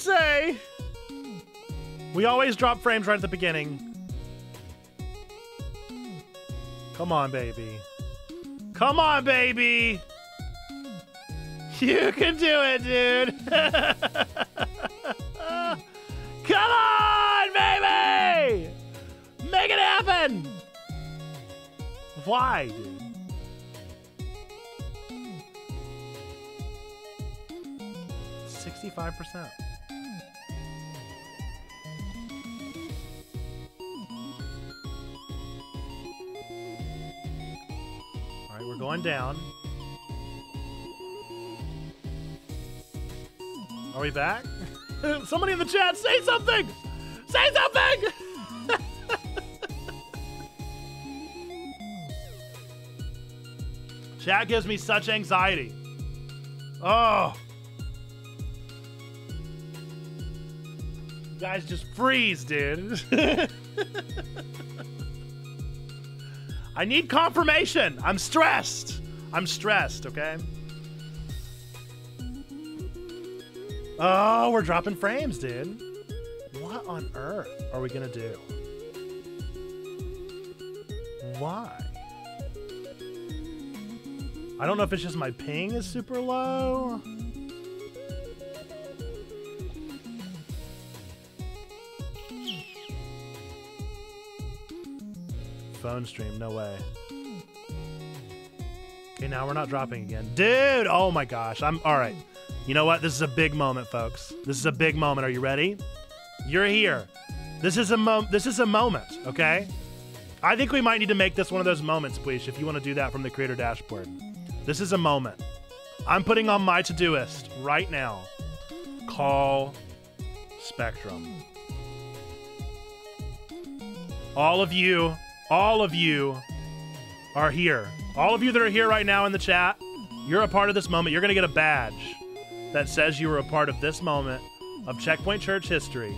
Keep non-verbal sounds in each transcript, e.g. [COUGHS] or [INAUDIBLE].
say. We always drop frames right at the beginning. Come on, baby. Come on, baby. [LAUGHS] You can do it, dude. [LAUGHS] Come on, baby. Make it happen. Why, dude? Sixty-five percent. Down. Are we back? [LAUGHS] Somebody in the chat, say something! Say something! [LAUGHS] chat gives me such anxiety. Oh. You guys just freeze, dude. [LAUGHS] I need confirmation. I'm stressed. I'm stressed, okay? Oh, we're dropping frames, dude. What on earth are we gonna do? Why? I don't know if it's just my ping is super low. Phone stream, no way. Okay, now we're not dropping again. Dude, oh my gosh. I'm all right. You know what? This is a big moment, folks. This is a big moment. Are you ready? You're here. This is a mo- this is a moment, okay? I think we might need to make this one of those moments, please, if you want to do that from the creator dashboard. This is a moment. I'm putting on my Todoist right now. Call Spectrum. All of you, all of you are here. All of you that are here right now in the chat, you're a part of this moment. You're going to get a badge that says you were a part of this moment of Checkpoint Church history.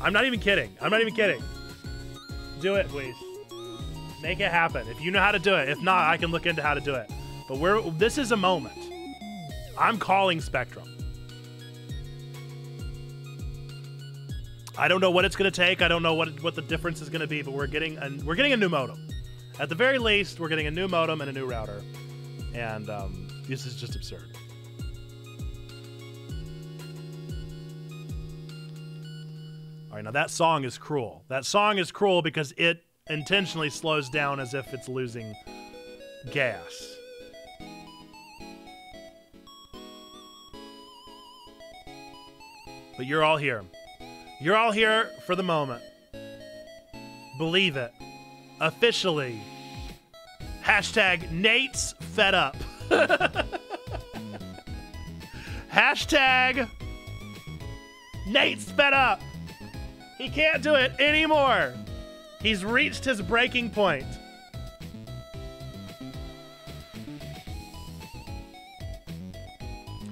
I'm not even kidding. I'm not even kidding. Do it, please. Make it happen. If you know how to do it. If not, I can look into how to do it. But we're this is a moment. I'm calling Spectrum. I don't know what it's going to take. I don't know what what the difference is going to be, but we're getting a, we're getting a new modem. At the very least, we're getting a new modem and a new router. And um, this is just absurd. All right, now that song is cruel. That song is cruel because it intentionally slows down as if it's losing gas. But you're all here. You're all here for the moment. Believe it. Officially. Hashtag Nate's fed up. [LAUGHS] Hashtag Nate's fed up. He can't do it anymore. He's reached his breaking point.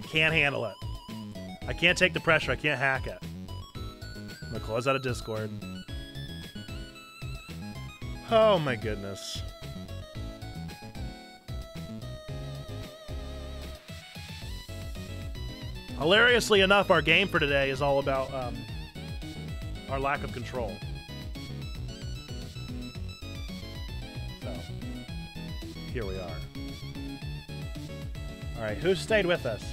Can't handle it. I can't take the pressure. I can't hack it. Gonna close out of Discord. Oh my goodness. Hilariously enough, our game for today is all about um, our lack of control. So, here we are. All right, who stayed with us?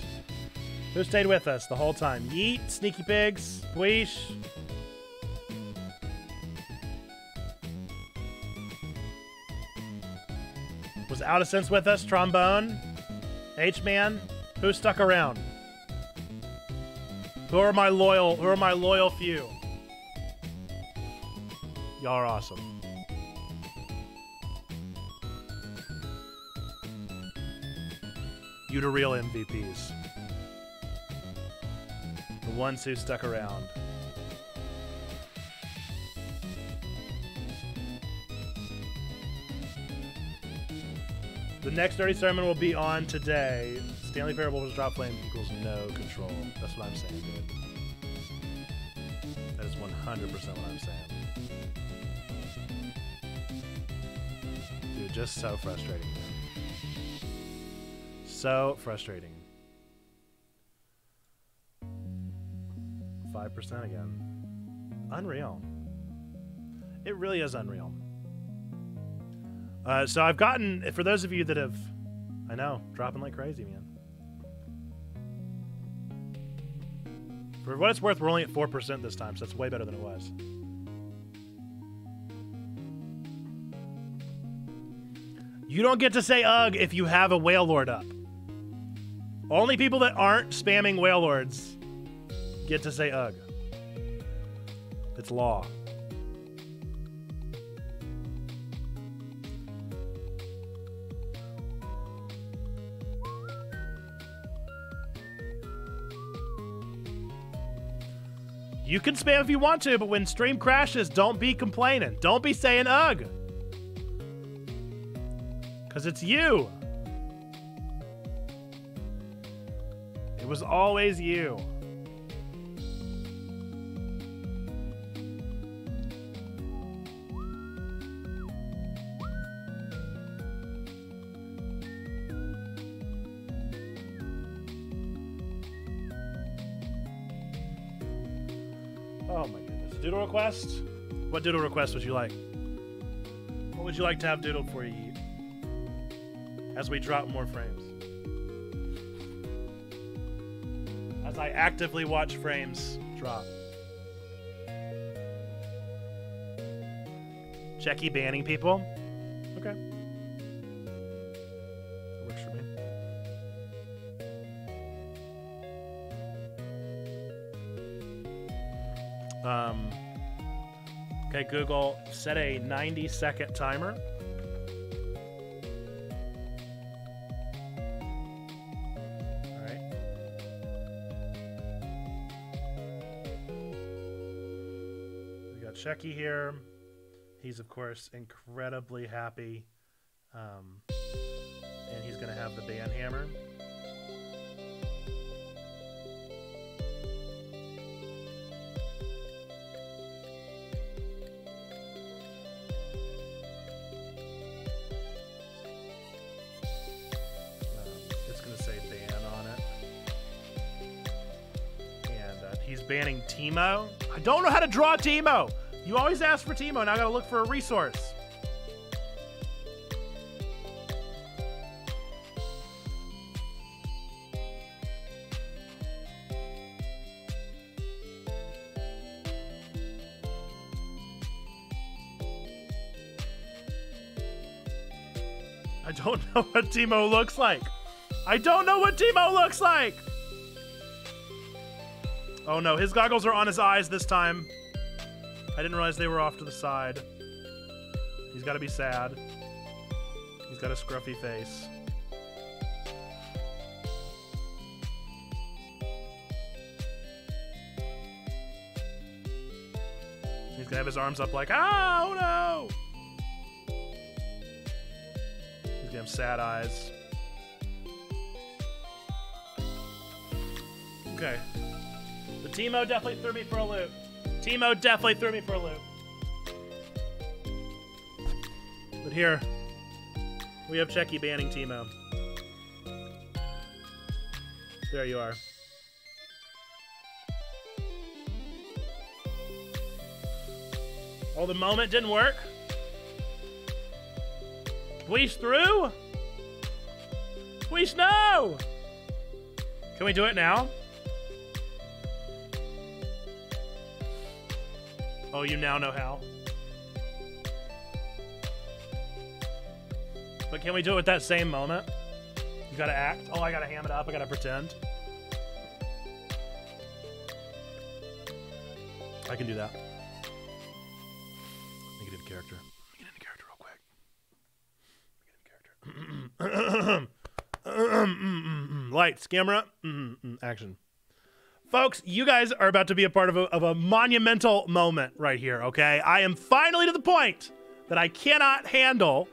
Who stayed with us the whole time? Yeet, Sneaky Pigs, Weesh. Was Out of Sense with us? Trombone? H-Man? Who stuck around? Who are my loyal? Who are my loyal few? Y'all are awesome. You the real MVPs. The ones who stuck around. The next Dirty Sermon will be on today. Stanley Parable was drop flame equals no control. That's what I'm saying, dude. That is 100% what I'm saying. Dude, just so frustrating. So frustrating. 5% again. Unreal. It really is unreal. Uh, so I've gotten, for those of you that have, I know, dropping like crazy, man. For what it's worth, we're only at 4% this time, so that's way better than it was. You don't get to say ugh if you have a whale lord up. Only people that aren't spamming whale lords get to say ugh. It's law. You can spam if you want to, but when stream crashes, don't be complaining. Don't be saying ugh. Because it's you. It was always you. Request? What doodle request would you like? What would you like to have doodled for you? as we drop more frames. As I actively watch frames drop. Checky banning people? Okay. Google, set a 90 second timer. All right. We got Checky here. He's, of course, incredibly happy. Um, and he's going to have the band hammer. Teemo. I don't know how to draw Teemo. You always ask for Teemo, and I gotta look for a resource. I don't [LAUGHS] know what Teemo looks like. I don't know what Teemo looks like. Oh no, his goggles are on his eyes this time. I didn't realize they were off to the side. He's got to be sad. He's got a scruffy face. He's gonna have his arms up like, ah, oh no! He's gonna have sad eyes. Okay. Teemo definitely threw me for a loop. Teemo definitely threw me for a loop. But here, we have Checky banning Teemo. There you are. Oh, the moment didn't work? Please through? Please no! Can we do it now? Oh, you now know how. But can we do it with that same moment? You gotta act. Oh, I gotta ham it up. I gotta pretend. I can do that. Me get into character. Me get into character real quick. Me get into character. [CLEARS THROAT] [CLEARS THROAT] Lights, camera, mm-hmm, mm-hmm, action. Folks, you guys are about to be a part of a, of a monumental moment right here, okay? I am finally to the point that I cannot handle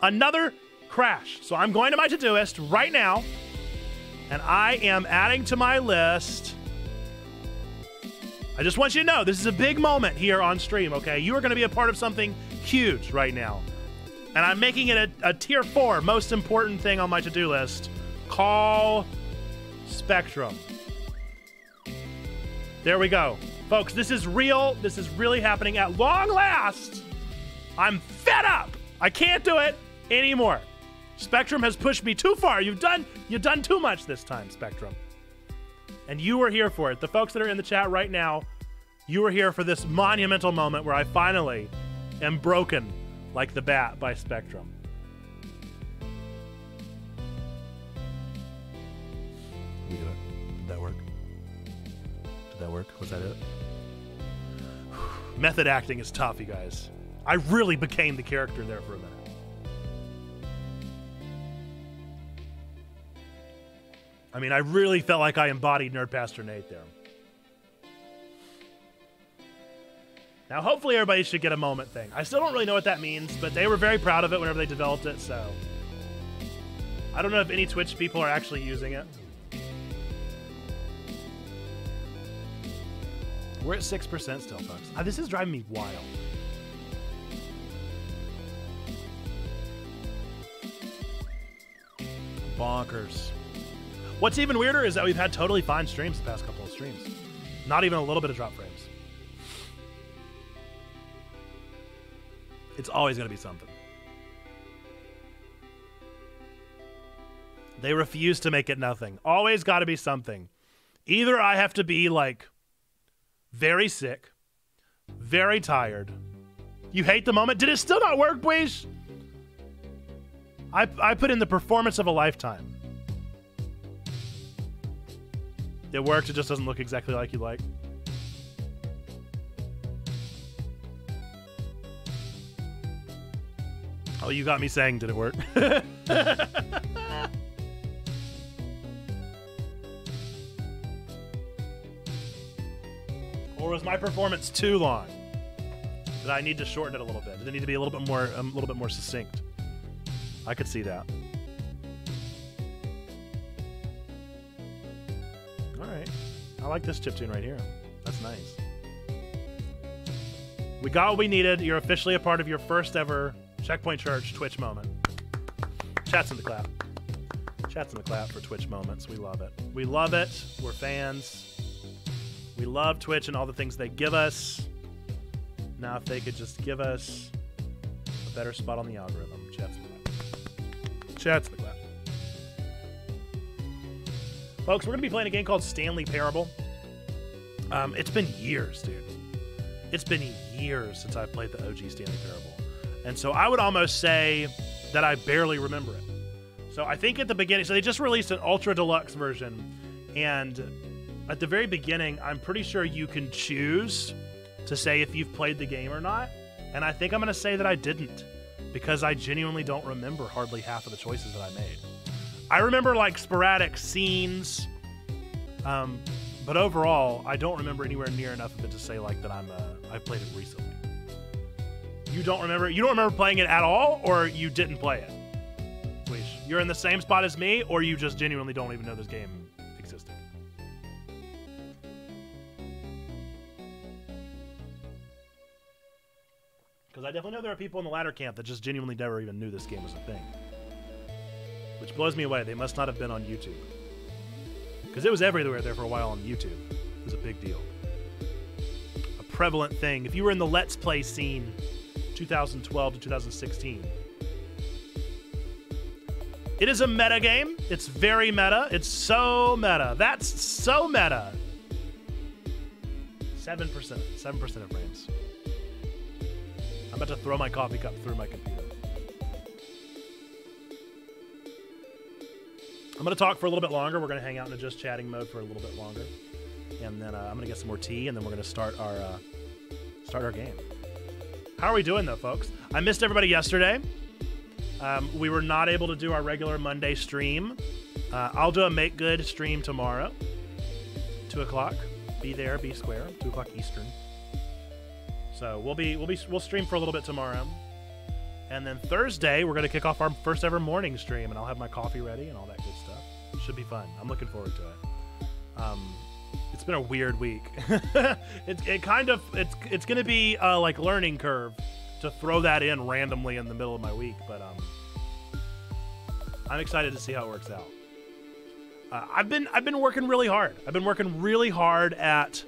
another crash. So I'm going to my Todoist right now, and I am adding to my list. I just want you to know this is a big moment here on stream, okay? You are going to be a part of something huge right now. And I'm making it a, a tier four most important thing on my to do list call Spectrum. There we go. Folks, this is real. This is really happening at long last. I'm fed up. I can't do it anymore. Spectrum has pushed me too far. You've done you've done too much this time, Spectrum. And you were here for it. The folks that are in the chat right now, you were here for this monumental moment where I finally am broken like the bat by Spectrum. That work? Was that it? [SIGHS] Method acting is tough, you guys. I really became the character there for a minute. I mean, I really felt like I embodied Nerd Pastor Nate there. Now, hopefully, everybody should get a moment thing. I still don't really know what that means, but they were very proud of it whenever they developed it, so. I don't know if any Twitch people are actually using it. We're at 6% still, folks. Ah, this is driving me wild. Bonkers. What's even weirder is that we've had totally fine streams the past couple of streams. Not even a little bit of drop frames. It's always going to be something. They refuse to make it nothing. Always got to be something. Either I have to be like very sick, very tired. You hate the moment. Did it still not work, please? I, I put in the performance of a lifetime. It worked, it just doesn't look exactly like you like. Oh, you got me saying, did it work? [LAUGHS] was my performance too long? Did I need to shorten it a little bit? Did it need to be a little bit more, um, a little bit more succinct? I could see that. All right, I like this chip tune right here. That's nice. We got what we needed. You're officially a part of your first ever Checkpoint Church Twitch moment. Chats in the clap. Chats in the clap for Twitch moments. We love it. We love it. We're fans. We love Twitch and all the things they give us. Now, if they could just give us a better spot on the algorithm. In the. Chats the clap. Folks, we're going to be playing a game called Stanley Parable. Um, it's been years, dude. It's been years since I've played the OG Stanley Parable. And so I would almost say that I barely remember it. So I think at the beginning, so they just released an ultra deluxe version. And at the very beginning, I'm pretty sure you can choose to say if you've played the game or not. And I think I'm going to say that I didn't because I genuinely don't remember hardly half of the choices that I made. I remember like sporadic scenes, um, but overall, I don't remember anywhere near enough of it to say like that I'm uh, I played it recently. You don't remember? You don't remember playing it at all, or you didn't play it? Please, you're in the same spot as me, or you just genuinely don't even know this game Because I definitely know there are people in the latter camp that just genuinely never even knew this game was a thing. Which blows me away. They must not have been on YouTube. Because it was everywhere there for a while on YouTube. It was a big deal. A prevalent thing. If you were in the Let's Play scene 2012 to 2016. It is a meta game. It's very meta. It's so meta. That's so meta. 7%. 7% of frames. I'm about to throw my coffee cup through my computer. I'm going to talk for a little bit longer. We're going to hang out in a just chatting mode for a little bit longer. And then uh, I'm going to get some more tea, and then we're going to start our uh, start our game. How are we doing, though, folks? I missed everybody yesterday. Um, we were not able to do our regular Monday stream. Uh, I'll do a make good stream tomorrow, 2 o'clock. Be there, be square, 2 o'clock Eastern. So we'll be we'll be we'll stream for a little bit tomorrow, and then Thursday we're gonna kick off our first ever morning stream, and I'll have my coffee ready and all that good stuff. Should be fun. I'm looking forward to it. Um, it's been a weird week. [LAUGHS] it, it kind of it's it's gonna be a like learning curve to throw that in randomly in the middle of my week, but um, I'm excited to see how it works out. Uh, I've been I've been working really hard. I've been working really hard at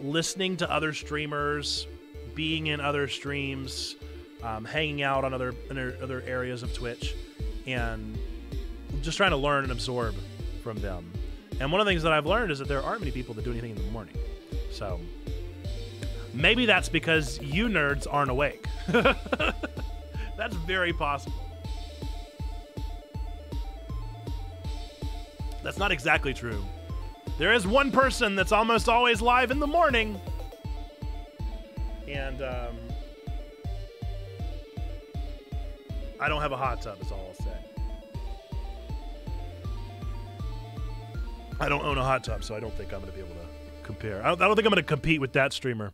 listening to other streamers, being in other streams, um, hanging out on other other areas of Twitch, and just trying to learn and absorb from them. And one of the things that I've learned is that there aren't many people that do anything in the morning. So maybe that's because you nerds aren't awake. [LAUGHS] that's very possible. That's not exactly true. There is one person that's almost always live in the morning. And um, I don't have a hot tub, is all I'll say. I don't own a hot tub, so I don't think I'm going to be able to compare. I don't, I don't think I'm going to compete with that streamer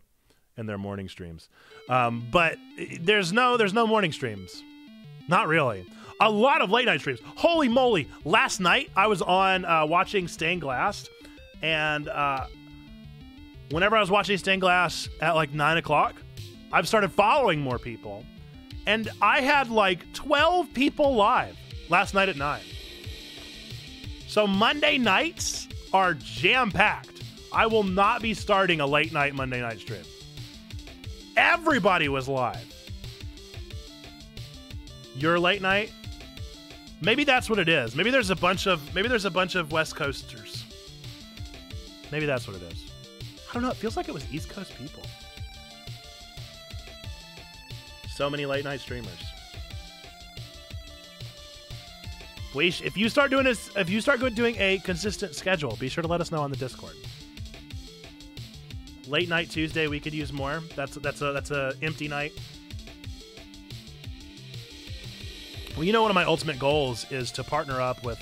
in their morning streams. Um, but there's no there's no morning streams, not really. A lot of late night streams. Holy moly! Last night I was on uh, watching Stained Glass, and uh, whenever I was watching Stained Glass at like nine o'clock, I've started following more people, and I had like 12 people live last night at nine. So Monday nights are jam packed. I will not be starting a late night Monday night stream. Everybody was live. Your late night? Maybe that's what it is. Maybe there's a bunch of maybe there's a bunch of West Coasters. Maybe that's what it is. I don't know. It feels like it was East Coast people. So many late night streamers. Weish, if you start doing this, if you start doing a consistent schedule, be sure to let us know on the Discord. Late night Tuesday, we could use more. That's that's a that's a empty night. Well, you know, one of my ultimate goals is to partner up with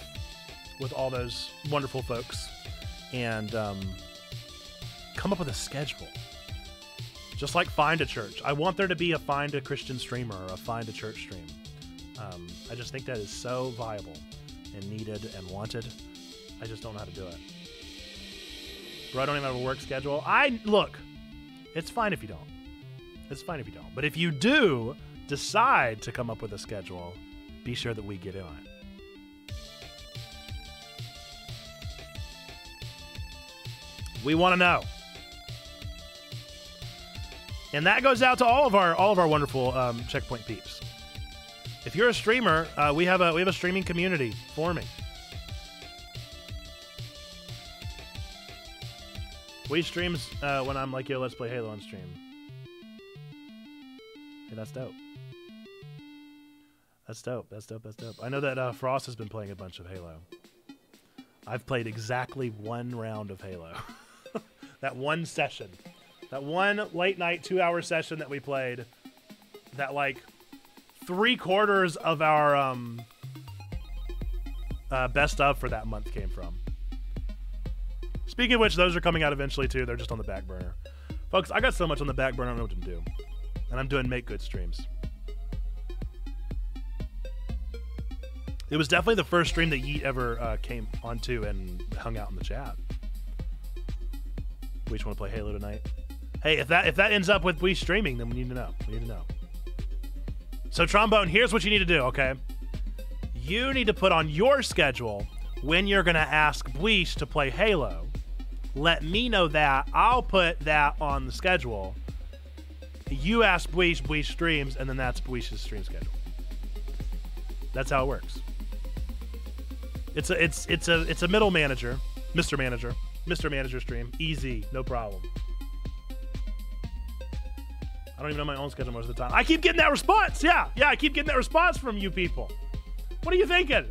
with all those wonderful folks and um, come up with a schedule. Just like Find a Church. I want there to be a Find a Christian streamer or a Find a Church stream. Um, I just think that is so viable and needed and wanted. I just don't know how to do it. Bro, I don't even have a work schedule. I look, it's fine if you don't. It's fine if you don't. But if you do decide to come up with a schedule, be sure that we get in on it. We want to know. And that goes out to all of our all of our wonderful um, checkpoint peeps. If you're a streamer, uh, we have a we have a streaming community forming. We streams uh, when I'm like, yo, let's play Halo on stream. Hey, that's dope. That's dope. That's dope. That's dope. I know that uh, Frost has been playing a bunch of Halo. I've played exactly one round of Halo. [LAUGHS] that one session. That one late night two hour session that we played. That like three quarters of our um, uh, best of for that month came from. Speaking of which, those are coming out eventually too. They're just on the back burner. Folks, I got so much on the back burner, I don't know what to do. And I'm doing make good streams. It was definitely the first stream that Yeet ever uh, came onto and hung out in the chat. We just want to play Halo tonight. Hey, if that if that ends up with we streaming, then we need to know. We need to know. So, Trombone, here's what you need to do, okay? You need to put on your schedule when you're to ask Bleach to play Halo. Let me know that. I'll put that on the schedule. You ask Bleach, Bleach streams, and then that's Bleach's stream schedule. That's how it works. It's a it's it's a it's a middle manager, Mr. Manager, Mr. Manager stream. Easy, no problem. I don't even know my own schedule most of the time. I keep getting that response. Yeah, yeah, I keep getting that response from you people. What are you thinking?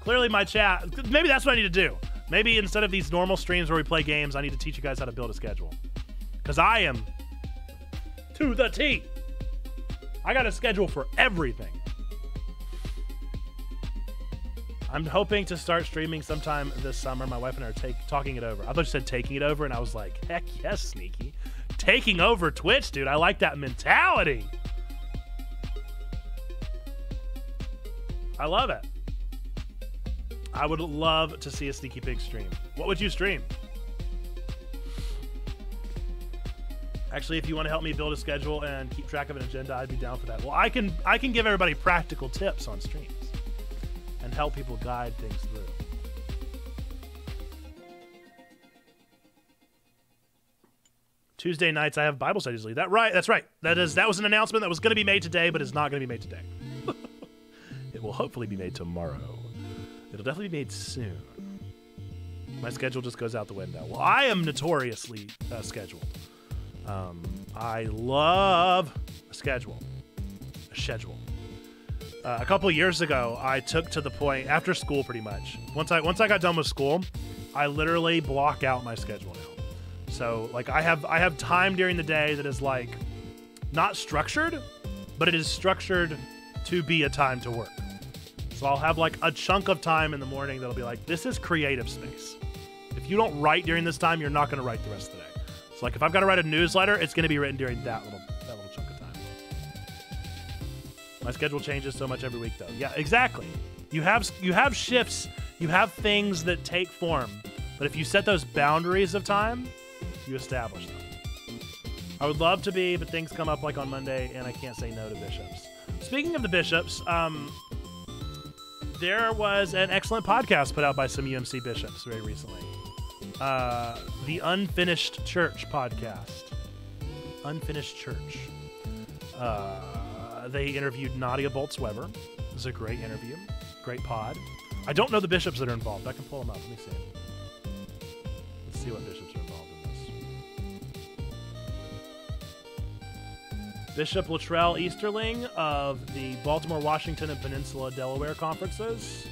Clearly, my chat. Maybe that's what I need to do. Maybe instead of these normal streams where we play games, I need to teach you guys how to build a schedule. Because I am to the T. I got a schedule for everything. I'm hoping to start streaming sometime this summer. My wife and I are take, talking it over. I thought you said taking it over, and I was like, heck yes, sneaky taking over Twitch, dude. I like that mentality. I love it. I would love to see a Sneaky Pig stream. What would you stream? Actually, if you want to help me build a schedule and keep track of an agenda, I'd be down for that. Well, I can I can give everybody practical tips on streams and help people guide things through. Tuesday nights I have Bible studies. That right? That's right. That is that was an announcement that was going to be made today, but is not going to be made today. [LAUGHS] it will hopefully be made tomorrow. It'll definitely be made soon. My schedule just goes out the window. Well, I am notoriously uh, scheduled. Um, I love a schedule. A schedule. Uh, a couple years ago, I took to the point after school, pretty much. Once I once I got done with school, I literally block out my schedule now. So like I have I have time during the day that is like not structured, but it is structured to be a time to work. So I'll have like a chunk of time in the morning that'll be like, this is creative space. If you don't write during this time, you're not going to write the rest of the day. So like if I've got to write a newsletter, it's going to be written during that little that little chunk of time. My schedule changes so much every week though. Yeah, exactly. You have you have shifts, you have things that take form. But if you set those boundaries of time, you establish them. I would love to be, but things come up like on Monday, and I can't say no to bishops. Speaking of the bishops, um, there was an excellent podcast put out by some UMC bishops very recently. Uh, the Unfinished Church podcast. Unfinished Church. Uh, they interviewed Nadia Bolz Weber. It was a great interview, great pod. I don't know the bishops that are involved. I can pull them up. Let me see. Let's see what bishops Bishop LaTrelle Easterling of the Baltimore, Washington, and Peninsula Delaware conferences.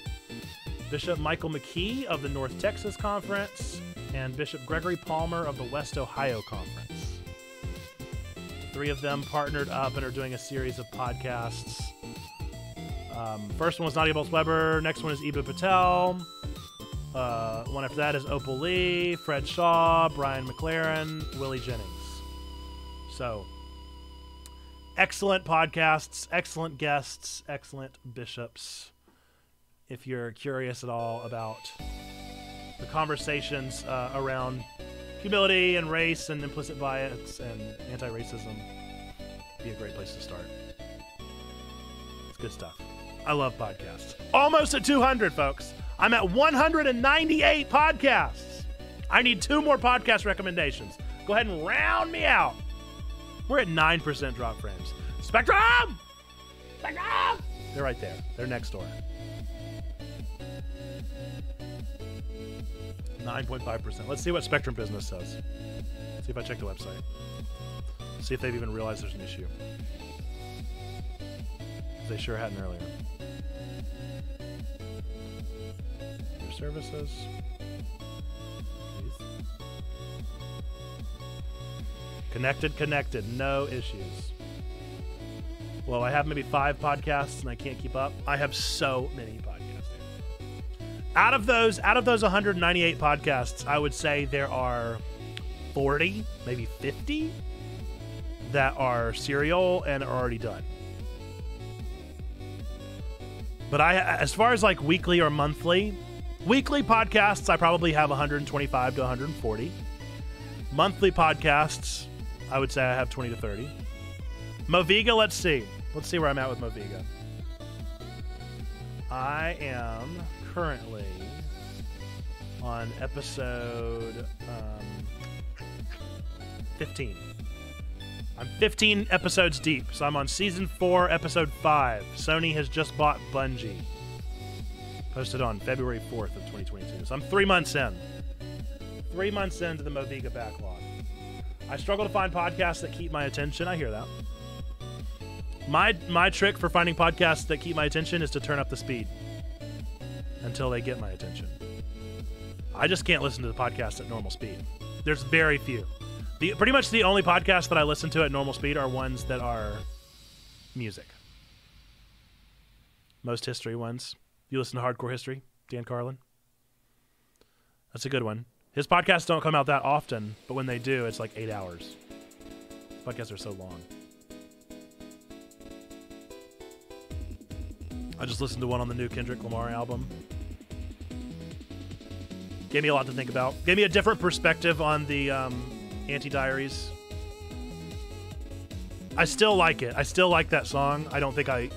Bishop Michael McKee of the North Texas Conference, and Bishop Gregory Palmer of the West Ohio Conference. Three of them partnered up and are doing a series of podcasts. Um, first one was Nadia Bolz Weber. Next one is Eboo Patel. Uh, one after that is Opal Lee, Fred Shaw, Brian McLaren, Willie Jennings. So, excellent podcasts, excellent guests, excellent bishops. If you're curious at all about the conversations uh, around humility and race and implicit bias and anti-racism be a great place to start. It's good stuff. I love podcasts. Almost at 200, folks. I'm at 198 podcasts. I need two more podcast recommendations. Go ahead and round me out. We're at 9% drop frames. Spectrum! Spectrum! They're right there. They're next door. 9.5%. Let's see what Spectrum Business says. See if I check the website. See if they've even realized there's an issue. They sure hadn't earlier. Your services. Please. Connected, connected. No issues. Well, I have maybe five podcasts and I can't keep up. I have so many podcasts. Out of those, out of those 198 podcasts, I would say there are 40, maybe 50 that are serial and are already done. But I, as far as like weekly or monthly, weekly podcasts, I probably have 125 to 140. Monthly podcasts, I would say I have 20 to 30. Moviga, let's see. Let's see where I'm at with Moviga. I am currently on episode um, 15. I'm 15 episodes deep, so I'm on season 4, episode 5. Sony has just bought Bungie. Posted on February 4th of 2022. So I'm three months in. Three months into the Moviga backlog. I struggle to find podcasts that keep my attention. I hear that. My my trick for finding podcasts that keep my attention is to turn up the speed until they get my attention. I just can't listen to the podcast at normal speed. There's very few. The pretty much the only podcasts that I listen to at normal speed are ones that are music. Most history ones. You listen to Hardcore History, Dan Carlin. That's a good one. His podcasts don't come out that often, but when they do, it's like eight hours. Podcasts are so long. I just listened to one on the new Kendrick Lamar album. Gave me a lot to think about. Gave me a different perspective on the um, Auntie Diaries. I still like it. I still like that song. I don't think I.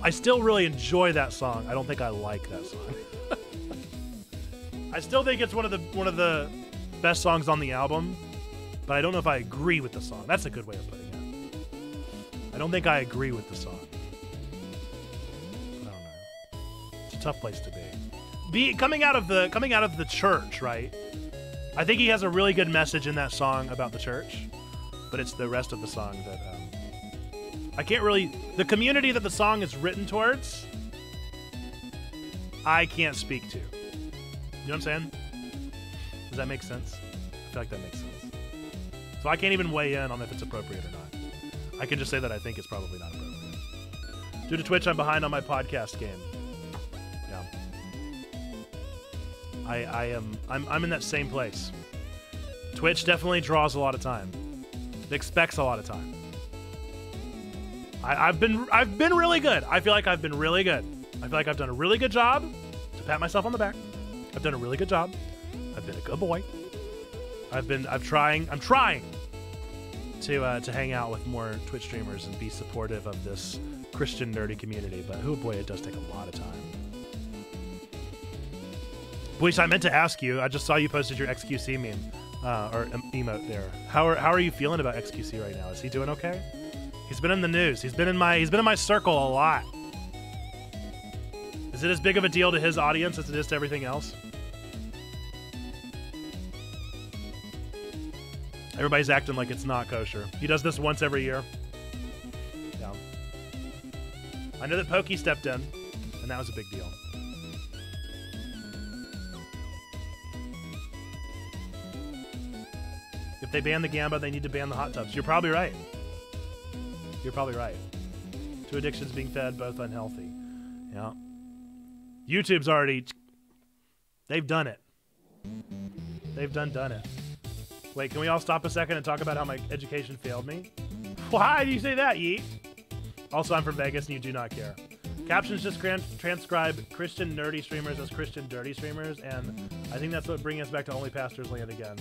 I still really enjoy that song. I don't think I like that song. I still think it's one of the one of the best songs on the album, but I don't know if I agree with the song. That's a good way of putting it. I don't think I agree with the song. I don't know. It's a tough place to be. Be coming out of the coming out of the church, right? I think he has a really good message in that song about the church, but it's the rest of the song that um, I can't really. The community that the song is written towards, I can't speak to. You know what I'm saying? Does that make sense? I feel like that makes sense. So I can't even weigh in on if it's appropriate or not. I can just say that I think it's probably not appropriate. Due to Twitch, I'm behind on my podcast game. Yeah. I, I am I'm, I'm in that same place. Twitch definitely draws a lot of time. It expects a lot of time. I, I've been I've been really good. I feel like I've been really good. I feel like I've done a really good job to pat myself on the back. I've done a really good job. I've been a good boy. I've been I'm trying I'm trying to uh, to hang out with more Twitch streamers and be supportive of this Christian nerdy community. But oh boy, it does take a lot of time. Bleach, I meant to ask you. I just saw you posted your XQC meme uh, or emote there. How are how are you feeling about XQC right now? Is he doing okay? He's been in the news. He's been in my he's been in my circle a lot. Is it as big of a deal to his audience as it is to everything else? Everybody's acting like it's not kosher. He does this once every year. Yeah. I know that Pokey stepped in, and that was a big deal. If they ban the Gamba, they need to ban the hot tubs. You're probably right. You're probably right. Two addictions being fed, both unhealthy. Yeah. YouTube's already. They've done it. They've done done it. Wait, can we all stop a second and talk about how my education failed me? Why do you say that, Yeet? Also, I'm from Vegas and you do not care. Captions just transcribe Christian nerdy streamers as Christian dirty streamers, and I think that's what brings us back to Only Pastors Land again.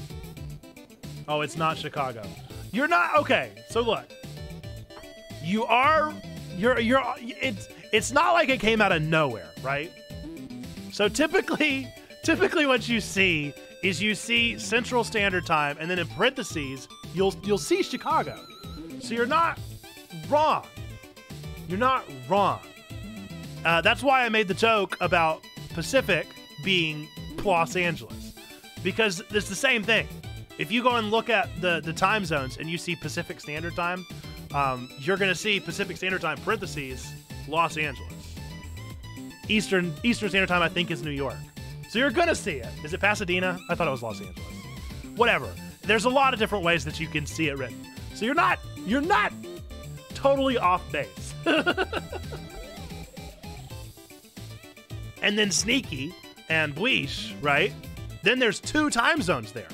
Oh, it's not Chicago. You're not okay. So look, you are you're you're it's it's not like it came out of nowhere, right? So typically, typically what you see is you see Central Standard Time, and then in parentheses you'll you'll see Chicago. So you're not wrong. You're not wrong. Uh, that's why I made the joke about Pacific being Los Angeles, because it's the same thing. If you go and look at the, the time zones and you see Pacific Standard Time, um, you're going to see Pacific Standard Time parentheses Los Angeles. Eastern Eastern Standard Time, I think, is New York. So you're to see it. Is it Pasadena? I thought it was Los Angeles. Whatever. There's a lot of different ways that you can see it written. So you're not you're not totally off base. [LAUGHS] and then Sneaky and Bleach, right? Then there's two time zones there.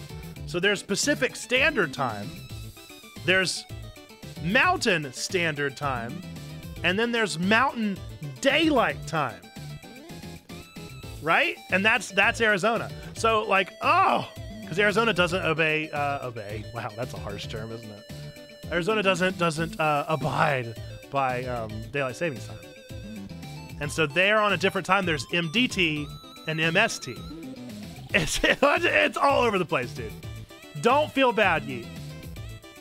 So there's Pacific Standard Time, there's Mountain Standard Time, and then there's Mountain Daylight Time. Right? And that's that's Arizona. So like, oh, because Arizona doesn't obey uh, obey. Wow, that's a harsh term, isn't it? Arizona doesn't doesn't uh, abide by um, daylight savings time, and so they're on a different time. There's MDT and MST. It's [LAUGHS] it's all over the place, dude. Don't feel bad, Yeet.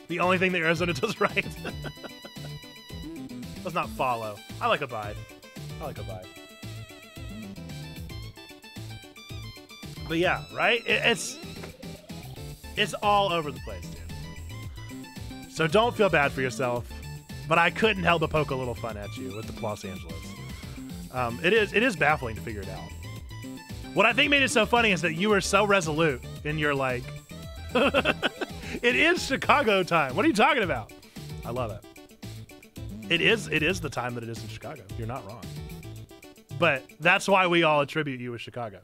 The only thing that Arizona [LAUGHS] does right. [LAUGHS] Let's not follow. I like Abide. I like Abide. But yeah, right? It, it's it's all over the place, dude. So don't feel bad for yourself. But I couldn't help but poke a little fun at you with the Los Angeles. Um, it is it is baffling to figure it out. What I think made it so funny is that you were so resolute in your like [LAUGHS] it is Chicago time. What are you talking about? I love it. It is it is the time that it is in Chicago. You're not wrong. But that's why we all attribute you with Chicago.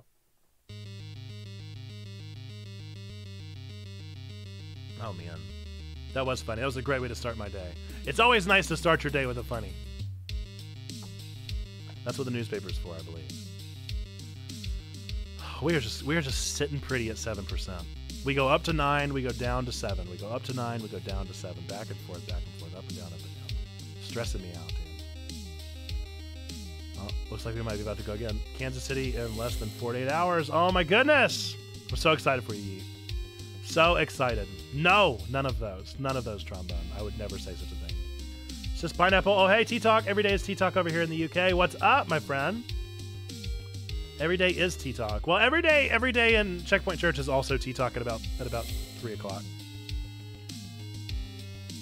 Oh man. That was funny. That was a great way to start my day. It's always nice to start your day with a funny. That's what the newspaper's for, I believe. [SIGHS] We are just we are just sitting pretty at seven percent. We go up to nine, we go down to seven. We go up to nine, we go down to seven. Back and forth, back and forth, up and down, up and down. Stressing me out, dude. Oh, looks like we might be about to go again. Kansas City in less than 48 hours. Oh my goodness! I'm so excited for you. So excited. No, none of those. None of those trombone. I would never say such a thing. It's just pineapple. Oh, hey, T Talk. Every day is T Talk over here in the UK. What's up, my friend? Every day is T Talk. Well, every day, every day in Checkpoint Church is also T Talk at about at about three o'clock.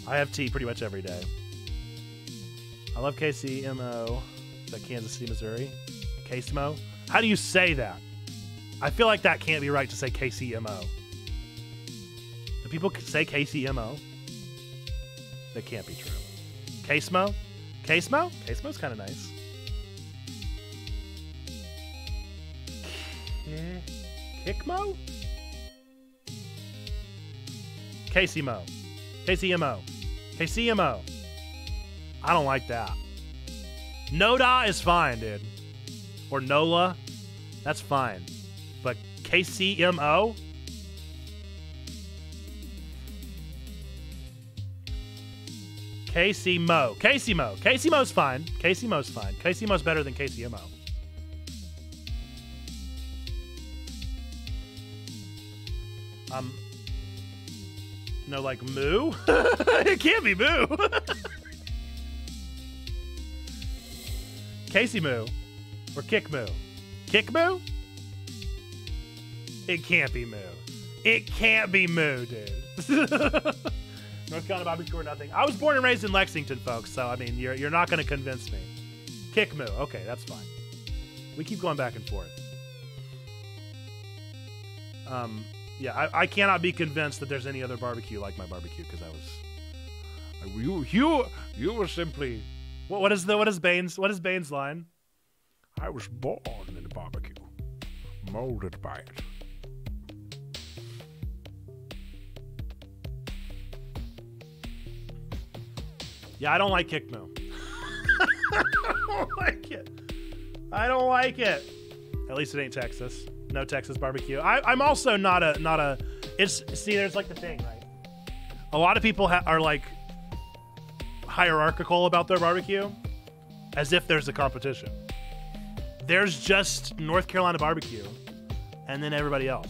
I have tea pretty much every day. I love KCMO. Is that Kansas City, Missouri? KCMO? How do you say that? I feel like that can't be right to say KCMO. Do people say KCMO? That can't be true. KSMO? KSMO? KSMO's kind of nice. Kickmo? KCMO. KCMO. KCMO. I don't like that. Noda is fine, dude. Or NOLA. That's fine. But KCMO? KC Mo. Casey Mo. Casey Mo's fine. Casey Mo's fine. Casey Mo's better than KCMO. Um, no, like moo? [LAUGHS] it can't be moo. [LAUGHS] Casey moo or kick moo? Kick moo? It can't be moo. It can't be moo, dude. [LAUGHS] North Carolina barbecue or nothing. I was born and raised in Lexington, folks. So I mean, you're you're not going to convince me. Kick moo. Okay, that's fine. We keep going back and forth. Um, yeah, I, I cannot be convinced that there's any other barbecue like my barbecue because I was. You you you were simply. What what is the what is Bane's what is Bane's line? I was born in a barbecue, molded by it. Yeah, I don't like kick moo. [LAUGHS] I don't like it. I don't like it. At least it ain't Texas. No Texas barbecue. I, I'm also not a not a. It's see, there's like the thing, right? A lot of people ha- are like hierarchical about their barbecue, as if there's a competition. There's just North Carolina barbecue, and then everybody else.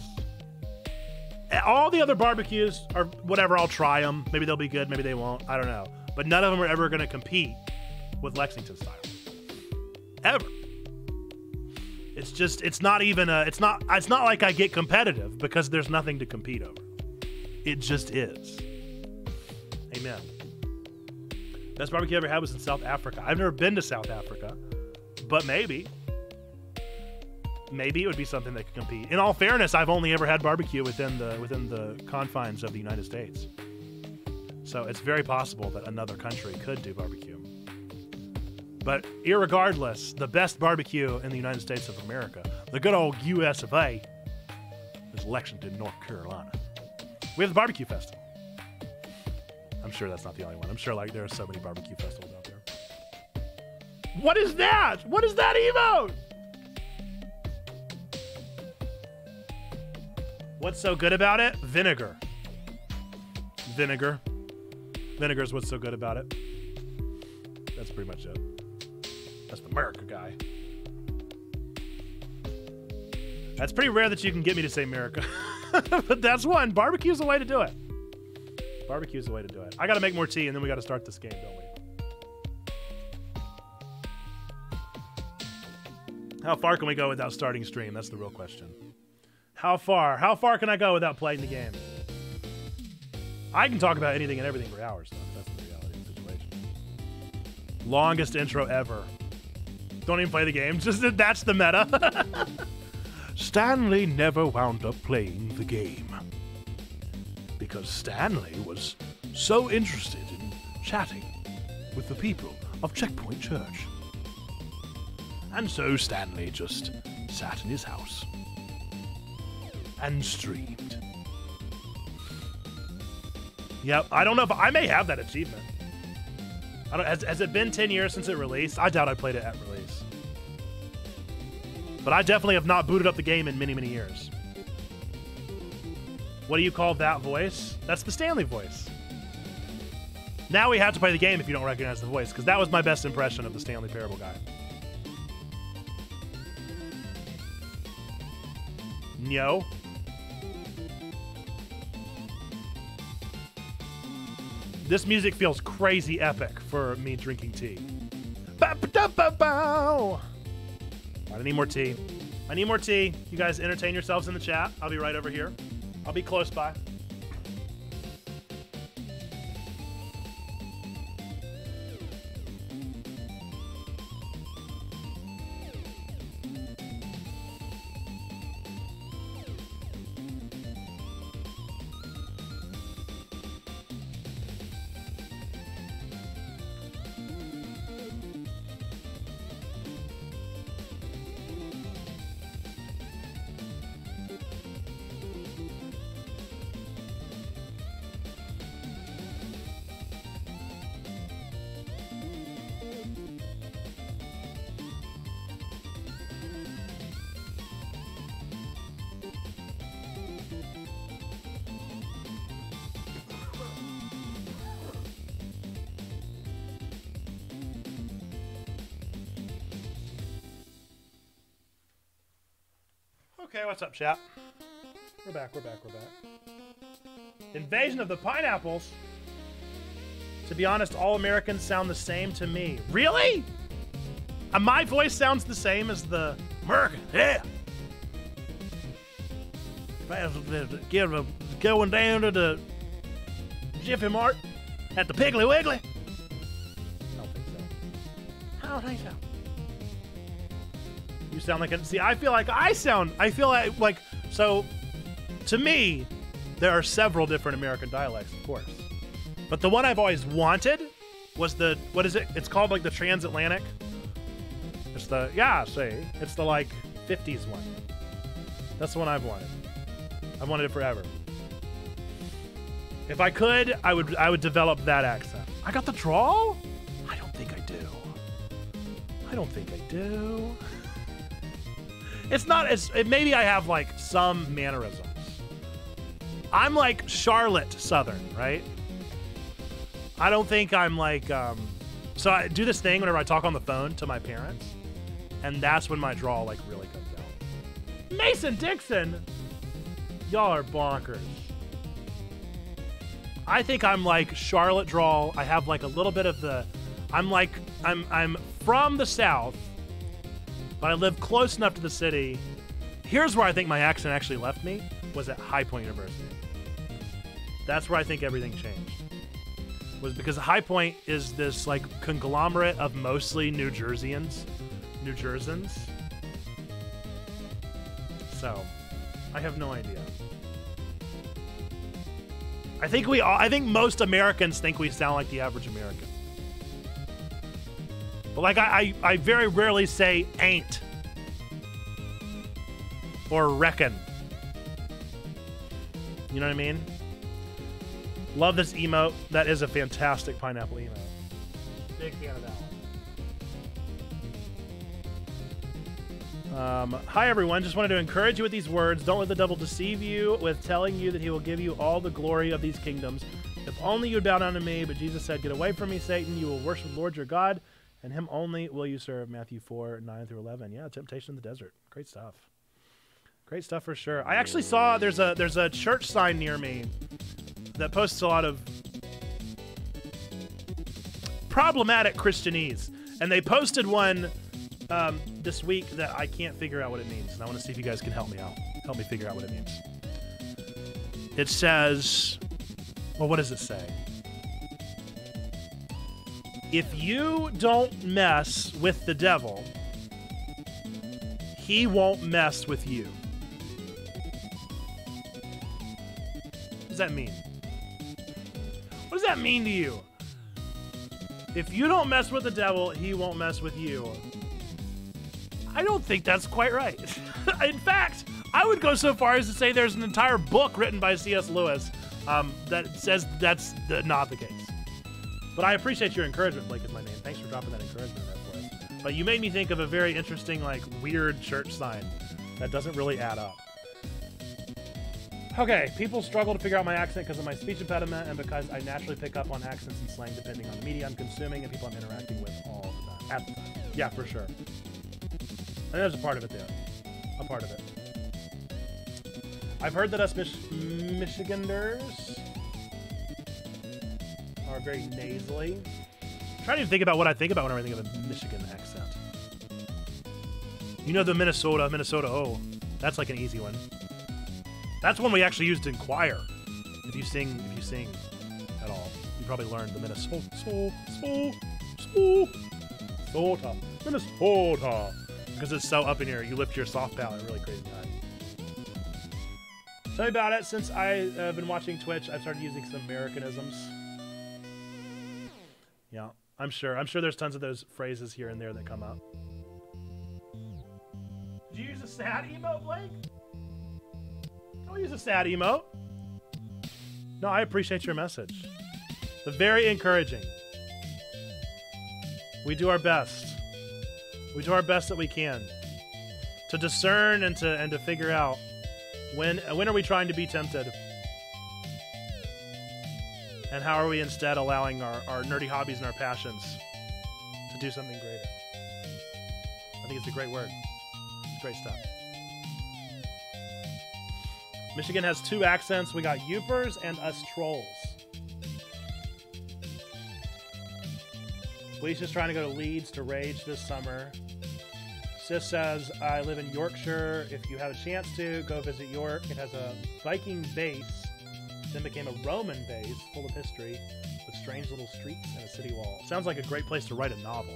All the other barbecues are whatever. I'll try them. Maybe they'll be good. Maybe they won't. I don't know. But none of them are ever going to compete with Lexington style. Ever. It's just it's not even a it's not it's not like I get competitive because there's nothing to compete over. It just is. Amen. Best barbecue I ever had was in South Africa. I've never been to South Africa, but maybe. Maybe it would be something that could compete. In all fairness, I've only ever had barbecue within the within the confines of the United States. So it's very possible that another country could do barbecue. But irregardless, the best barbecue in the United States of America, the good old US of A, is Lexington, North Carolina. We have the barbecue festival. I'm sure that's not the only one. I'm sure like there are so many barbecue festivals out there. What is that? What is that emote? What's so good about it? Vinegar. Vinegar. Vinegar is what's so good about it. That's pretty much it. That's the America guy. That's pretty rare that you can get me to say America. [LAUGHS] but that's one. Barbecue's the way to do it. Barbecue's the way to do it. I gotta make more tea and then we gotta start this game, don't we? How far can we go without starting stream? That's the real question. How far? How far can I go without playing the game? I can talk about anything and everything for hours, though. That's the reality of the situation. Longest intro ever. Don't even play the game. [LAUGHS] Just that's the meta. [LAUGHS] Stanley never wound up playing the game because Stanley was so interested in chatting with the people of Checkpoint Church. And so Stanley just sat in his house and streamed. Yep, I don't know if I may have that achievement. I don't, has, has it been 10 years since it released? I doubt I played it at release. But I definitely have not booted up the game in many, many years. What do you call that voice? That's the Stanley voice. Now we have to play the game if you don't recognize the voice, because that was my best impression of the Stanley Parable guy. No. This music feels crazy epic for me drinking tea. Ba-ba-da-ba-bow. I need more tea. I need more tea. You guys entertain yourselves in the chat. I'll be right over here. I'll be close by. What's up, chat? We're back, we're back, we're back. Invasion of the Pineapples? To be honest, all Americans sound the same to me. Really? Uh, my voice sounds the same as the American. Yeah. Going down to the Jiffy Mart at the Piggly Wiggly. I don't think so. I don't think so. You sound like a see. I feel like I sound. I feel like like so. To me, there are several different American dialects, of course, but the one I've always wanted was the what is it? It's called like the transatlantic. It's the yeah. See, it's the like '50s one. That's the one I've wanted. I've wanted it forever. If I could, I would I would develop that accent. I got the drawl? I don't think I do. I don't think I do. It's not as maybe I have like some mannerisms. I'm like Charlotte Southern, right? I don't think I'm like um so I do this thing whenever I talk on the phone to my parents, and that's when my draw like really comes out. Mason Dixon, y'all are bonkers. I think I'm like Charlotte drawl. I have like a little bit of the I'm like I'm I'm from the south but I live close enough to the city. Here's where I think my accent actually left me was at High Point University. That's where I think everything changed. Was because High Point is this like conglomerate of mostly New Jerseyans, New Jerseyans. So, I have no idea. I think we all, I think most Americans think we sound like the average American. Like I, I, I very rarely say ain't or reckon. You know what I mean? Love this emote. That is a fantastic pineapple emote. Big fan of that one. Um, hi everyone. Just wanted to encourage you with these words. Don't let the devil deceive you with telling you that he will give you all the glory of these kingdoms. If only you would bow down to me. But Jesus said, "Get away from me, Satan. You will worship the Lord your God." And him only will you serve. Matthew 4, 9 through 11. Yeah, temptation in the desert. Great stuff. Great stuff for sure. I actually saw there's a there's a church sign near me that posts a lot of problematic Christianese. And they posted one um, this week that I can't figure out what it means. And I want to see if you guys can help me out. Help me figure out what it means. It says, well, what does it say? If you don't mess with the devil, he won't mess with you. What does that mean? What does that mean to you? If you don't mess with the devil, he won't mess with you. I don't think that's quite right. [LAUGHS] In fact, I would go so far as to say there's an entire book written by C.S. Lewis um, that says that's not the case. But I appreciate your encouragement, Blake is my name. Thanks for dropping that encouragement there for us. But you made me think of a very interesting, like, weird church sign that doesn't really add up. Okay, people struggle to figure out my accent because of my speech impediment and because I naturally pick up on accents and slang depending on the media I'm consuming and people I'm interacting with all the time. At the time. Yeah, for sure. And there's a part of it there. A part of it. I've heard that us Mich Michiganders or very nasally. I'm trying to think about what I think about when I think of a Michigan accent. You know the Minnesota, Minnesota. Oh, that's like an easy one. That's one we actually used in choir. If you sing, if you sing at all, you probably learned the Minnesota, so, so, so, Minnesota, Minnesota, because it's so up in here. You lift your soft palate really crazy high. Tell me about it. Since I've uh, been watching Twitch, I've started using some Americanisms. Yeah, I'm sure. I'm sure there's tons of those phrases here and there that come up. Did you use a sad emote, Blake? Don't use a sad emote. No, I appreciate your message. But very encouraging. We do our best. We do our best that we can to discern and to and to figure out when when are we trying to be tempted? And how are we instead allowing our, our nerdy hobbies and our passions to do something greater? I think it's a great word. It's great stuff. Michigan has two accents. We got Yoopers and us trolls. Felicia's trying to go to Leeds to rage this summer. Sis says, I live in Yorkshire. If you have a chance to, go visit York. It has a Viking base, then became a Roman base full of history with strange little streets and a city wall. Sounds like a great place to write a novel.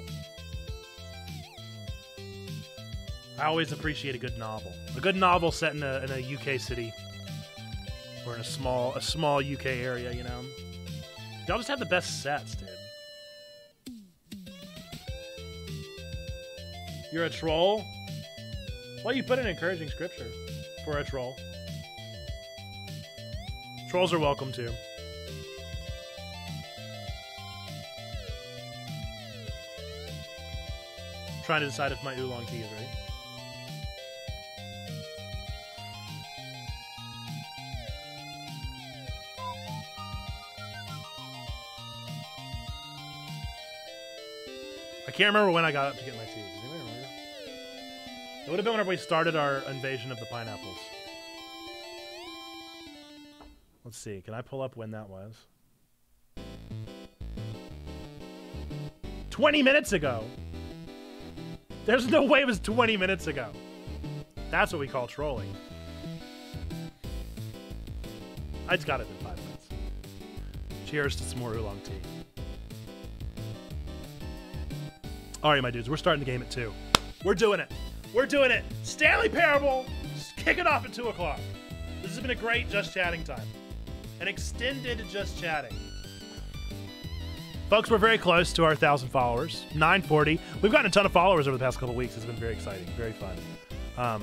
I always appreciate a good novel. A good novel set in a, in a UK city or in a small a small UK area, you know. Y'all just have the best sets, dude. You're a troll? Well, you put an encouraging scripture for a troll. Trolls are welcome too. trying to decide if my oolong tea is ready. I can't remember when I got up to get my tea. Does anybody remember? It would have been whenever we started our invasion of the pineapples. Let's see. Can I pull up when that was? 20 minutes ago. There's no way it was 20 minutes ago. That's what we call trolling. It's got to be five minutes. Cheers to some more oolong tea. All right, my dudes, we're starting the game at 2. We're doing it. We're doing it. Stanley Parable, kick it off at 2 o'clock. This has been a great Just Chatting time. An extended Just Chatting. Folks, we're very close to our 1,000 followers. 940. We've gotten a ton of followers over the past couple weeks. It's been very exciting, very fun. Um,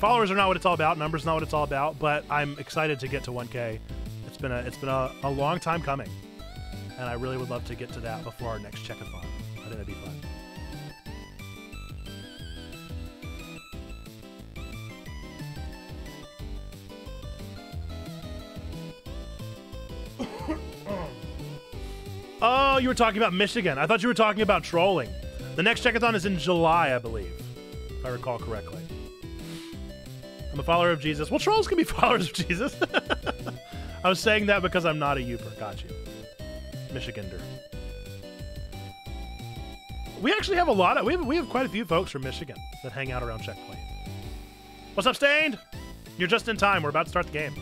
followers are not what it's all about. Numbers not what it's all about. But I'm excited to get to 1K. It's been a it's been a, a long time coming, and I really would love to get to that before our next checkathon. I think that'd be fun. You were talking about Michigan. I thought you were talking about trolling. The next checkathon is in July, I believe, if I recall correctly. I'm a follower of Jesus. Well, trolls can be [LAUGHS] followers of Jesus. [LAUGHS] I was saying that because I'm not a Yooper. Got you. Michigander. We actually have a lot of we have we have quite a few folks from Michigan that hang out around Checkpoint. What's up, Stained? You're just in time. We're about to start the game.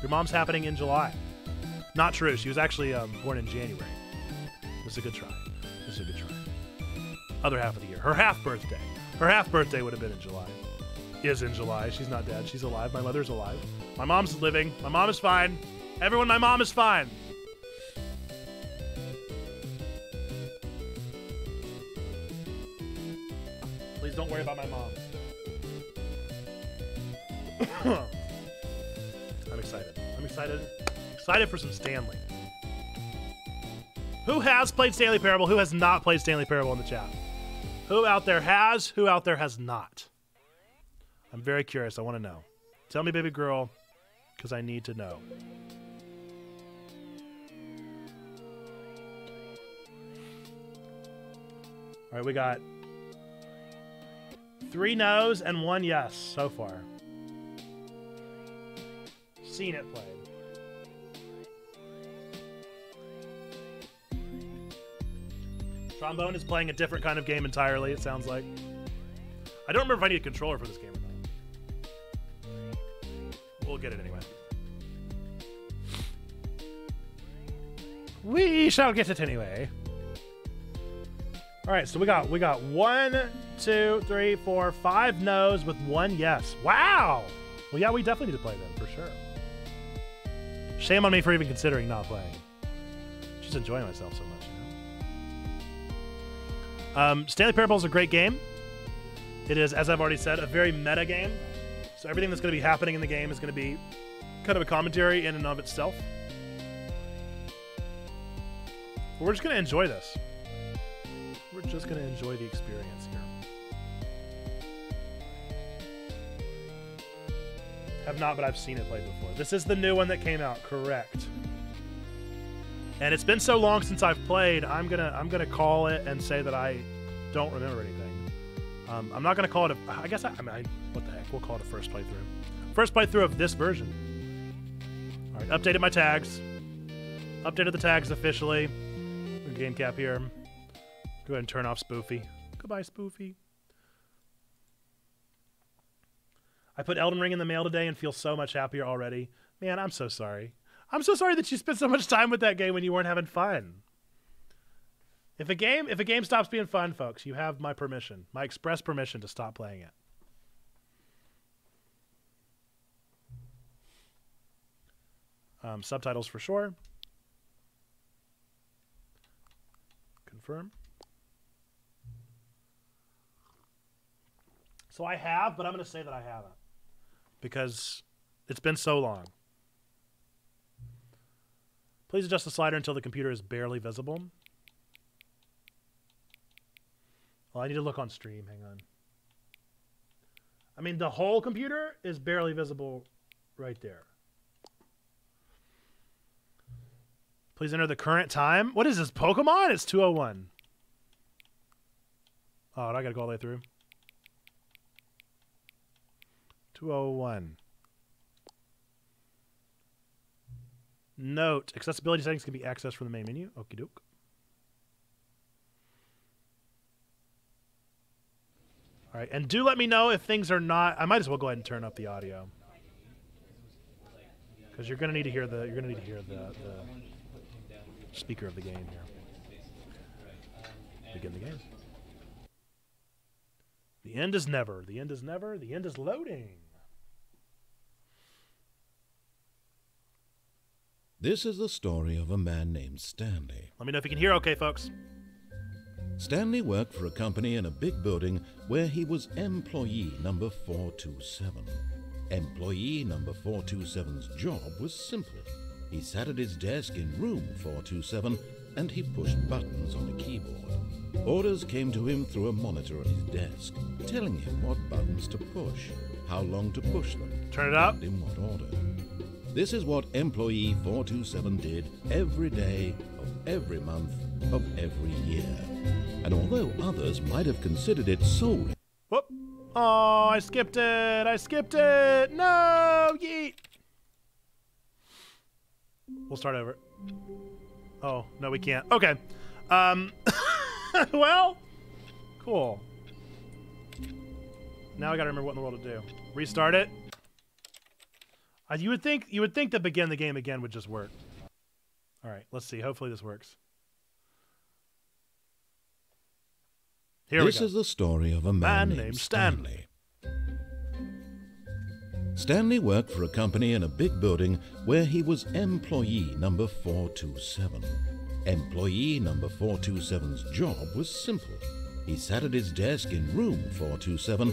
Your mom's happening in July. Not true. She was actually um, born in January. This is a good try. This is a good try. Other half of the year. Her half birthday. Her half birthday would have been in July. Is in July. She's not dead. She's alive. My mother's alive. My mom's living. My mom is fine. Everyone, my mom is fine. Please don't worry about my mom. [COUGHS] I'm excited. I'm excited. Excited for some Stanley. Who has played Stanley Parable? Who has not played Stanley Parable in the chat? Who out there has? Who out there has not? I'm very curious. I want to know. Tell me, baby girl, because I need to know. All right, we got three no's and one yes so far. Seen it played. Trombone is playing a different kind of game entirely, it sounds like. I don't remember if I need a controller for this game or not. We'll get it anyway. We shall get it anyway. All right, so we got we got one, two, three, four, five no's with one yes. Wow. Well, yeah, we definitely need to play them for sure. Shame on me for even considering not playing. Just enjoying myself so much. Um, Stanley Parable is a great game. It is, as I've already said, a very meta game. So everything that's going to be happening in the game is going to be kind of a commentary in and of itself. But we're just going to enjoy this. We're just going to enjoy the experience here. Have not, but I've seen it played before. This is the new one that came out, correct. And it's been so long since I've played, I'm gonna I'm gonna call it and say that I don't remember anything. Um, I'm not gonna call it a. I guess I, I mean, I, what the heck? We'll call it a first playthrough. First playthrough of this version. All right, updated my tags. Updated the tags officially. Game cap here. Go ahead and turn off Spoofy. Goodbye, Spoofy. I put Elden Ring in the mail today and feel so much happier already. Man, I'm so sorry. I'm so sorry that you spent so much time with that game when you weren't having fun. If a game if a game stops being fun, folks, you have my permission, my express permission to stop playing it. Um, subtitles for sure. Confirm. So I have, but I'm going to say that I haven't because it's been so long. Please adjust the slider until the computer is barely visible. Well, I need to look on stream. Hang on. I mean, the whole computer is barely visible right there. Please enter the current time. What is this, Pokemon? It's 201. Oh, oh I got to go all the way through. 201. Note, accessibility settings can be accessed from the main menu. Okie doke. All right, and do let me know if things are not. I might as well go ahead and turn up the audio because you're gonna need to hear the. You're gonna need to hear the, the speaker of the game here. Begin the game. The end is never. The end is never. The end is loading. This is the story of a man named Stanley. Let me know if you can hear okay, folks. Stanley worked for a company in a big building where he was employee number 427. Employee number 427's job was simple. He sat at his desk in room 427 and he pushed buttons on a keyboard. Orders came to him through a monitor on his desk, telling him what buttons to push, how long to push them, Turn it up. and in what order. This is what employee 427 did every day of every month of every year. And although others might have considered it soul Whoop. Oh, I skipped it. I skipped it. No, yeet. We'll start over. Oh, no, we can't. Okay. Um, [LAUGHS] well, cool. Now I gotta remember what in the world to do. Restart it. Uh, you would think you would think that begin the game again would just work. All right, let's see. Hopefully this works. Here this we go. is the story of a man, Man named, named Stanley. Stanley worked for a company in a big building where he was employee number 427. Employee number 427's job was simple. He sat at his desk in room 427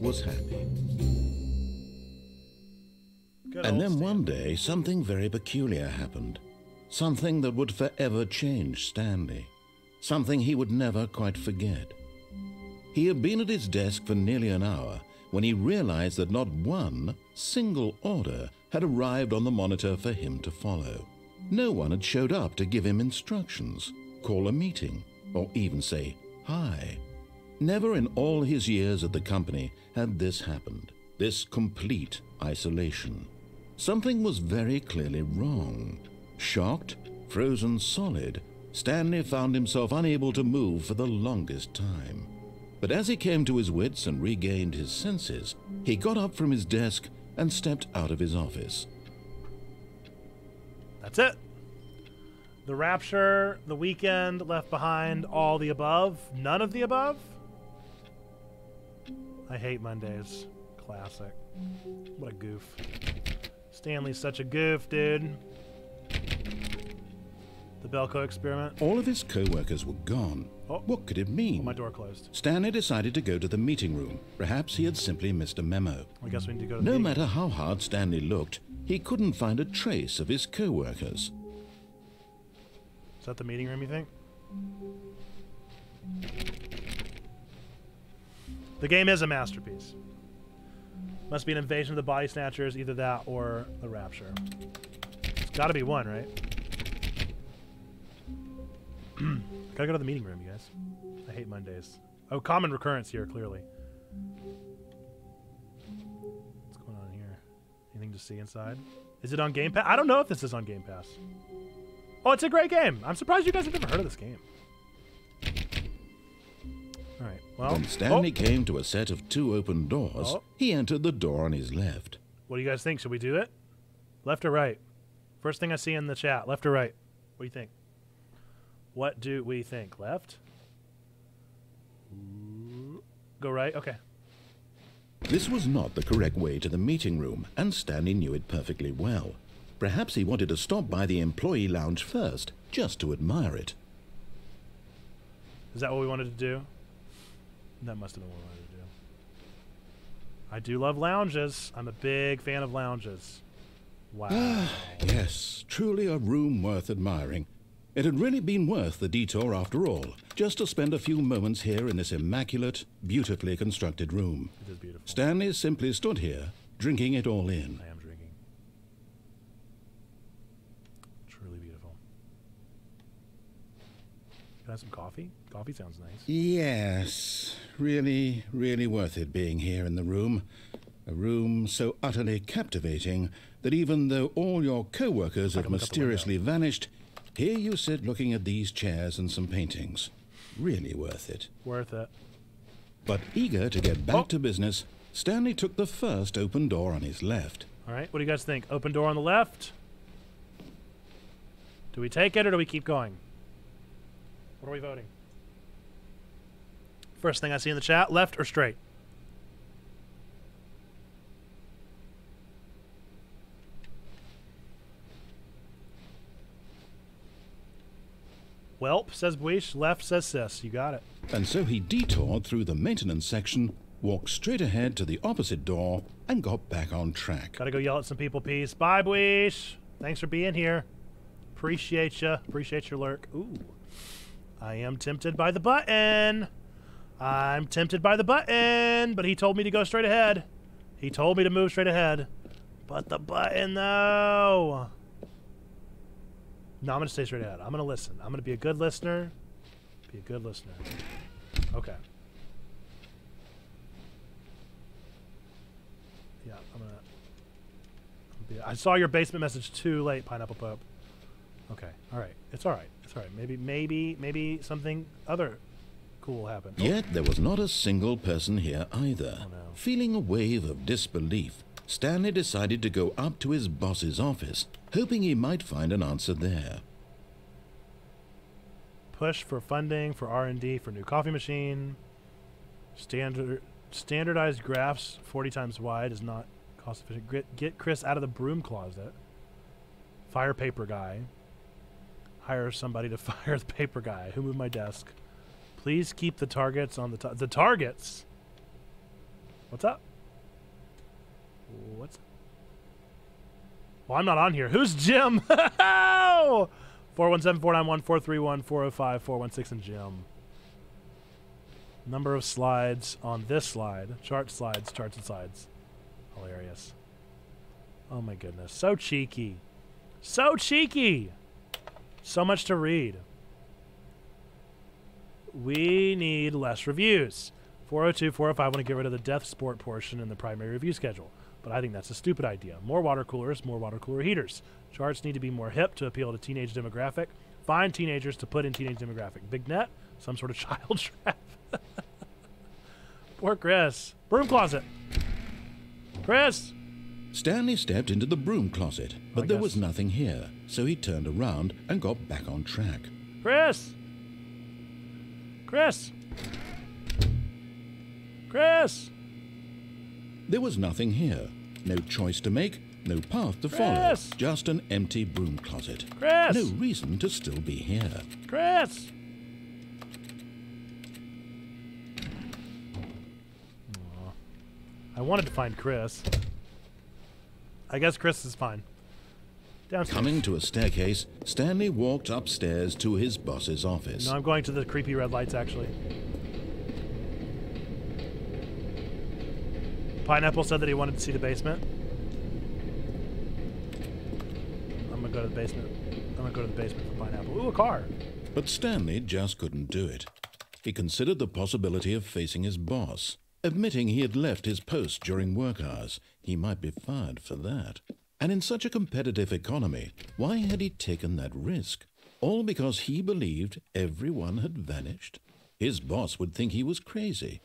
was happy. Good And then Stan. one day, something very peculiar happened. Something that would forever change Stanley. something he would never quite forget. He had been at his desk for nearly an hour when he realized that not one single order had arrived on the monitor for him to follow. No one had showed up to give him instructions, call a meeting, or even say hi. Never in all his years at the company had this happened, this complete isolation. Something was very clearly wrong. Shocked, frozen solid, Stanley found himself unable to move for the longest time. But as he came to his wits and regained his senses, he got up from his desk and stepped out of his office. That's it. The Rapture, The Weekend, Left Behind, all the above, none of the above? I hate Mondays. Classic. What a goof. Stanley's such a goof, dude. The Belko experiment. All of his co-workers were gone. Oh. What could it mean? Oh, my door closed. Stanley decided to go to the meeting room. Perhaps he had simply missed a memo. I guess we need to go to No matter how hard Stanley looked, he couldn't find a trace of his co-workers. Is that the meeting room, you think? The game is a masterpiece. Must be an invasion of the body snatchers, either that or the rapture. It's gotta be one, right? [CLEARS THROAT] gotta go to the meeting room, you guys. I hate Mondays. Oh, common recurrence here, clearly. What's going on here? Anything to see inside? Is it on Game Pass? I don't know if this is on Game Pass. Oh, it's a great game. I'm surprised you guys have never heard of this game. Well, When Stanley oh, came to a set of two open doors, Oh. he entered the door on his left. what do you guys think? Should we do it? Left or right? First thing I see in the chat. Left or right? What do you think? What do we think? Left? Go right? Okay. This was not the correct way to the meeting room, and Stanley knew it perfectly well. Perhaps he wanted to stop by the employee lounge first, just to admire it. Is that what we wanted to do? That must have been what I wanted to do. I do love lounges. I'm a big fan of lounges. Wow. Ah, yes, truly a room worth admiring. It had really been worth the detour after all, just to spend a few moments here in this immaculate, beautifully constructed room. it is beautiful. Stanley simply stood here, drinking it all in. I am drinking. Truly beautiful. Can I have some coffee? Coffee sounds nice. Yes, really, really worth it being here in the room. A room so utterly captivating that even though all your have look out the mysteriously vanished, here you sit looking at these chairs and some paintings. Really worth it. Worth it. But eager to get back Oh. to business, Stanley took the first open door on his left. All right. What do you guys think? Open door on the left. Do we take it or do we keep going? What are we voting? First thing I see in the chat, left or straight? Welp, says Buish. Left, says Sis. You got it. And so he detoured through the maintenance section, walked straight ahead to the opposite door, and got back on track. Gotta go yell at some people. Peace. Bye, Buish. Thanks for being here. Appreciate you. Appreciate your lurk. Ooh. I am tempted by the button. I'm tempted by the button, but he told me to go straight ahead. He told me to move straight ahead. But the button, though. No, I'm going to stay straight ahead. I'm going to listen. I'm going to be a good listener. Be a good listener. Okay. Yeah, I'm going to. I saw your basement message too late, Pineapple Pope. Okay, all right. It's all right. It's all right. Maybe, maybe, maybe something other cool will happen. Oh, Yet there was not a single person here either. Oh, no. Feeling a wave of disbelief, Stanley decided to go up to his boss's office, hoping he might find an answer there. push for funding for R&D for new coffee machine. Standard standardized graphs 40 times wide is not cost efficient. Get, get Chris out of the broom closet. Fire paper guy. Hire somebody to [LAUGHS] fire the paper guy. Who moved my desk? Please keep the targets on the ta- the targets. What's up? What's up? Well, I'm not on here. Who's Jim? [LAUGHS] 417 491 431 405 416 and Jim. Number of slides on this slide. Chart slides, charts and slides. Hilarious. Oh my goodness. So cheeky. So cheeky. So much to read. We need less reviews. 402, 405 want to get rid of the death sport portion in the primary review schedule. But I think that's a stupid idea. More water coolers, more water cooler heaters. Charts need to be more hip to appeal to teenage demographic. Find teenagers to put in teenage demographic. Big net, some sort of [LAUGHS] child trap. Poor Chris. Broom closet. Chris. Stanley stepped into the broom closet, but there was nothing here, so he turned around and got back on track. Chris. Chris. Chris. There was nothing here. No choice to make, no path to follow. Just an empty broom closet. Chris. No reason to still be here. Chris. I wanted to find Chris. I guess Chris is fine. Downstairs. Coming to a staircase, Stanley walked upstairs to his boss's office. No, I'm going to the creepy red lights actually. Pineapple said that he wanted to see the basement. I'm gonna go to the basement. I'm gonna go to the basement for Pineapple. Ooh, a car. But Stanley just couldn't do it. He considered the possibility of facing his boss. Admitting he had left his post during work hours, he might be fired for that. And in such a competitive economy, why had he taken that risk? All because he believed everyone had vanished? His boss would think he was crazy.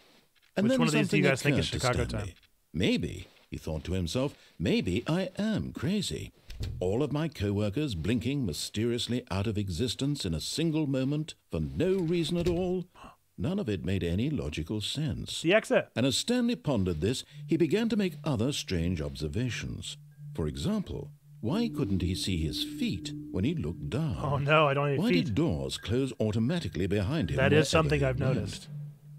And Which then one of these do you something guys think is Chicago time? Maybe, he thought to himself, maybe I am crazy. All of my coworkers blinking mysteriously out of existence in a single moment for no reason at all. None of it made any logical sense. The exit. And as Stanley pondered this, he began to make other strange observations. For example, why couldn't he see his feet when he looked down? Oh no, I don't have Why feet. did doors close automatically behind him? That is something I've went? noticed.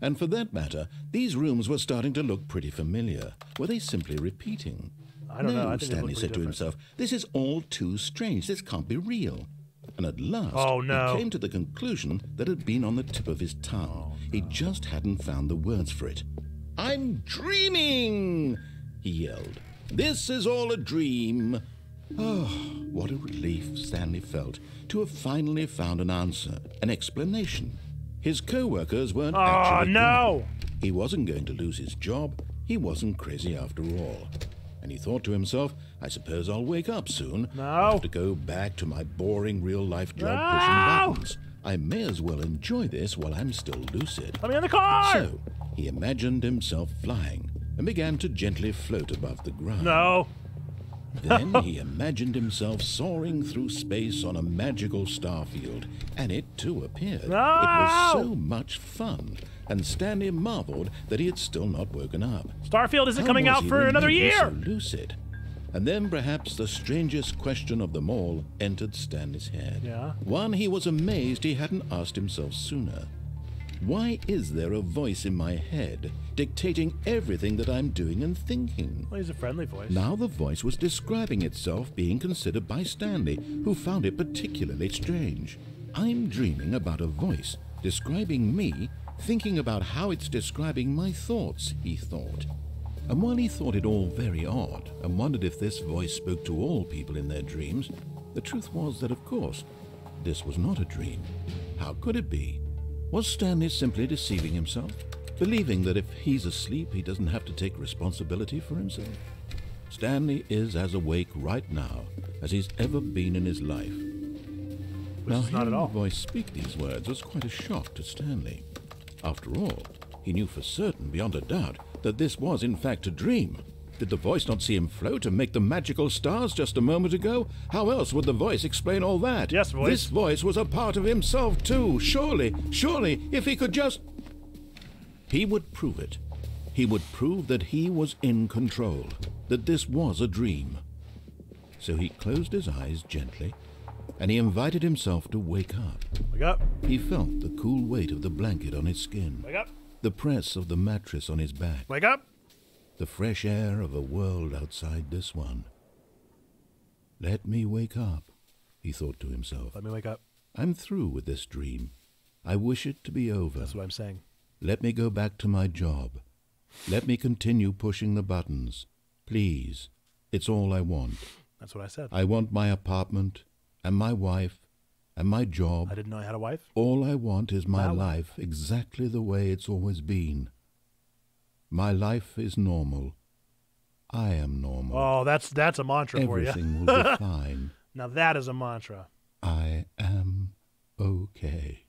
And for that matter, these rooms were starting to look pretty familiar. Were they simply repeating? I don't no, know. I think they look Stanley said to himself, this is all too strange. This can't be real. And at last, Oh, no. he came to the conclusion that had been on the tip of his tongue. Oh, He just hadn't found the words for it. I'm dreaming! He yelled. This is all a dream. Oh, what a relief Stanley felt to have finally found an answer, an explanation. His co-workers weren't Oh actually no! he wasn't going to lose his job. He wasn't crazy after all. And he thought to himself, I suppose I'll wake up soon. No. I'll have to go back to my boring real life job No. pushing buttons. I may as well enjoy this while I'm still lucid. Let me in the car! So he imagined himself flying and began to gently float above the ground. no. Then he imagined himself soaring through space on a magical starfield, and it too appeared. No! It was so much fun, and Stanley marveled that he had still not woken up. Starfield isn't How coming out for another year! So lucid. And then perhaps the strangest question of them all entered Stanley's head. Yeah? One he was amazed he hadn't asked himself sooner. Why is there a voice in my head dictating everything that I'm doing and thinking? Well, he's a friendly voice. Now the voice was describing itself being considered by Stanley, who found it particularly strange. I'm dreaming about a voice describing me, thinking about how it's describing my thoughts, he thought. And while he thought it all very odd and wondered if this voice spoke to all people in their dreams, the truth was that, of course, this was not a dream. How could it be? Was Stanley simply deceiving himself, believing that if he's asleep, he doesn't have to take responsibility for himself? Stanley is as awake right now as he's ever been in his life. now, not at hearing all. the voice speak these words was quite a shock to Stanley. After all, he knew for certain, beyond a doubt, that this was in fact a dream. Did the voice not see him float and make the magical stars just a moment ago? How else would the voice explain all that? Yes, voice. This voice was a part of himself too. Surely, surely, if he could just. He would prove it. He would prove that he was in control, that this was a dream. So he closed his eyes gently, and he invited himself to wake up. Wake up. He felt the cool weight of the blanket on his skin, Wake up. the press of the mattress on his back, Wake up. The fresh air of a world outside this one. Let me wake up, he thought to himself. Let me wake up. I'm through with this dream. I wish it to be over. That's what I'm saying. Let me go back to my job. Let me continue pushing the buttons. Please. It's all I want. That's what I said. I want my apartment and my wife and my job. I didn't know I had a wife. All I want is my Wow. life exactly the way it's always been. My life is normal. I am normal. Oh, that's that's a mantra for you. Everything will be [LAUGHS] fine. Now that is a mantra. I am okay.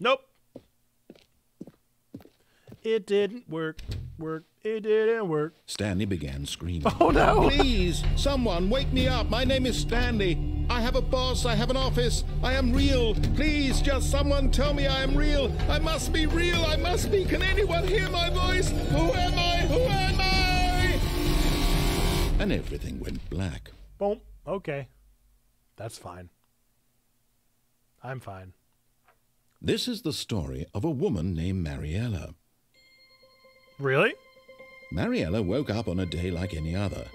Nope. It didn't work. Work. It didn't work. Stanley began screaming. [LAUGHS] Oh no! Please, someone wake me up. My name is Stanley. I have a boss. I have an office. I am real. Please, just someone tell me I am real. I must be real. I must be. Can anyone hear my voice? Who am I? Who am I? And everything went black. Boom. Okay. That's fine. I'm fine. This is the story of a woman named Mariella. Really? Mariella woke up on a day like any other.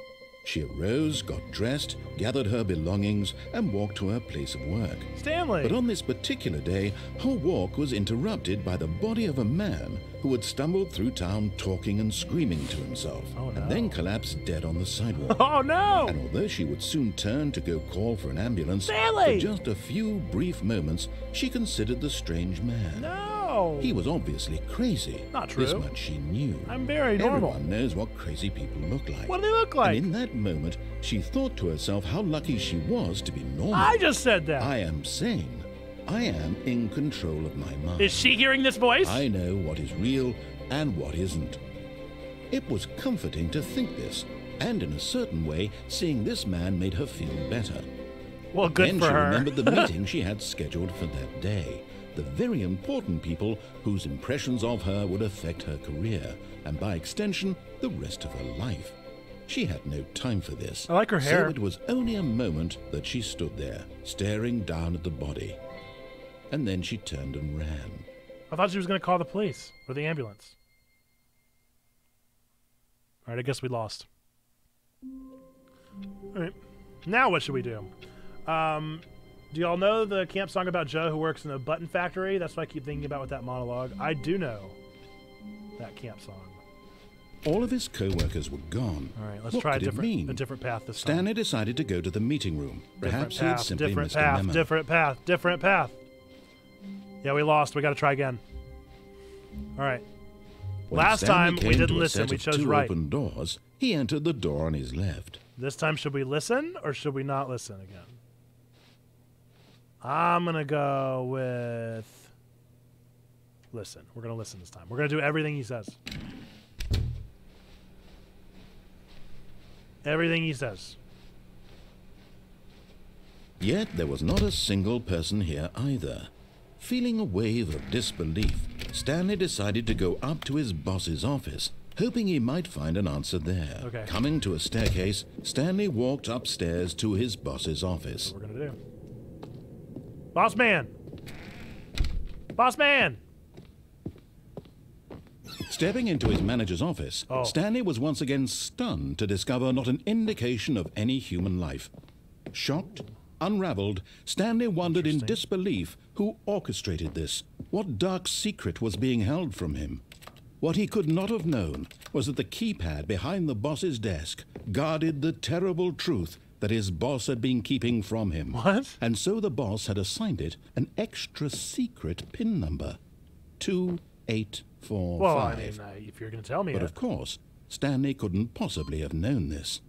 She arose, got dressed, gathered her belongings, and walked to her place of work. Stanley. But on this particular day, her walk was interrupted by the body of a man who had stumbled through town talking and screaming to himself, Oh, no. and then collapsed dead on the sidewalk. [LAUGHS] oh no! And although she would soon turn to go call for an ambulance, Stanley! for just a few brief moments, she considered the strange man. No. Oh. He was obviously crazy. Not true. This much she knew. I'm very normal. Everyone knows what crazy people look like. What do they look like? And in that moment, she thought to herself how lucky she was to be normal. I just said that. I am sane. I am in control of my mind. Is she hearing this voice? I know what is real and what isn't. It was comforting to think this, and in a certain way, seeing this man made her feel better. well, good then for she remembered the [LAUGHS] meeting she had scheduled for that day. The very important people whose impressions of her would affect her career, and by extension, the rest of her life. She had no time for this. I like her hair. So it was only a moment that she stood there, staring down at the body. And then she turned and ran. I thought she was going to call the police or the ambulance. All right, I guess we lost. All right. Now what should we do? Um, do y'all know the camp song about Joe who works in a button factory? That's what I keep thinking about with that monologue. I do know that camp song. All of his co-workers were gone. All right, let's what try a different, a different path this time. Stanley decided to go to the meeting room. Perhaps he had path, simply different missed path, a memo. different path, different path. Yeah, we lost. We got to try again. All right. When Last Stanley time we didn't listen. We chose two right. open doors. He entered the door on his left. This time, should we listen or should we not listen again? I'm going to go with listen. We're going to listen this time. We're going to do everything he says. Everything he says. Yet there was not a single person here either. Feeling a wave of disbelief, Stanley decided to go up to his boss's office, hoping he might find an answer there. Okay. Coming to a staircase, Stanley walked upstairs to his boss's office. What we're to do. Boss man. Boss man. Stepping into his manager's office, Oh. Stanley was once again stunned to discover not an indication of any human life. Shocked, unraveled, Stanley wondered in disbelief who orchestrated this. What dark secret was being held from him? What he could not have known was that the keypad behind the boss's desk guarded the terrible truth that his boss had been keeping from him. What? And so the boss had assigned it an extra secret PIN number 2845. Well, I mean, uh, if you're going to tell me But it. of course, Stanley couldn't possibly have known this.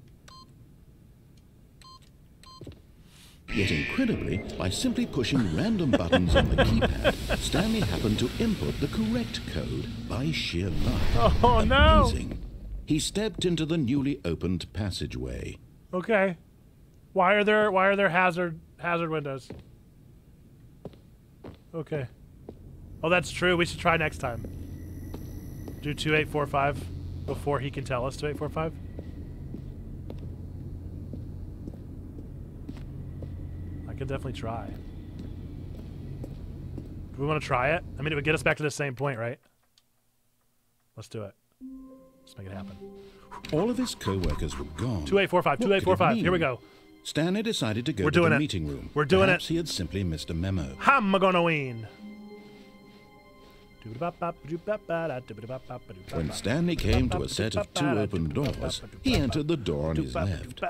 Yet incredibly, by simply pushing random buttons on the keypad, Stanley happened to input the correct code by sheer luck. [LAUGHS] Oh, no. Amazing. He stepped into the newly opened passageway. Okay. Why are there why are there hazard hazard windows? Okay. Oh, that's true. We should try next time. Do 2845 before he can tell us 2845. I could definitely try. Do we want to try it? I mean, it would get us back to the same point, right? Let's do it. Let's make it happen. All of his co-workers were gone. 2845, What could it 2845. Here we go. Stanley decided to go We're to doing the it. meeting room. We're doing Perhaps it. he had simply missed a memo. Gonna win. When Stanley came to a set of two open doors, he entered the door on his left.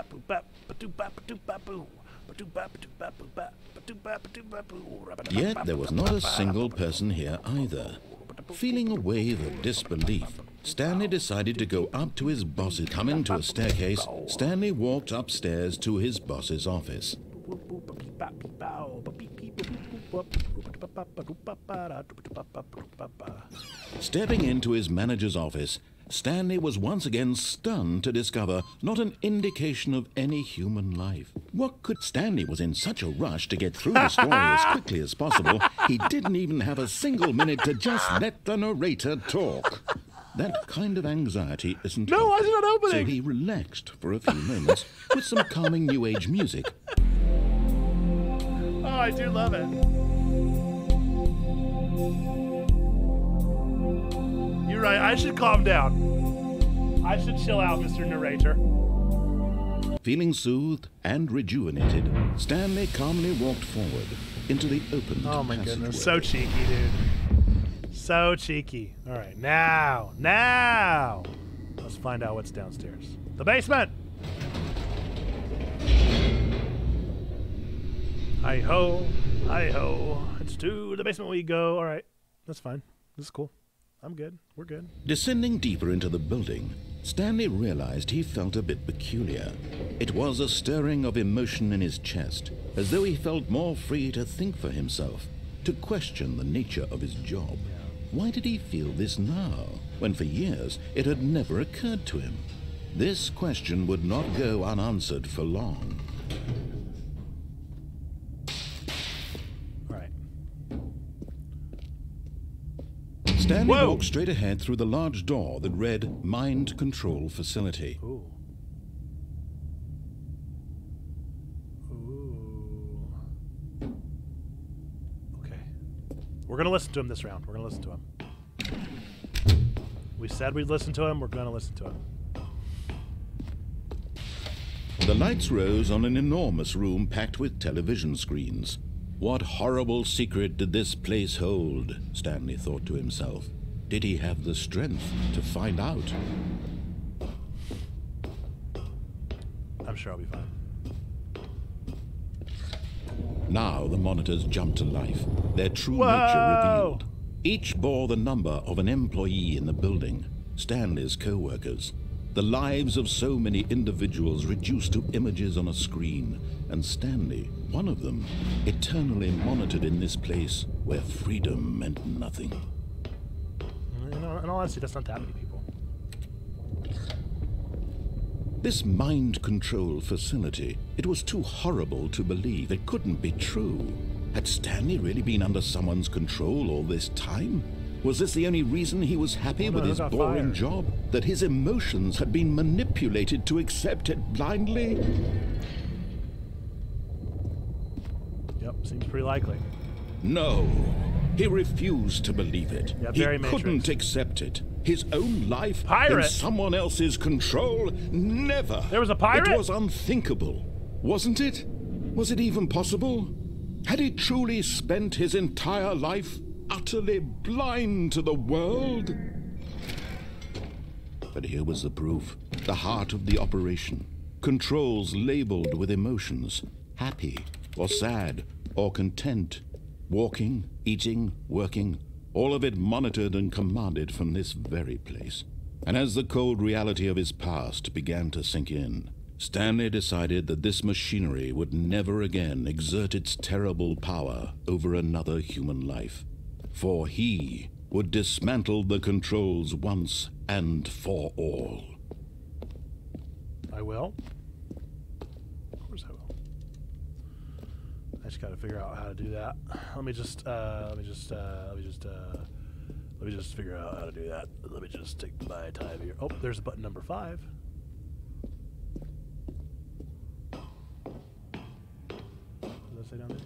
Yet there was not a single person here either. Feeling a wave of disbelief, Stanley decided to go up to his boss's. Coming to a staircase, Stanley walked upstairs to his boss's office. Stepping into his manager's office, Stanley was once again stunned to discover not an indication of any human life. What could Stanley was in such a rush to get through the story as quickly as possible, he didn't even have a single minute to just let the narrator talk. That kind of anxiety isn't No, why is it healthy, not opening? So he relaxed for a few moments with some calming new age music Oh, I do love it. You're right. I should calm down. I should chill out, Mr. Narrator. Feeling soothed and rejuvenated, Stanley calmly walked forward into the open Oh my goodness. So cheeky, dude. So cheeky. All right. Now, now, let's find out what's downstairs. The basement. Hi ho, hi ho. It's to the basement we go. All right. That's fine. This is cool. I'm good. We're good. Descending deeper into the building, Stanley realized he felt a bit peculiar. It was a stirring of emotion in his chest, as though he felt more free to think for himself, to question the nature of his job. Why did he feel this now, when for years it had never occurred to him? This question would not go unanswered for long. All right. Stanley Whoa! walked straight ahead through the large door that read Mind Control Facility. Ooh. Ooh. Okay. We're gonna listen to him this round. We're gonna listen to him. We said we'd listen to him. We're gonna listen to him. The lights rose on an enormous room packed with television screens. What horrible secret did this place hold? Stanley thought to himself. Did he have the strength to find out? I'm sure I'll be fine. Now the monitors jumped to life, their true Whoa! nature revealed. Each bore the number of an employee in the building, Stanley's co-workers. The lives of so many individuals reduced to images on a screen, and Stanley, one of them, eternally monitored in this place where freedom meant nothing. In all, in all honesty, that's not that many people. This mind control facility, it was too horrible to believe. It couldn't be true. Had Stanley really been under someone's control all this time? Was this the only reason he was happy Oh, with his boring fired. job? That his emotions had been manipulated to accept it blindly? Yep, seems pretty likely. No. He refused to believe it. Yeah, he Matrix. couldn't accept it. His own life Pirate. in someone else's control? Never. There was a pirate? It was unthinkable, wasn't it? Was it even possible? Had he truly spent his entire life utterly blind to the world? But here was the proof. The heart of the operation. Controls labeled with emotions. Happy, or sad, or content. Walking, eating, working. All of it monitored and commanded from this very place. And as the cold reality of his past began to sink in, Stanley decided that this machinery would never again exert its terrible power over another human life. For he would dismantle the controls once and for all. I will. Of course I will. I just gotta figure out how to do that. Let me just, uh, let me just, uh, let me just, uh, let me just figure out how to do that. Let me just take my time here. Oh, there's a button number five. What does that say down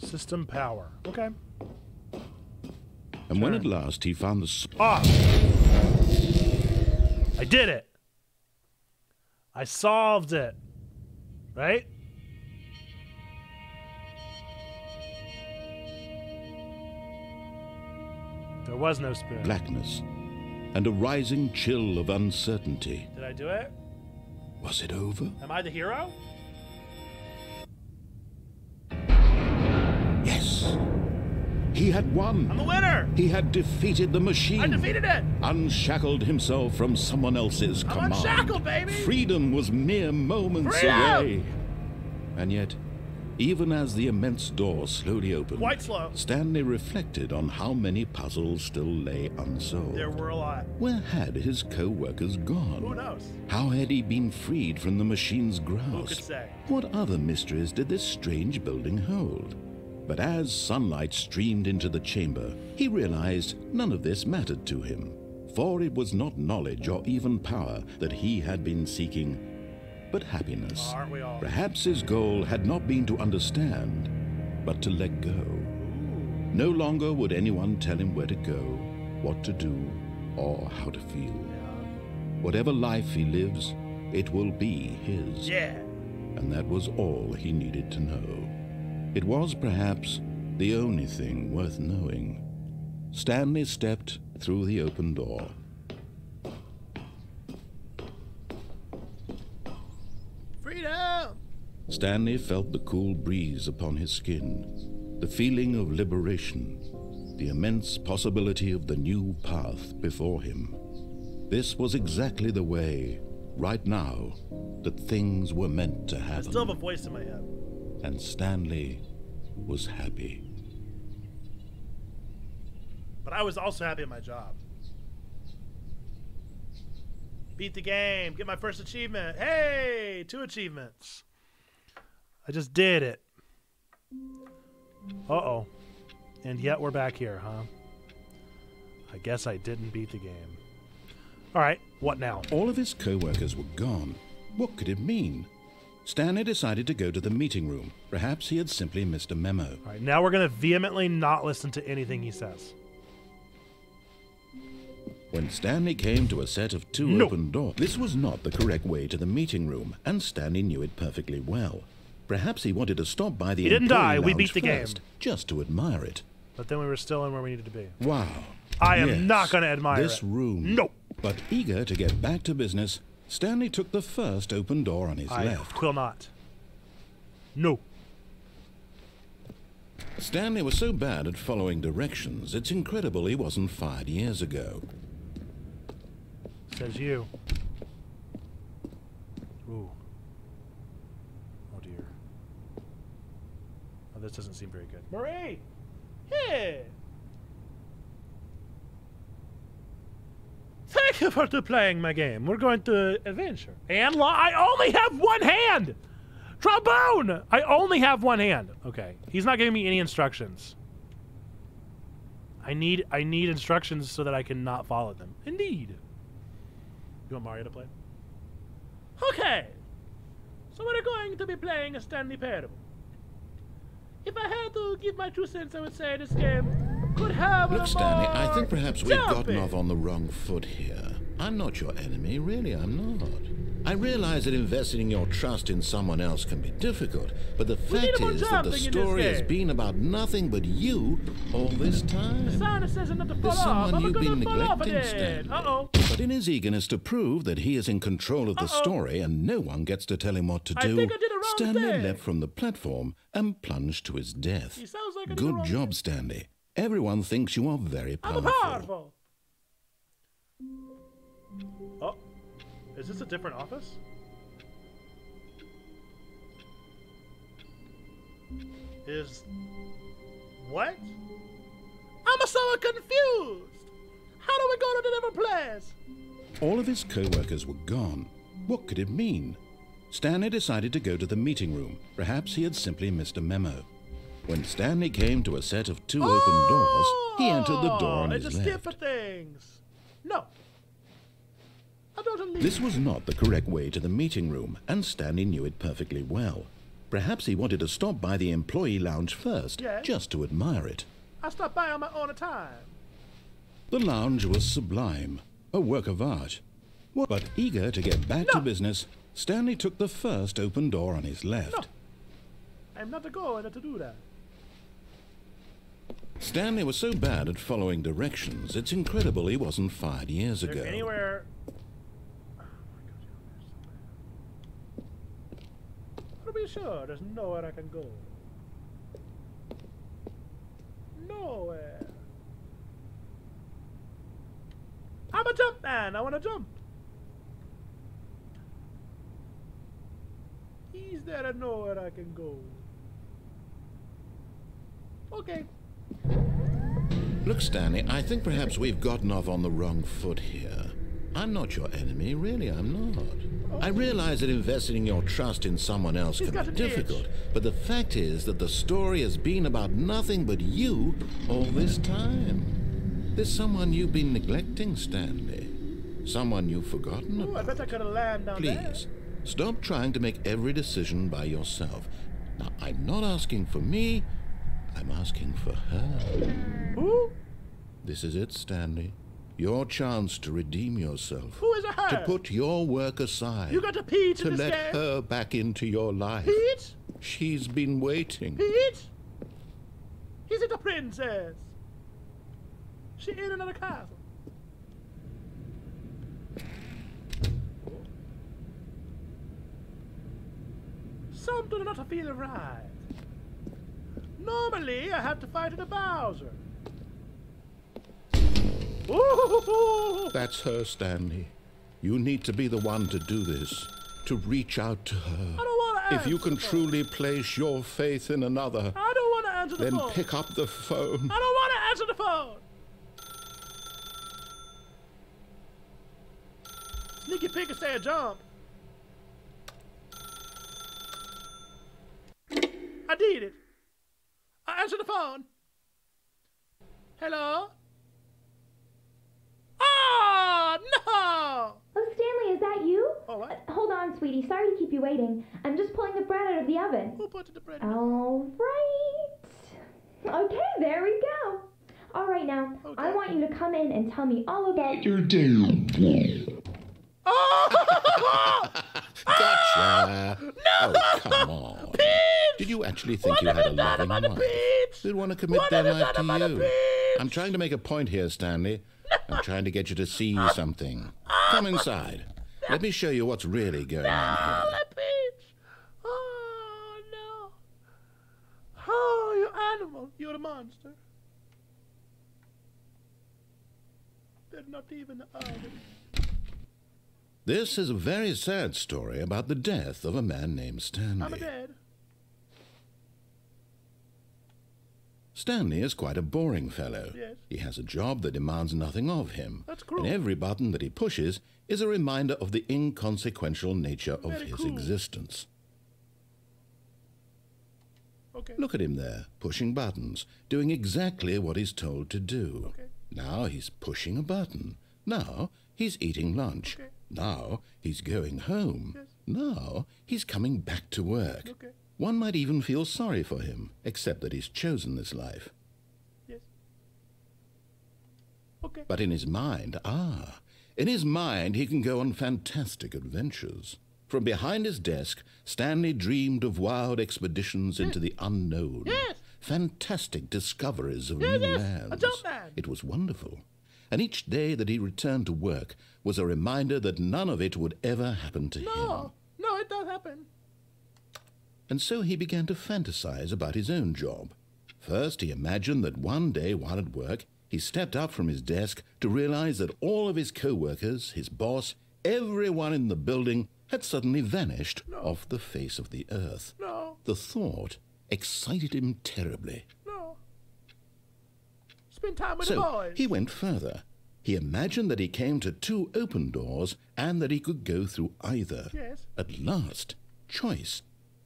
there? System power. Okay. And when at last he found the spot. Off. I did it. I solved it. Right? There was no spoon. Blackness and a rising chill of uncertainty. Did I do it? Was it over? Am I the hero? Yes. He had won. I'm the winner! He had defeated the machine. I defeated it! Unshackled himself from someone else's I'm command. unshackled, baby! Freedom was mere moments Freedom! away. And yet, even as the immense door slowly opened, Quite slow. Stanley reflected on how many puzzles still lay unsolved. There were a lot. Where had his co-workers gone? Who knows? How had he been freed from the machine's Who could grasp? say? What other mysteries did this strange building hold? But as sunlight streamed into the chamber, he realized none of this mattered to him, for it was not knowledge or even power that he had been seeking, but happiness. Aren't we all? Perhaps his goal had not been to understand, but to let go. No longer would anyone tell him where to go, what to do, or how to feel. Whatever life he lives, it will be his Yeah. and that was all he needed to know. It was perhaps the only thing worth knowing. Stanley stepped through the open door. Freedom! Stanley felt the cool breeze upon his skin, the feeling of liberation, the immense possibility of the new path before him. This was exactly the way, right now, that things were meant to happen. I still have a voice in my head. and Stanley was happy. But I was also happy at my job. Beat the game. Get my first achievement. Hey, two achievements. I just did it. Uh oh. And yet we're back here, huh? I guess I didn't beat the game. All right, what now? All of his co-workers were gone. What could it mean? Stanley decided to go to the meeting room. Perhaps he had simply missed a memo. All right, now we're going to vehemently not listen to anything he says. When Stanley came to a set of two No. open doors, this was not the correct way to the meeting room, and Stanley knew it perfectly well. Perhaps he wanted to stop by the He didn't employee die. We beat the game. just to admire it. But then we were still in where we needed to be. Wow. I am Yes, not gonna admire this it. room. Nope. But eager to get back to business, Stanley took the first open door on his I left. will not. No. Stanley was so bad at following directions, it's incredible he wasn't fired years ago. Says you. Ooh. Oh dear. Oh, this doesn't seem very good. Marie! Hey! Thank you for playing my game. We're going to adventure. And lo- I only have one hand! Trombone! I only have one hand. Okay. He's not giving me any instructions. I need I need instructions so that I can not follow them. Indeed. You want Mario to play? Okay. So we're going to be playing a Stanley Parable. If I had to give my two cents, I would say this game could have a Look, Stanley, I think perhaps we've gotten off on the wrong foot here. I'm not your enemy, really, I'm not. I realize that investing your trust in someone else can be difficult, but the We fact is that the jumping in this story has been about nothing but you all this time. Sign says not to There's someone I'm you've been neglecting. Stanley. Uh-oh. But in his eagerness to prove that he is in control of the Uh-oh. story and no one gets to tell him what to do, I the wrong Stanley thing. leapt from the platform and plunged to his death. Like I the Good job, thing. Stanley. Everyone thinks you are very I'm powerful. Is this a different office? Is what? I'm so confused. How do we go to the different place? All of his co-workers were gone. What could it mean? Stanley decided to go to the meeting room. Perhaps he had simply missed a memo. When Stanley came to a set of two open doors, he entered the door on Oh, it's his a skip left. for things. No. I don't believe. This was not the correct way to the meeting room, and Stanley knew it perfectly well. Perhaps he wanted to stop by the employee lounge first, Yeah. just to admire it. I stopped by on my own time. The lounge was sublime, a work of art. But eager to get back to business, Stanley took the first open door on his left. No. I'm not going to do that. Stanley was so bad at following directions, it's incredible he wasn't fired years There's ago. anywhere. To be sure, there's nowhere I can go. Nowhere. I'm a jump man. I want to jump. Is there nowhere I can go? Okay. Look, Stanley, I think perhaps we've gotten off on the wrong foot here. I'm not your enemy, really, I'm not. I realize that investing your trust in someone else He's can be difficult, but the fact is that the story has been about nothing but you all this time. There's someone you've been neglecting, Stanley. Someone you've forgotten Ooh, I about. bet I could have landed down there. Please, stop trying to make every decision by yourself. Now, I'm not asking for me, I'm asking for her. Who? This is it, Stanley. Your chance to redeem yourself. Who is a her? To put your work aside. You got a Pete to this let game? her back into your life. Pete? She's been waiting. Pete? Is it a princess. She in another castle. Something do not feel right. Normally, I have to fight in a Bowser. That's her, Stanley. You need to be the one to do this. To reach out to I her. don't want to If you can phone. truly place your faith in another, I don't want to answer the then phone. pick up the phone. I don't want to answer the phone. Sneaky pig a jump. I did it. I answered the phone. Hello? Oh, no! Oh, Stanley, is that you? Oh, what? Uh, hold on, sweetie. Sorry to keep you waiting. I'm just pulling the bread out of the oven. Who put the bread in All right. Okay, there we go. All right, now, I want you to come in and tell me all about your Oh! [LAUGHS] Gotcha. No! Oh, come on. Did you actually think What you had a you done loving wife? peeps? They'd want to commit What their life to done about the you. I'm trying to make a point here, Stanley. I'm trying to get you to see something. Come inside. Let me show you what's really going on Oh, here. that peach! Oh, no. Oh, you animal. You're a monster. They're not even the. This is a very sad story about the death of a man named I'm a Stanley. Stanley is quite a boring fellow. Yes. He has a job that demands nothing of him. That's cruel. And every button that he pushes is a reminder of the inconsequential nature of Very his cruel. existence. Okay. Look at him there, pushing buttons, doing exactly what he's told to do. Okay. Now he's pushing a button. Now he's eating lunch. Okay. Now he's going home. Yes. Now he's coming back to work. Okay. One might even feel sorry for him, except that he's chosen this life. Yes. Okay. But in his mind, ah, in his mind, he can go on fantastic adventures. From behind his desk, Stanley dreamed of wild expeditions into the unknown. Yes. Fantastic discoveries of Yes, new yes, lands. man. It was wonderful. And each day that he returned to work was a reminder that none of it would ever happen to him. No. No, it does happen. And so he began to fantasize about his own job. First, he imagined that one day while at work, he stepped up from his desk to realize that all of his co-workers, his boss, everyone in the building had suddenly vanished off the face of the earth. No. The thought excited him terribly. No. Spend time with the So boys. he went further. He imagined that he came to two open doors and that he could go through either. Yes. At last, choice.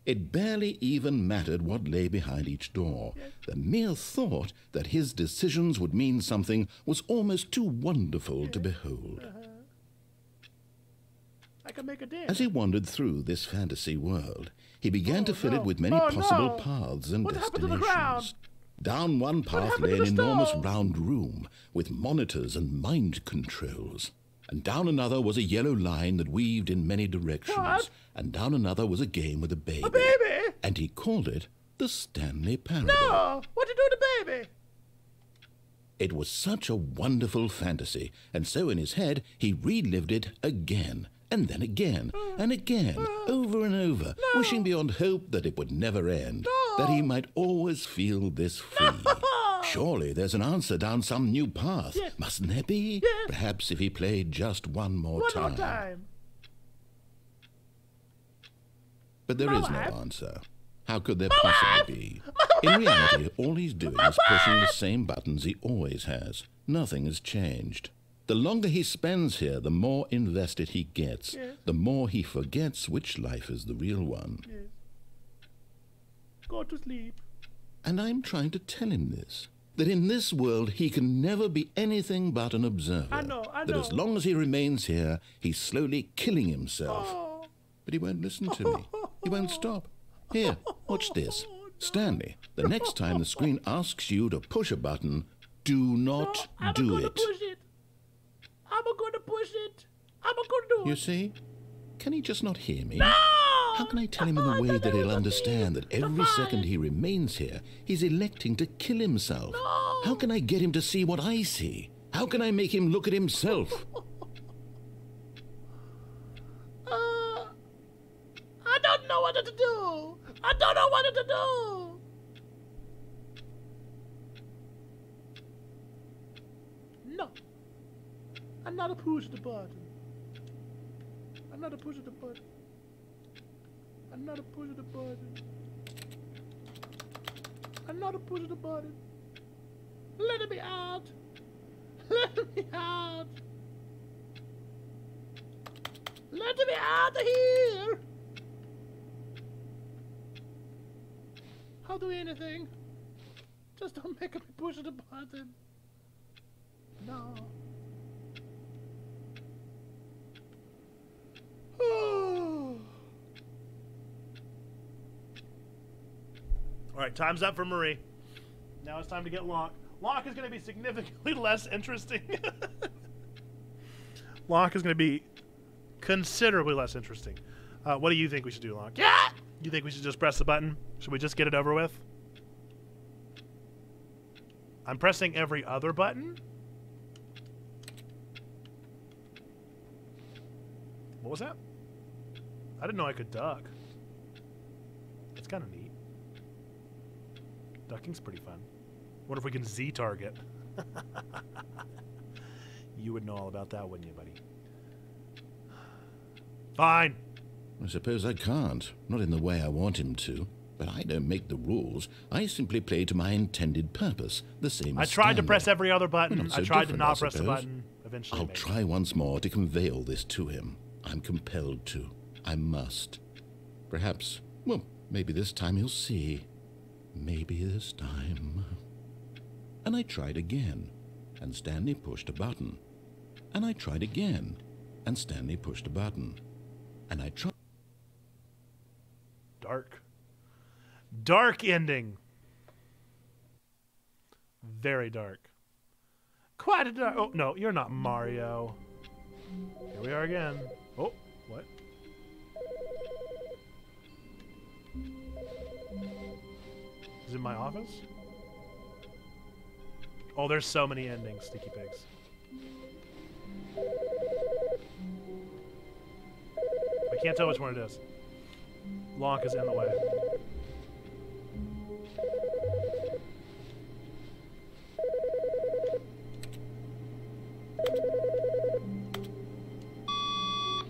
It barely even mattered what lay behind each door. The mere thought that his decisions would mean something was almost too wonderful to behold. I can make a dinner. As he wandered through this fantasy world, he began to oh, fill no. it with many Oh, possible no. paths and What happened to the destinations. Down one path lay an enormous round room with monitors and mind controls. And down another was a yellow line that weaved in many directions, What? and down another was a game with a baby. A baby? And he called it the Stanley Parable. No! what you do to baby? It was such a wonderful fantasy, and so in his head he relived it again, and then again, mm. and again, mm. over and over, wishing beyond hope that it would never end, that he might always feel this free. Surely there's an answer down some new path, Yes. mustn't there be? Yes. Perhaps if he played just one more One time. more time. But there My is no answer. How could there possibly be? In reality, all he's doing is pushing the same buttons he always has. Nothing has changed. The longer he spends here, the more invested he gets, Yes. the more he forgets which life is the real one. Yes. Go to sleep. And I'm trying to tell him this. That in this world he can never be anything but an observer. I know, I That as long as he remains here, he's slowly killing himself. Oh. But he won't listen to me. He won't stop. Here, watch this. [LAUGHS] Oh, Stanley, the next time the screen [LAUGHS] asks you to push a button, do not I'm do it. push it. I'm gonna push it. I'm gonna do it. You see? Can he just not hear me? No! How can I tell him in a way that he'll understand that every second he remains here, he's electing to kill himself? How can I get him to see what I see? How can I make him look at himself? [LAUGHS] Uh, I don't know what to do. I don't know what to do. No. I'm not a push the button. I'm not a push the button. I'm of the button. Another push of the button. Let me out. Let me out. Let me out of here! I'll do anything. Just don't make me push of the button. No. [SIGHS] Oh. All right, time's up for Marie. Now it's time to get Locke. Locke is going to be significantly [LAUGHS] less interesting. [LAUGHS] Locke is going to be considerably less interesting. Uh, what do you think we should do, Locke? Yeah! You think we should just press the button? Should we just get it over with? I'm pressing every other button. What was that? I didn't know I could duck. It's kind of neat. Ducking's pretty fun. What if we can Z target? [LAUGHS] you would know all about that, wouldn't you, buddy? Fine. I suppose I can't, not in the way I want him to. But I don't make the rules. I simply play to my intended purpose, the same I as tried to press every other button. so I tried to not press the button. Eventually, I'll maybe. try once more to convey all this to him. I'm compelled to. I must. Perhaps, well, maybe this time he'll see. Maybe this time. And I tried again, and Stanley pushed a button. And I tried again, and Stanley pushed a button. And I tried. Dark. Dark ending. Very dark. Quite a dark. Oh, no, you're not Mario. Here we are again. Oh, Is it my office? Oh, there's so many endings, Sticky Pigs. I can't tell which one it is. Lonk is in the way.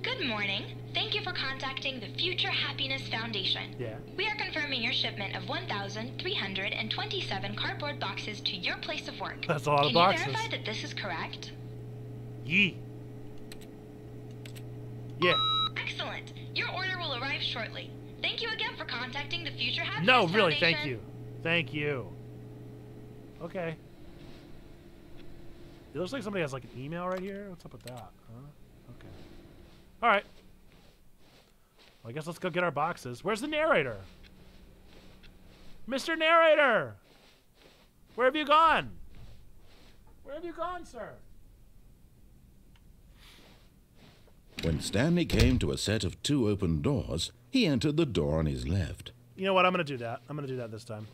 Good morning. Thank you for contacting the Future Happiness Foundation. Yeah. We are confirming your shipment of 1,327 cardboard boxes to your place of work. That's a lot of boxes. Can you verify that this is correct? Yee. Yeah. Excellent. Your order will arrive shortly. Thank you again for contacting the Future Happiness Foundation. No, Foundation. really, thank you. Thank you. Okay. It looks like somebody has like an email right here. What's up with that? Huh? Okay. All right. Well, I guess let's go get our boxes. Where's the narrator? Mr. Narrator! Where have you gone? Where have you gone, sir? When Stanley came to a set of two open doors, he entered the door on his left. You know what? I'm gonna do that. I'm gonna do that this time.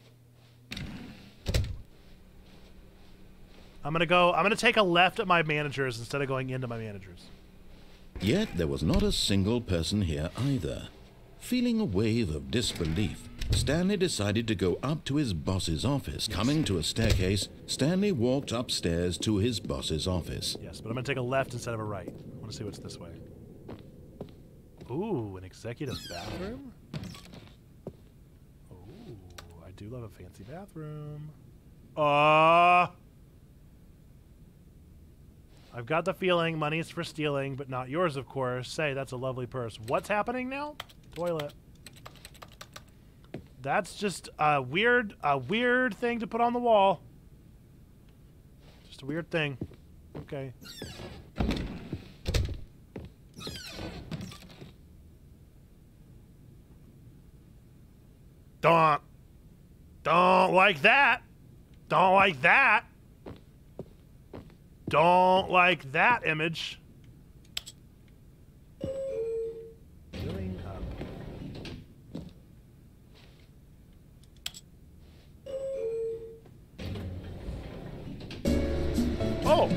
I'm gonna go. I'm gonna take a left at my managers instead of going into my managers. Yet there was not a single person here either. Feeling a wave of disbelief, Stanley decided to go up to his boss's office. Coming to a staircase, Stanley walked upstairs to his boss's office. Yes, but I'm gonna take a left instead of a right. I want to see what's this way. Ooh, an executive bathroom. Ooh, I do love a fancy bathroom. Uh I've got the feeling money's for stealing, but not yours, of course. Say, that's a lovely purse. What's happening now? Toilet. That's just a weird, a weird thing to put on the wall. Just a weird thing. Okay. Don't. Don't like that. Don't like that. Don't like that image. Oh!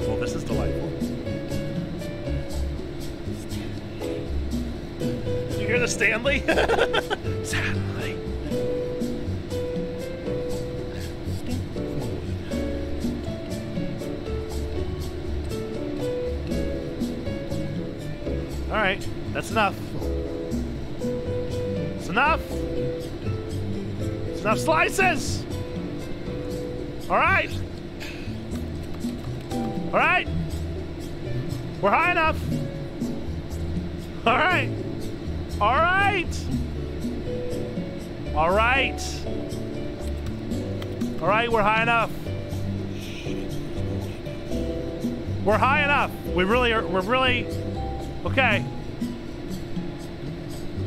Well, this is delightful. Did you hear the Stanley? [LAUGHS] Stanley. All right, that's enough. It's enough. It's enough slices. All right. All right. We're high enough. All right. All right. All right. All right, we're high enough. We're high enough. We really are. We're really. Okay.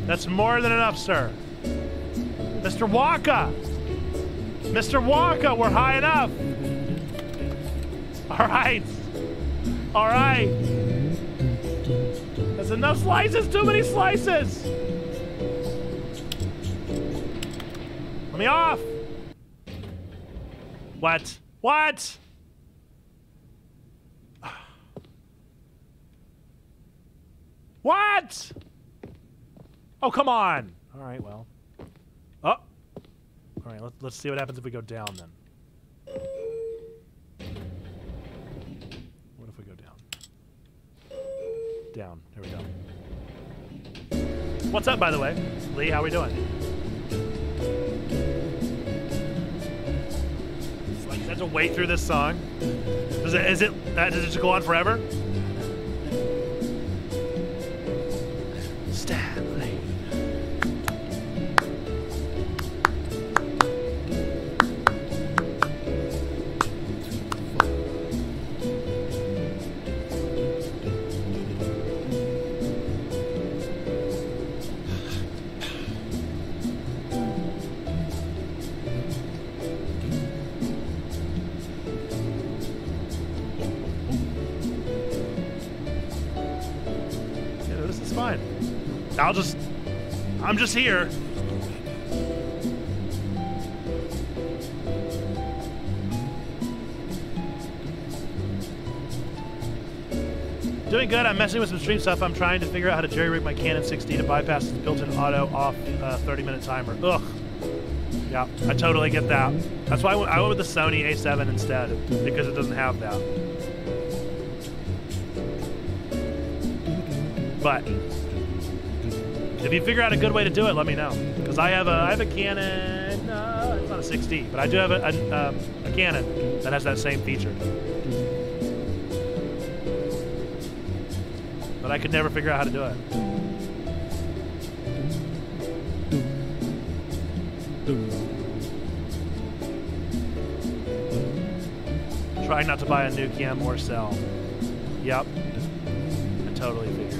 That's more than enough, sir. Mr. Waka! Mr. Waka, we're high enough! Alright. Alright. That's enough slices, too many slices! Let me off! What? What? What? Oh, come on. All right, well. Oh. All right, let's, let's see what happens if we go down then. What if we go down? Down. There we go. What's up, by the way? Lee, how we doing? Like, you have to wait through this song? Does it, is it, uh, does it just go on forever? I'll just. I'm just here. Doing good. I'm messing with some stream stuff. I'm trying to figure out how to jerry rig my Canon 6D to bypass the built-in auto off uh, 30 minute timer. Ugh. Yeah, I totally get that. That's why I went with the Sony A7 instead because it doesn't have that. But if you figure out a good way to do it, let me know. Because I have a I have a Canon. Uh, it's not a 6D, but I do have a, a, um, a Canon that has that same feature. But I could never figure out how to do it. Trying not to buy a new cam or sell. Yep. I totally figured.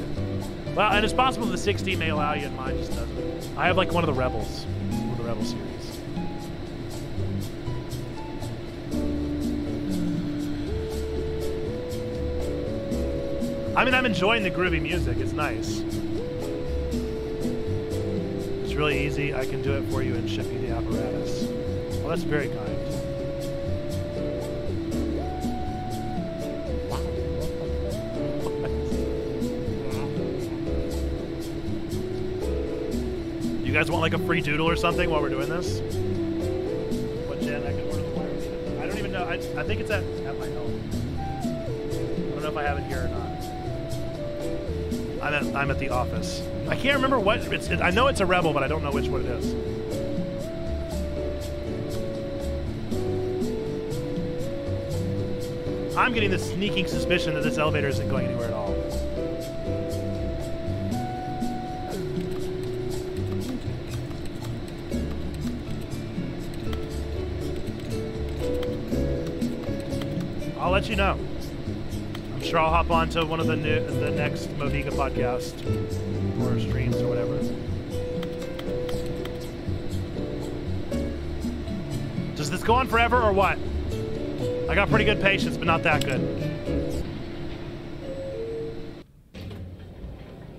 Well, and it's possible the 6D may allow you, and mine just doesn't. I have like one of the Rebels, of the Rebel series. I mean, I'm enjoying the groovy music. It's nice. It's really easy. I can do it for you and ship you the apparatus. Well, that's very kind. Guys want like a free doodle or something while we're doing this? What gen I can order the? I don't even know. I, I think it's at, at my home. I don't know if I have it here or not. I'm at I'm at the office. I can't remember what it's. It, I know it's a rebel, but I don't know which one it is. I'm getting the sneaking suspicion that this elevator isn't going anywhere at all. I'll let you know. I'm sure I'll hop on to one of the new, the next Modiga podcast or streams or whatever. Does this go on forever or what? I got pretty good patience, but not that good.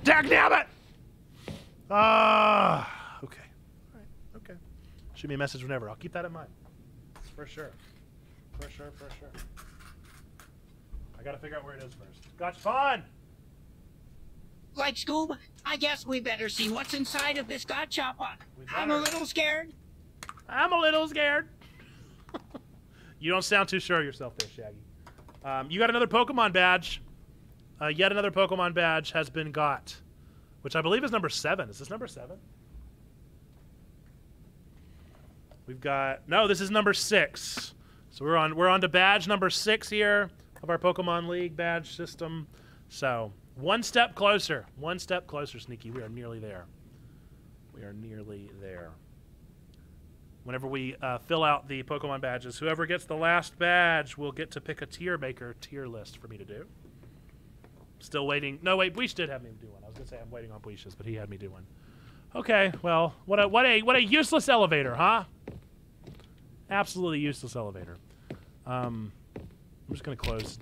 Dag it! Ah, okay. All right, okay. Shoot me a message whenever. I'll keep that in mind. For sure. For sure, for sure. I gotta figure out where it is first. Gotcha, fun! Like Scoob, I guess we better see what's inside of this gachapa. We I'm a little scared. I'm a little scared. [LAUGHS] you don't sound too sure of yourself there, Shaggy. Um, you got another Pokemon badge. Uh, yet another Pokemon badge has been got, which I believe is number seven. Is this number seven? We've got no. This is number six. So we're on we're on to badge number six here of our Pokemon League badge system. So one step closer. One step closer, Sneaky. We are nearly there. We are nearly there whenever we uh, fill out the Pokemon badges, whoever gets the last badge will get to pick a tier maker tier list for me to do. Still waiting. No, wait, Bleach did have me do one. I was gonna say I'm waiting on Bleach's, but he had me do one. Okay, well, what a what a what a useless elevator, huh? Absolutely useless elevator. Um, I'm just gonna close.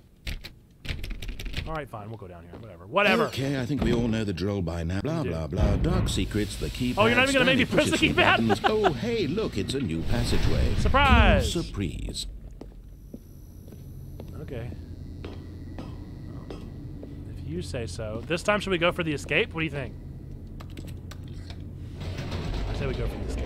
All right, fine. We'll go down here. Whatever. Whatever. Okay, I think we all know the drill by now. Blah, blah, blah. Dark secrets, the keypad. Oh, you're not even gonna make me press the keypad? oh, hey, look, it's a new passageway. Surprise! Oh, surprise. Okay. If you say so. This time, should we go for the escape? What do you think? I say we go for the escape.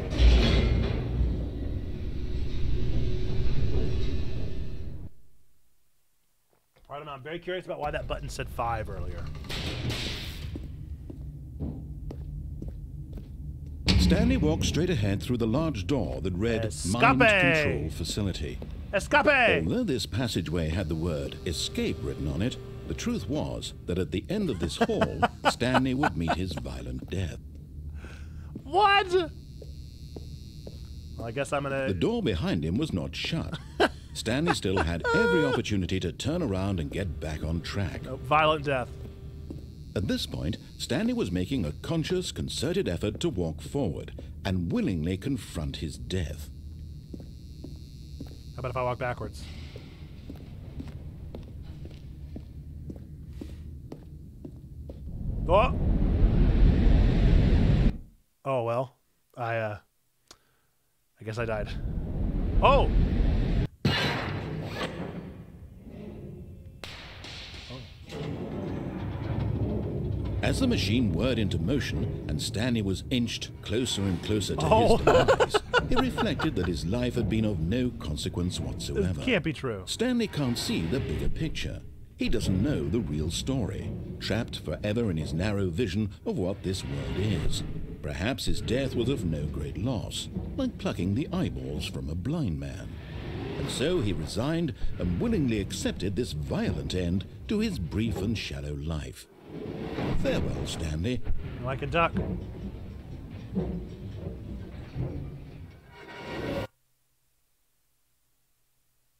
I don't know. I'm very curious about why that button said five earlier. Stanley walked straight ahead through the large door that read Mind Control Facility. Escape! Although this passageway had the word escape written on it, the truth was that at the end of this hall, [LAUGHS] Stanley would meet his violent death. What? Well, I guess I'm gonna. The door behind him was not shut. [LAUGHS] Stanley [LAUGHS] still had every opportunity to turn around and get back on track. Oh, violent death. At this point, Stanley was making a conscious, concerted effort to walk forward and willingly confront his death. How about if I walk backwards? Oh. Oh well. I uh I guess I died. Oh. As the machine whirred into motion and Stanley was inched closer and closer to Oh. his demise, [LAUGHS] he reflected that his life had been of no consequence whatsoever. This can't be true. Stanley can't see the bigger picture. He doesn't know the real story, trapped forever in his narrow vision of what this world is. Perhaps his death was of no great loss, like plucking the eyeballs from a blind man. And so he resigned and willingly accepted this violent end to his brief and shallow life. Farewell, Stanley. Like a duck.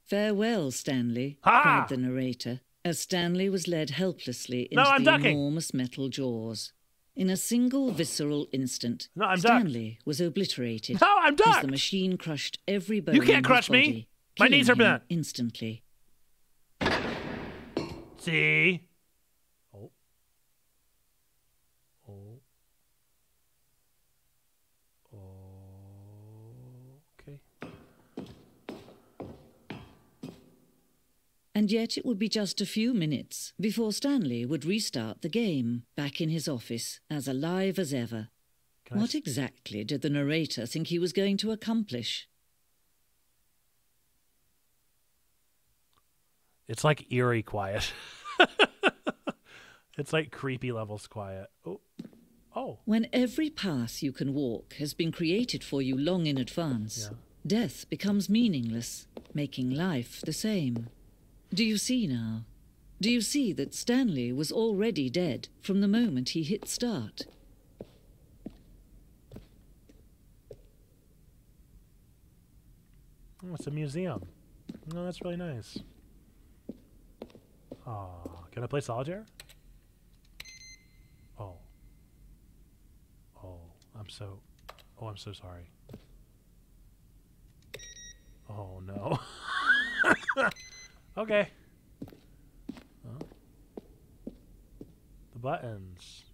Farewell, Stanley, Ha! cried the narrator, as Stanley was led helplessly into No, I'm the ducking. enormous metal jaws. In a single visceral instant, No, I'm ducked. Stanley was obliterated. No, I'm As ducked. the machine crushed every bone You can't his crush me. My knees are him bent. Instantly. See? And yet it would be just a few minutes before Stanley would restart the game, back in his office, as alive as ever. Can what exactly did the narrator think he was going to accomplish? It's like eerie quiet. [LAUGHS] it's like creepy levels quiet. Oh. Oh. When every path you can walk has been created for you long in advance, Yeah. death becomes meaningless, making life the same. Do you see now? Do you see that Stanley was already dead from the moment he hit start? Oh, it's a museum. No, that's really nice. Aw, can I play solitaire? Oh. Oh, I'm so. Oh, I'm so sorry. Oh no. [LAUGHS] okay. The buttons.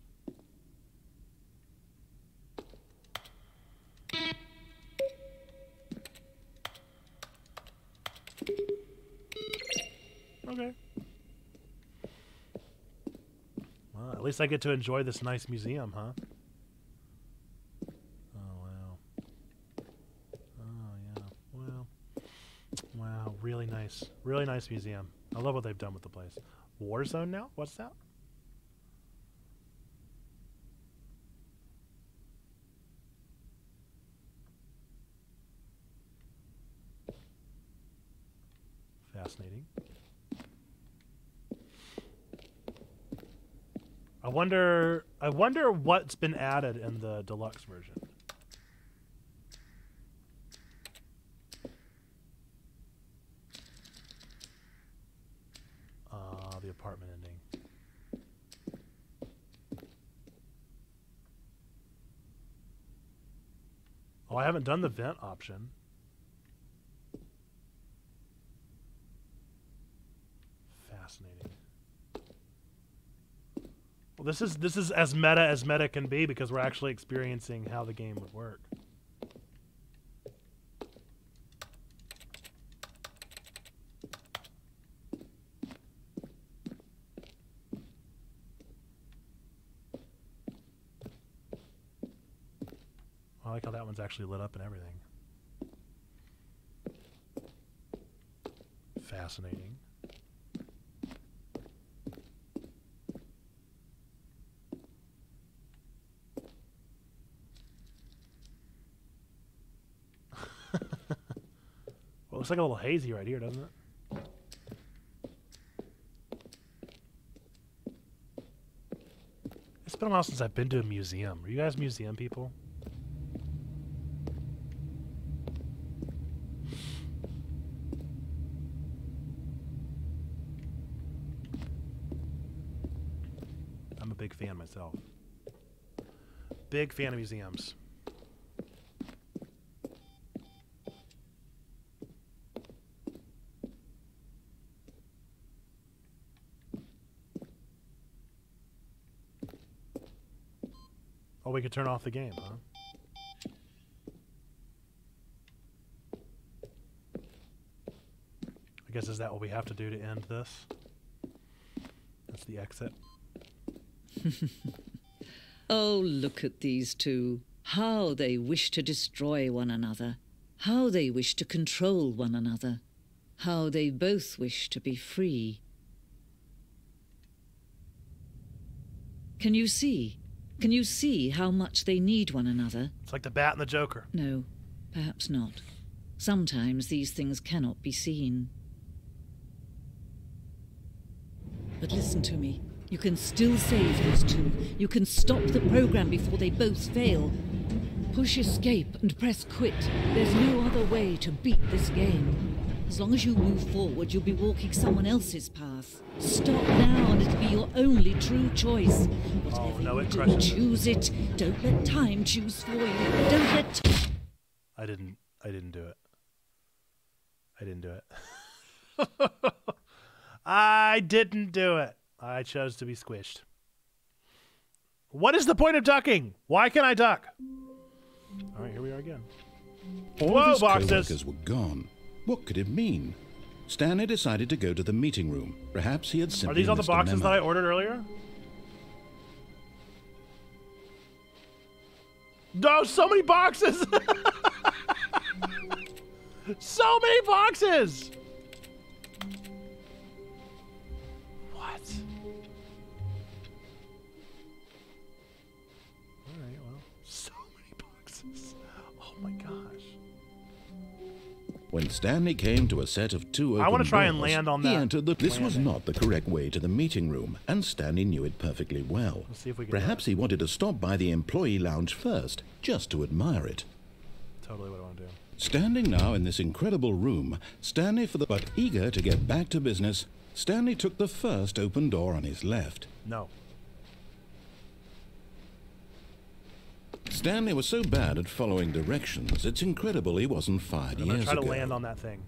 Okay. Well, at least I get to enjoy this nice museum, huh? Oh wow. Oh yeah. Well. Wow, really Really nice museum. I love what they've done with the place. Warzone now? What's that? Fascinating. I wonder I wonder what's been added in the deluxe version. Uh, the apartment ending. Oh, I haven't done the vent option. Fascinating. Well, this is this is as meta as meta can be because we're actually experiencing how the game would work. I like how that one's actually lit up and everything. Fascinating. [LAUGHS] Well, it looks like a little hazy right here, doesn't it? It's been a while since I've been to a museum. Are you guys museum people? I'm a big fan myself. Big fan of museums. Oh, we could turn off the game, huh? I guess is that what we have to do to end this? That's the exit. [LAUGHS] Oh, look at these two. How they wish to destroy one another. How they wish to control one another. How they both wish to be free. Can you see? Can you see how much they need one another? It's like the bat and the Joker. No, perhaps not. Sometimes these things cannot be seen. But listen to me. You can still save those two. You can stop the program before they both fail. Push escape and press quit. There's no other way to beat this game. As long as you move forward, you'll be walking someone else's path. Stop now and it'll be your only true choice. Whatever Oh, no, it do, choose it. Don't let time choose for you. Don't let I didn't. I didn't do it. I didn't do it. [LAUGHS] I didn't do it. I chose to be squished. What is the point of ducking? Why can I duck? All right, here we are again. All Whoa, boxes. were gone. What could it mean? Stanley decided to go to the meeting room. Perhaps he had simply Are these all the boxes that I ordered earlier? No, so many boxes! [LAUGHS] so many boxes! When Stanley came to a set of two I open wanna try and doors, land on he that entered the. This was not the correct way to the meeting room, and Stanley knew it perfectly well. Let's see if we can Perhaps he wanted to stop by the employee lounge first, just to admire it. Totally what I want to do. Standing now in this incredible room, Stanley for the but eager to get back to business, Stanley took the first open door on his left. No. Stanley was so bad at following directions, it's incredible he wasn't fired I'm gonna years try to land on that thing.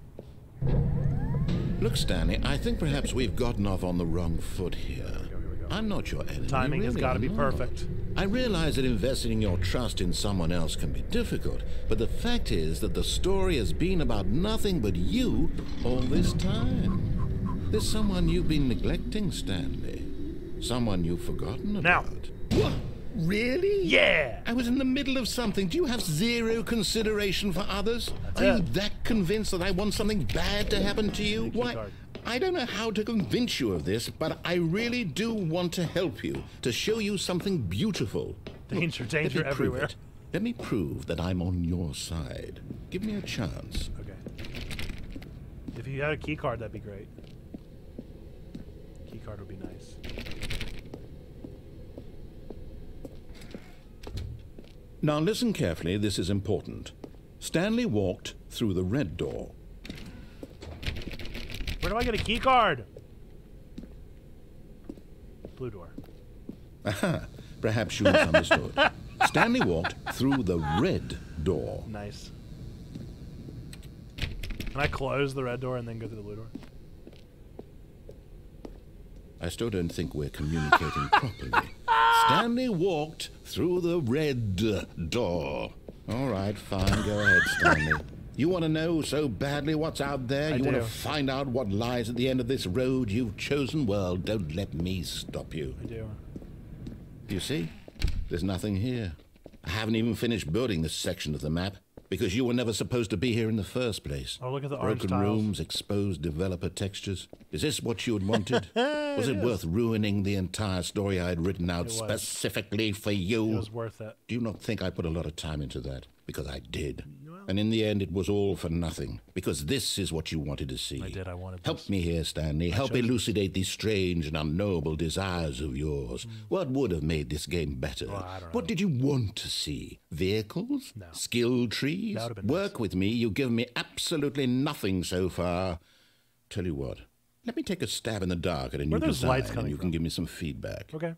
Look, Stanley, I think perhaps we've gotten off on the wrong foot here. I'm not your enemy. Timing has got to be perfect. I realize that investing your trust in someone else can be difficult, but the fact is that the story has been about nothing but you all this time. There's someone you've been neglecting, Stanley. Someone you've forgotten Now. about. What? Really? Yeah! I was in the middle of something. Do you have zero consideration for others? That's Are you that convinced that I want something bad to happen to you? Why? I don't know how to convince you of this, but I really do want to help you, to show you something beautiful. Danger, Look, danger let me prove everywhere. it. Let me prove that I'm on your side. Give me a chance. Okay. If you had a key card, that'd be great. Key card would be nice. Now listen carefully, this is important. Stanley walked through the red door. Where do I get a key card? Blue door. Aha, perhaps you misunderstood. [LAUGHS] Stanley walked through the red door. Nice. Can I close the red door and then go through the blue door? I still don't think we're communicating properly. Stanley walked through the red door. All right, fine. Go ahead, Stanley. You want to know so badly what's out there? I you want to find out what lies at the end of this road you've chosen? Well, don't let me stop you. I do. You see? There's nothing here. I haven't even finished building this section of the map because you were never supposed to be here in the first place. Oh, look at the Broken rooms, exposed developer textures. Is this what you had wanted? [LAUGHS] was it, worth ruining the entire story I had written out specifically for you? It was worth it. Do you not think I put a lot of time into that? Because I did. And in the end, it was all for nothing. Because this is what you wanted to see. I did, I wanted to. Help this. me here, Stanley. Help elucidate these strange and unknowable desires of yours. What would have made this game better? Hmm. I don't what did you want to see? Vehicles? No. Skill trees? That would've been Work with me. You've given me absolutely nothing so far. Tell you what. Let me take a stab in the dark at a new Where are those design, lights and coming you can give me some feedback. Okay.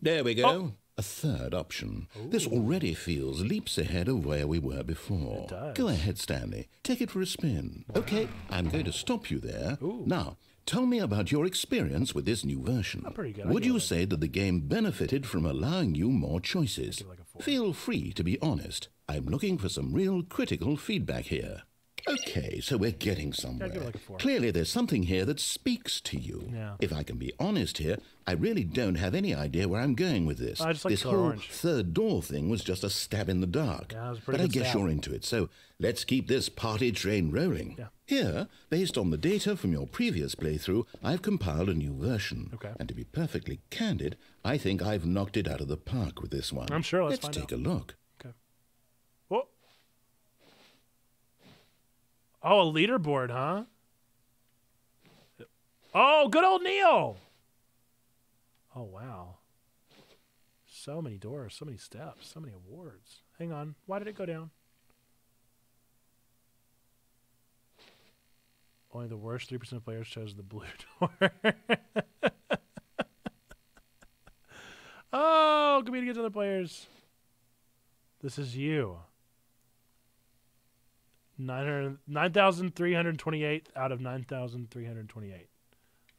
There we go. Oh. A third option. This already feels leaps ahead of where we were before. Go ahead, Stanley. Take it for a spin. Okay, I'm going to stop you there. Now, tell me about your experience with this new version. pretty good. Would it you say that the game benefited from allowing you more choices? like. Feel free to be honest. I'm looking for some real critical feedback here. Okay, so we're getting somewhere. like. Clearly, there's something here that speaks to you. Yeah. If I can be honest here, I really don't have any idea where I'm going with this. I just like this whole orange. third door thing was just a stab in the dark. Yeah, but I guess stab. you're into it, so let's keep this party train rolling. Yeah. Here, based on the data from your previous playthrough, I've compiled a new version. Okay. And to be perfectly candid, I think I've knocked it out of the park with this one. I'm sure, let's Let's take out. a look. Okay. Oh. Oh, a leaderboard, huh? Oh, good old Neo. Oh, wow. So many doors, so many steps, so many awards. Hang on. Why did it go down? Only the worst 3% of players chose the blue [LAUGHS] door. oh, competing against other players. This is you. 900 9,328 out of 9,328.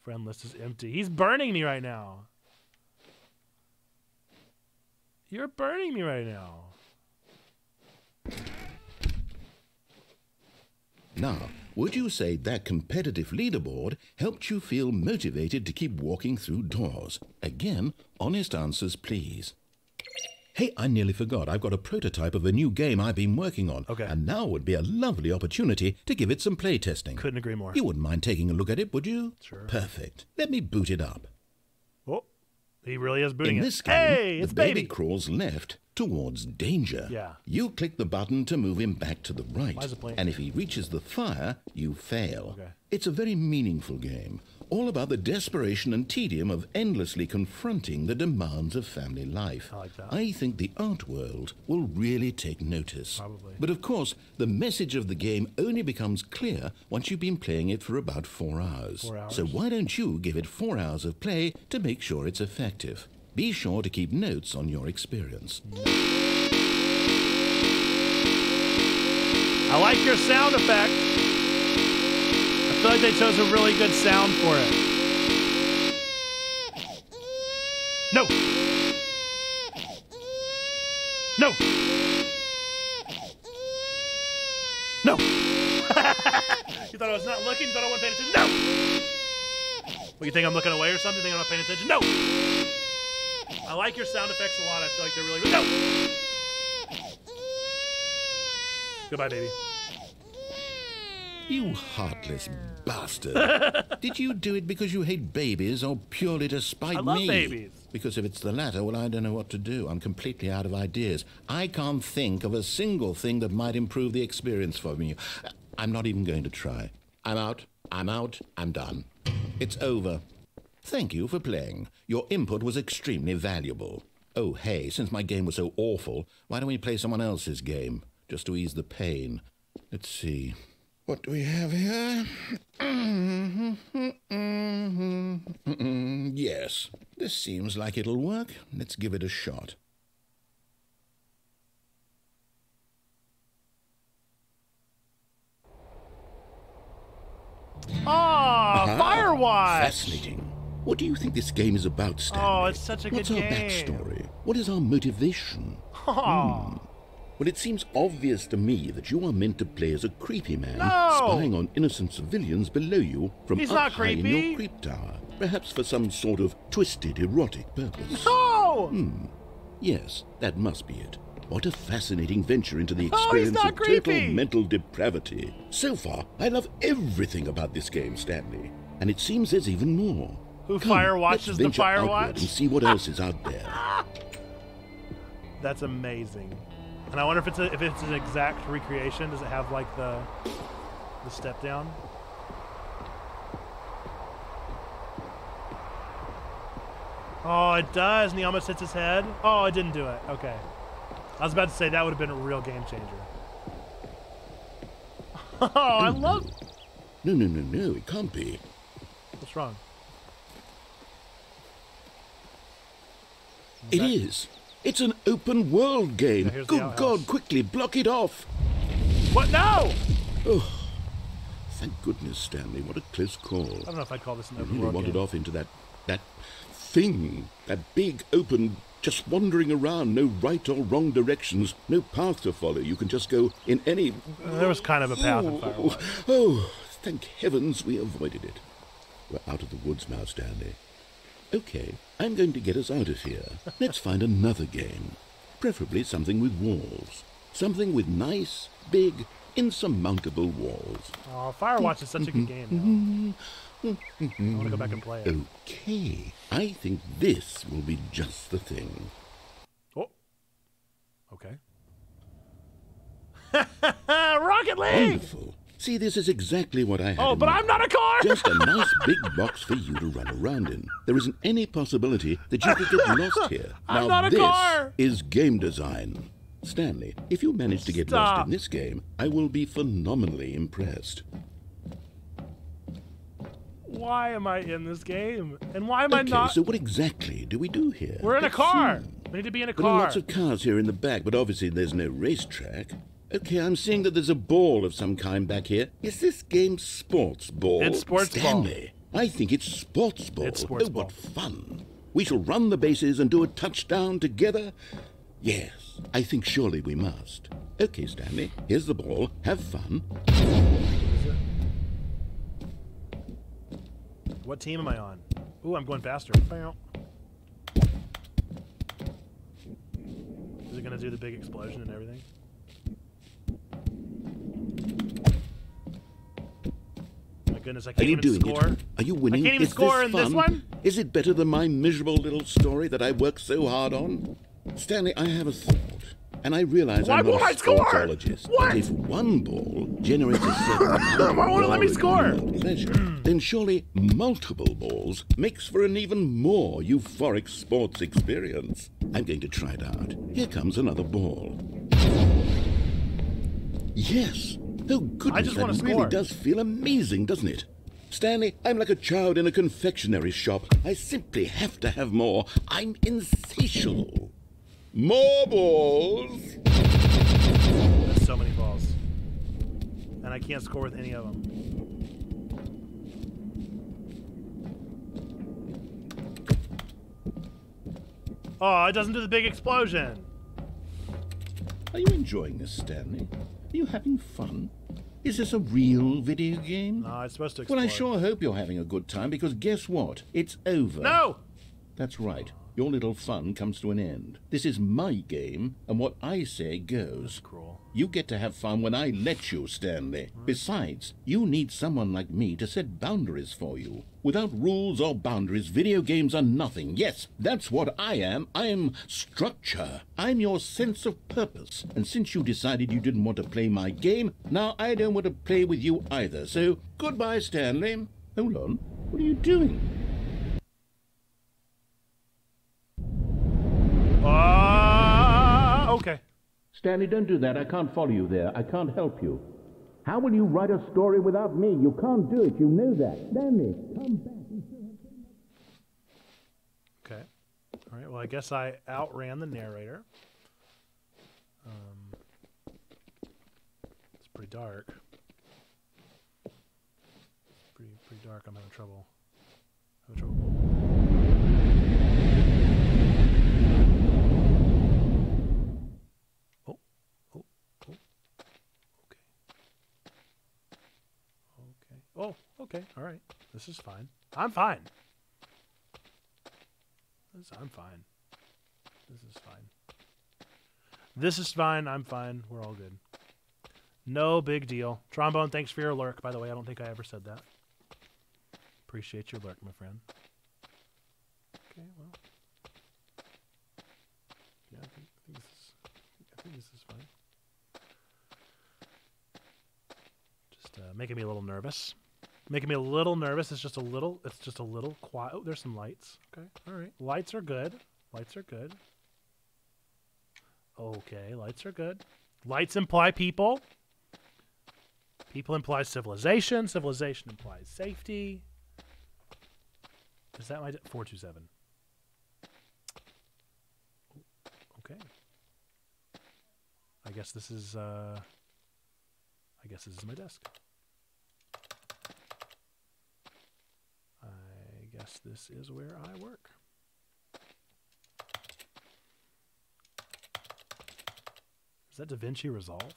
Friend list is empty. He's burning me right now. You're burning me right now. Now, would you say that competitive leaderboard helped you feel motivated to keep walking through doors? Again, honest answers, please. Hey, I nearly forgot. I've got a prototype of a new game I've been working on. Okay. And now would be a lovely opportunity to give it some play testing. Couldn't agree more. You wouldn't mind taking a look at it, would you? Sure. Perfect. Let me boot it up. He really is booting In it. this game, hey, the baby, baby. crawls left towards danger. Yeah. You click the button to move him back to the right. Why is it playing- And if he reaches the fire, you fail. Okay. It's a very meaningful game, all about the desperation and tedium of endlessly confronting the demands of family life. I like. I think the art world will really take notice. Probably. But of course, the message of the game only becomes clear once you've been playing it for about four hours. Four hours? So why don't you give it four hours of play to make sure it's effective? Be sure to keep notes on your experience. I like your sound effect. I feel like they chose a really good sound for it. No. No. No. [LAUGHS] you thought I was not looking? You thought I wasn't paying attention? No. You think I'm looking away or something? You think I'm not paying attention? No. I like your sound effects a lot. I feel like they're really good. No. Goodbye, baby. You heartless bastard. [LAUGHS] Did you do it because you hate babies or purely to spite I love me? babies. Because if it's the latter, well, I don't know what to do. I'm completely out of ideas. I can't think of a single thing that might improve the experience for me. Uh, I'm not even going to try. I'm out. I'm out. I'm done. It's over. Thank you for playing. Your input was extremely valuable. Oh, hey, since my game was so awful, why don't we play someone else's game? Just to ease the pain. Let's see. What do we have here? [CLEARS THROAT] yes, this seems like it'll work. Let's give it a shot. Oh, Firewatch! Fascinating. What do you think this game is about, Stanley? Oh, it's such a What's good our backstory? What is our motivation? Oh, Well, it seems obvious to me that you are meant to play as a creepy man, No! spying on innocent civilians below you from He's up high in creepy. your creep tower, perhaps for some sort of twisted erotic purpose. no! Hmm. Yes, that must be it. What a fascinating venture into the Oh, experience not of total mental depravity. So far, I love everything about this game, Stanley. And it seems there's even more. Who Come, fire watches the fire watch? And see what else is out there. [LAUGHS] That's amazing. And I wonder if it's a, if it's an exact recreation. Does it have like the the step down? Oh, it does, and he almost hits his head. Oh, it didn't do it. Okay. I was about to say that would have been a real game changer. [LAUGHS] Oh, I love. No, no, no, no, it can't be. What's wrong? It is. It's an open world game. Yeah, Good. God, quickly block it off. What? No! Thank goodness, Stanley. What a close call. I don't know if I'd call this an open really world wanted game. off into that that thing, that big open, just wandering around, no right or wrong directions, no path to follow. You can just go in any. There was kind of a path in Oh, oh, thank heavens we avoided it. We're out of the woods now, Stanley. Okay, I'm going to get us out of here. Let's find another game. Preferably something with walls. Something with nice, big, insurmountable walls. Oh, Firewatch is such a good [LAUGHS] game. I want to go back and play it. Okay, I think this will be just the thing. Oh. Okay. [LAUGHS] Rocket League! Wonderful. See, this is exactly what I had. Oh, but mind. I'm not a car! Just a [LAUGHS] nice big box for you to run around in. There isn't any possibility that you could get [LAUGHS] lost here. I'm now not a this car. is game design. Stanley, if you manage to get lost in this game, I will be phenomenally impressed. Why am I in this game? And why am I okay, not? so what exactly do we do here? We're in a Let's car. see. We need to be in a car! There are lots of cars here in the back, but obviously there's no racetrack. Okay, I'm seeing that there's a ball of some kind back here. Is this game sports ball? It's sports Stanley, ball. I think it's sports ball. It's sports oh, ball. what fun. We shall run the bases and do a touchdown together. Yes, I think surely we must. Okay, Stanley, here's the ball. Have fun. What team am I on? Ooh, I'm going faster. Is it going to do the big explosion and everything? Goodness, I Are can't you even doing score. it? Are you winning? I can't even Is score this in this fun? one. Is it better than my miserable little story that I worked so hard on? Stanley, I have a thought. And I realize Why I'm not a score? What? But if one ball generates a certain [COUGHS] Why won't let me score? pleasure, then surely multiple balls makes for an even more euphoric sports experience. I'm going to try it out. Here comes another ball. Yes. Oh, goodness, just that wanna really score. does feel amazing, doesn't it? Stanley, I'm like a child in a confectionery shop. I simply have to have more. I'm insatiable. More balls. That's so many balls. And I can't score with any of them. Oh, it doesn't do the big explosion. Are you enjoying this, Stanley? Are you having fun? Is this a real video game? No, it's supposed to explode. Well, I sure hope you're having a good time because guess what? It's over. No! That's right. Your little fun comes to an end. This is my game, and what I say goes. Cruel. You get to have fun when I let you, Stanley. Besides, you need someone like me to set boundaries for you. Without rules or boundaries, video games are nothing. Yes, that's what I am. I am structure. I'm your sense of purpose. And since you decided you didn't want to play my game, now I don't want to play with you either. So, goodbye, Stanley. Hold on. What are you doing? Ah. Stanley, don't do that. I can't follow you there. I can't help you. How will you write a story without me? You can't do it. You know that. Stanley, come back. Okay. All right. Well, I guess I outran the narrator. Um, it's pretty dark. Pretty pretty dark. I'm having trouble. Having trouble. Oh, oh, oh. Okay. Okay. Oh, okay. All right. This is fine. I'm fine. This, I'm fine. This is fine. This is fine. I'm fine. We're all good. No big deal. Trombone, thanks for your lurk. By the way, I don't think I ever said that. Appreciate your lurk, my friend. Okay, well. Yeah, I think, I think this is. I think this is fine. Just uh, making me a little nervous. Making me a little nervous. It's just a little. It's just a little quiet. Oh, there's some lights. Okay, all right. Lights are good. Lights are good. Okay, lights are good. Lights imply people. People imply civilization. Civilization implies safety. Is that my four two seven? Okay. I guess this is. uh I guess this is my desk. Guess this is where I work. Is that DaVinci Resolve?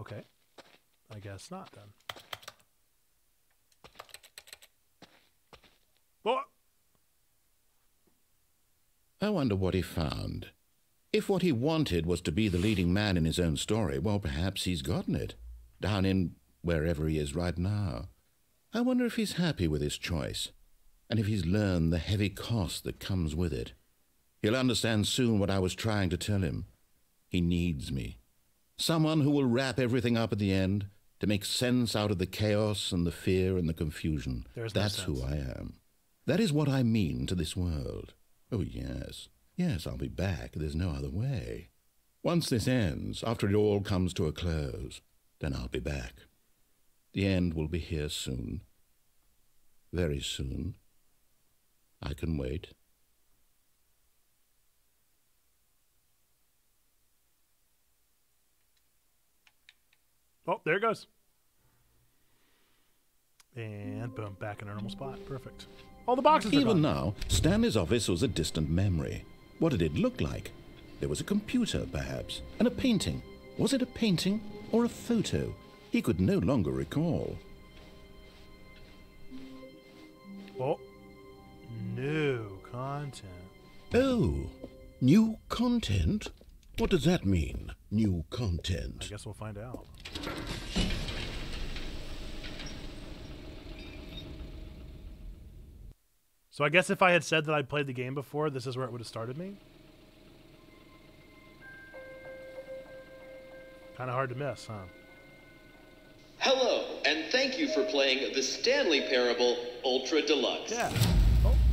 Okay. I guess not then. What? I wonder what he found. If what he wanted was to be the leading man in his own story, well, perhaps he's gotten it. Down in wherever he is right now. I wonder if he's happy with his choice, and if he's learned the heavy cost that comes with it. He'll understand soon what I was trying to tell him. He needs me. Someone who will wrap everything up at the end to make sense out of the chaos and the fear and the confusion. There's no That's who. I am. That is what I mean to this world. Oh, yes. Yes, I'll be back. There's no other way. Once this ends, after it all comes to a close, then I'll be back. The end will be here soon. Very soon. I can wait. Oh, there it goes. And boom, back in a normal spot. Perfect. All the boxes Even now, Stanley's office was a distant memory. What did it look like? There was a computer, perhaps, and a painting. Was it a painting or a photo? He could no longer recall. Oh, new content. Oh, new content? What does that mean, new content? I guess we'll find out. So I guess if I had said that I'd played the game before, this is where it would have started me. Kind of hard to miss, huh? Hello, and thank you for playing the Stanley Parable Ultra Deluxe. Yeah.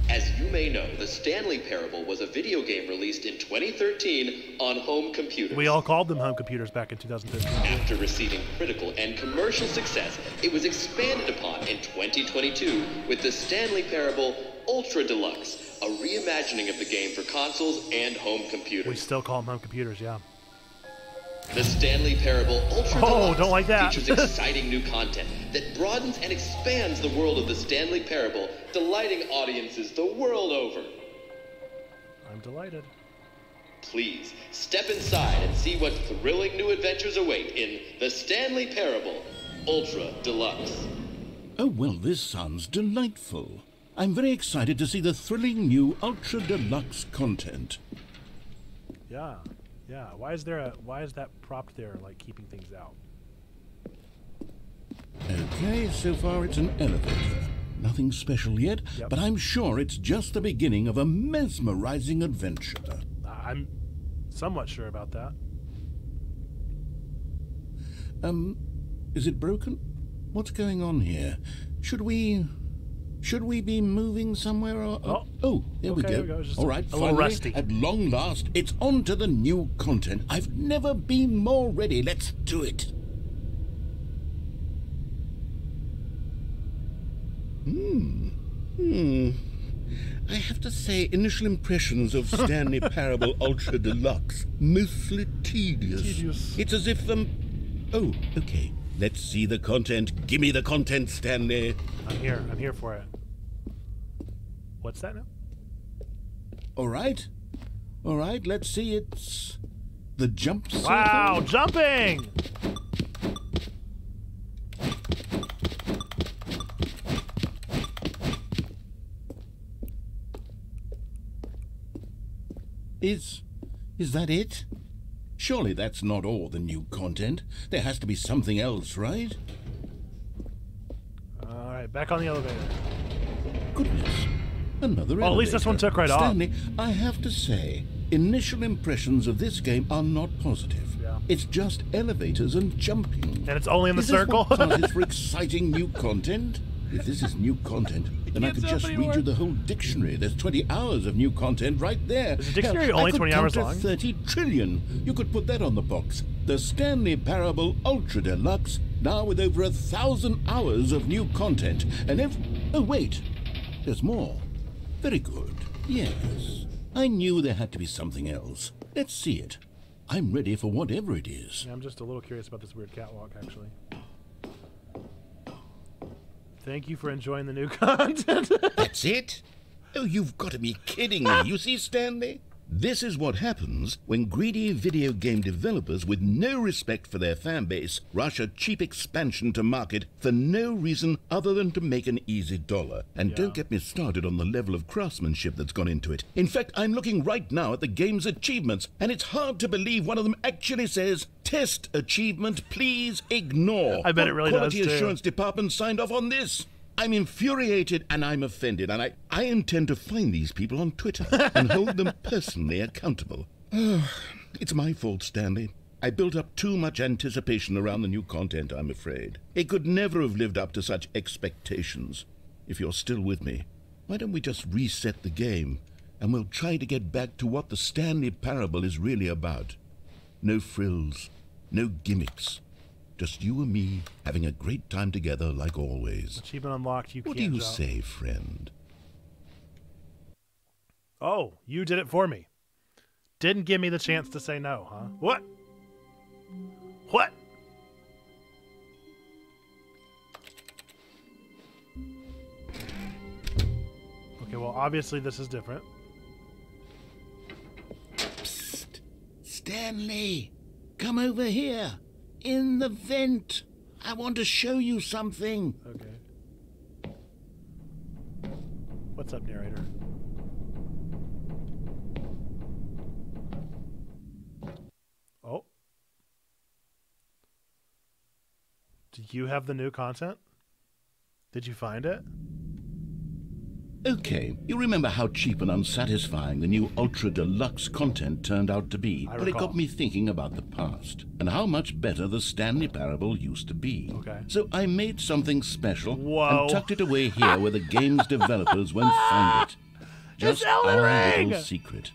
As you may know, the Stanley Parable was a video game released in 2013 on home computers. We all called them home computers back in 2013. After receiving critical and commercial success, it was expanded upon in 2022 with the Stanley Parable Ultra Deluxe, a reimagining of the game for consoles and home computers. We still call them home computers, yeah. The Stanley Parable Ultra Oh, Deluxe don't like that. features [LAUGHS] exciting new content that broadens and expands the world of the Stanley Parable, delighting audiences the world over. I'm delighted. Please step inside and see what thrilling new adventures await in the Stanley Parable Ultra Deluxe. Oh, well, this sounds delightful. I'm very excited to see the thrilling new Ultra Deluxe content. Yeah. Yeah. Why is there a why is that propped there like keeping things out? Okay, so far it's an elevator. Nothing special yet, Yep. but I'm sure it's just the beginning of a mesmerizing adventure. I'm somewhat sure about that. Um, is it broken? What's going on here? Should we. Should we be moving somewhere or. Oh. oh there we go. there we go. All right, finally, rusty. At long last, it's on to the new content. I've never been more ready. Let's do it. Hmm. Hmm. I have to say, initial impressions of Stanley [LAUGHS] Parable Ultra Deluxe mostly tedious. Tedious. It's as if um. Oh, okay. Let's see the content. Give me the content, Stanley. I'm here. I'm here for it. What's that now? All right. All right. Let's see. It's the jump. circle. Wow, jumping! Is is that it? Surely that's not all the new content. There has to be something else, right? All right, back on the elevator. Goodness. Another Well, at least this one took right off. Stanley, I have to say, initial impressions of this game are not positive. Yeah. It's just elevators and jumping. And it's only in the Is this circle. [LAUGHS] what passes for exciting new content? If this is new content, then I could just anymore. read you the whole dictionary. There's 20 hours of new content right there. Is the dictionary Hell, I only could 20 hours count to long? 30 trillion. You could put that on the box. The Stanley Parable Ultra Deluxe, now with over a thousand hours of new content. And if. Oh, wait. There's more. Very good. Yes. I knew there had to be something else. Let's see it. I'm ready for whatever it is. Yeah, I'm just a little curious about this weird catwalk, actually. Thank you for enjoying the new [LAUGHS] content. That's it? Oh, you've got to be kidding me. You see, Stanley? This is what happens when greedy video game developers with no respect for their fan base rush a cheap expansion to market for no reason other than to make an easy dollar. And don't get me started on the level of craftsmanship that's gone into it. In fact, I'm looking right now at the game's achievements, and it's hard to believe one of them actually says, Test achievement, please ignore. I bet it What really does, quality assurance department signed off on this. I'm infuriated and I'm offended, and I, I intend to find these people on Twitter and hold them personally accountable. [SIGHS] it's my fault, Stanley. I built up too much anticipation around the new content, I'm afraid. It could never have lived up to such expectations. If you're still with me, why don't we just reset the game and we'll try to get back to what the Stanley Parable is really about? No frills, no gimmicks. Just you and me having a great time together like always. Achievement unlocked. You What do you say, friend? Oh, you did it for me. Didn't give me the chance to say no, huh? What? What? Okay, well, obviously this is different. Psst. Stanley! Come over here. In the vent. I want to show you something. Okay. What's up, narrator? Oh. Do you have the new content? Did you find it? Okay, you remember how cheap and unsatisfying the new Ultra Deluxe content turned out to be. But it got me thinking about the past and how much better the Stanley Parable used to be. Okay. So I made something special Whoa. and tucked it away here where the game's [LAUGHS] developers won't find it. Just Elden our Ring! little secret.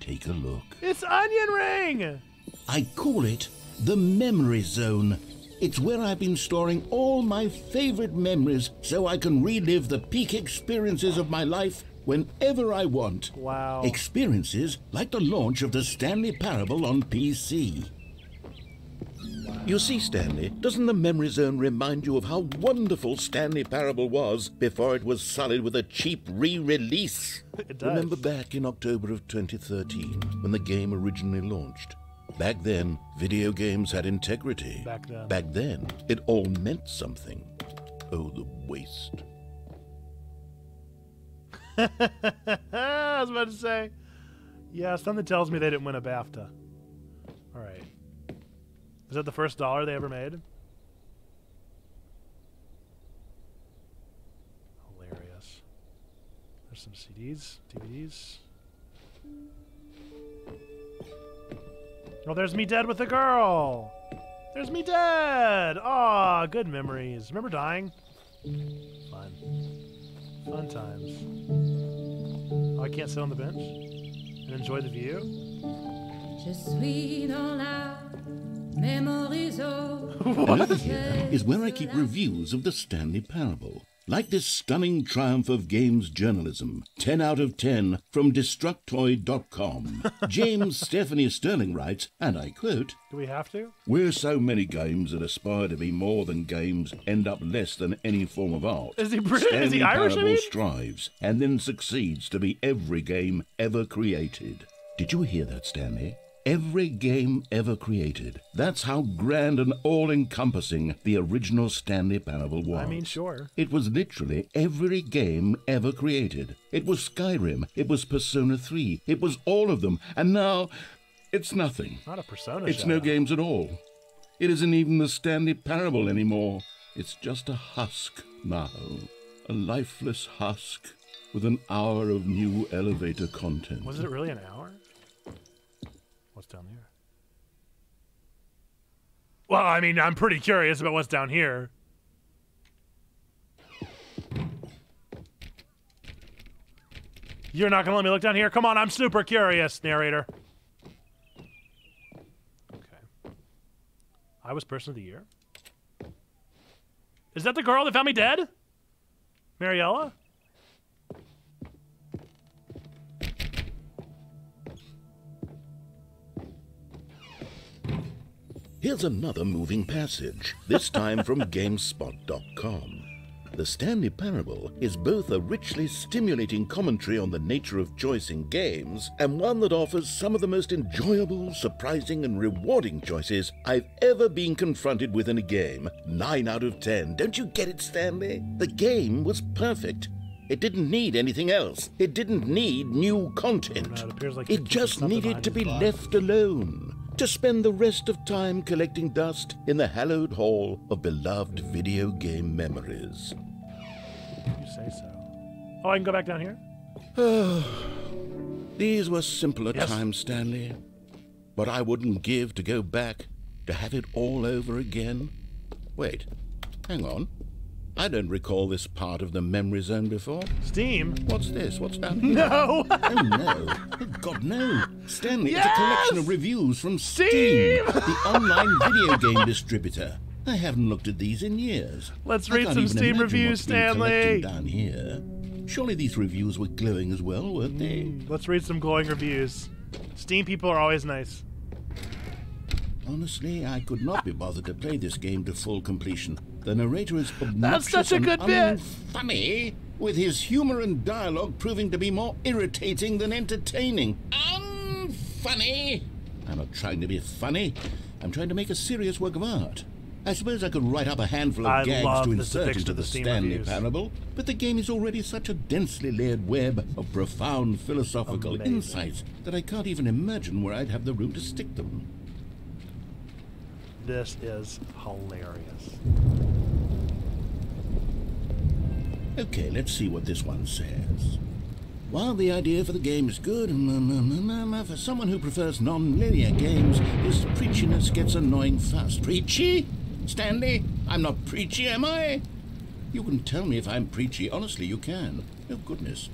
Take a look. It's Onion Ring! I call it the Memory Zone. It's where I've been storing all my favorite memories so I can relive the peak experiences of my life whenever I want. Wow. Experiences like the launch of the Stanley Parable on PC. You see, Stanley, doesn't the Memory Zone remind you of how wonderful Stanley Parable was before it was sullied with a cheap re-release? It does. Remember back in October of 2013 when the game originally launched? Back then, video games had integrity. Back then. Back then, it all meant something. Oh, the waste. [LAUGHS] I was about to say. Yeah, something tells me they didn't win a BAFTA. All right. Is that the first dollar they ever made? Hilarious. There's some CDs, DVDs. Oh, there's me dead with the girl. There's me dead. Aw, good memories. Remember dying? Fun. Fun times. Oh, I can't sit on the bench and enjoy the view? Je suis dans la mémorisation. Over here is where I keep reviews of the Stanley Parable. Like this stunning triumph of games journalism, 10 out of 10 from Destructoid.com. [LAUGHS] James Stephanie Sterling writes, and I quote, Do we have to? Where so many games that aspire to be more than games end up less than any form of art. Is he British? Is he Irish, I mean? strives and then succeeds to be every game ever created. Did you hear that, Stanley? Every game ever created. That's how grand and all encompassing the original Stanley Parable was. I mean, sure. It was literally every game ever created. It was Skyrim. It was Persona 3. It was all of them. And now, it's nothing. Not a persona. It's no out. games at all. It isn't even the Stanley Parable anymore. It's just a husk now. A lifeless husk with an hour of new elevator content. Was it really an hour? What's down here? Well, I mean, I'm pretty curious about what's down here. You're not gonna let me look down here? Come on, I'm super curious, narrator. Okay. I was person of the year. Is that the girl that found me dead? Mariella? Here's another moving passage, this time from [LAUGHS] GameSpot.com. The Stanley Parable is both a richly stimulating commentary on the nature of choice in games and one that offers some of the most enjoyable, surprising, and rewarding choices I've ever been confronted with in a game. 9 out of 10. Don't you get it, Stanley? The game was perfect. It didn't need anything else. It didn't need new content. It like it just needed to be left alone to spend the rest of time collecting dust in the hallowed hall of beloved video game memories. You say so. Oh, I can go back down here? [SIGHS] These were simpler Yes. times, Stanley. But I wouldn't give to go back to have it all over again. Wait, hang on. I don't recall this part of the memory zone before. Steam? What's this? What's here? [LAUGHS] No! Oh no! Oh God, no! Stanley, it's a collection of reviews from Steam, Steam! the online video game distributor. I haven't looked at these in years. Let's read some Steam reviews, Stanley. Down here. Surely these reviews were glowing as well, weren't they? Hmm, let's read some glowing reviews. Steam people are always nice. Honestly, I could not be bothered to play this game to full completion. The narrator is obnoxious such a and good bit. unfunny, with his humor and dialogue proving to be more irritating than entertaining. Unfunny! I'm not trying to be funny. I'm trying to make a serious work of art. I suppose I could write up a handful of I gags to insert into the the Stanley reviews. Parable, but the game is already such a densely layered web of profound philosophical Amazing. insights that I can't even imagine where I'd have the room to stick them. This is hilarious. Okay, let's see what this one says. While the idea for the game is good, for someone who prefers non-linear games, this preachiness gets annoying fast. Preachy? Stanley? I'm not preachy, am I? You can tell me if I'm preachy. Honestly, you can. Oh, goodness.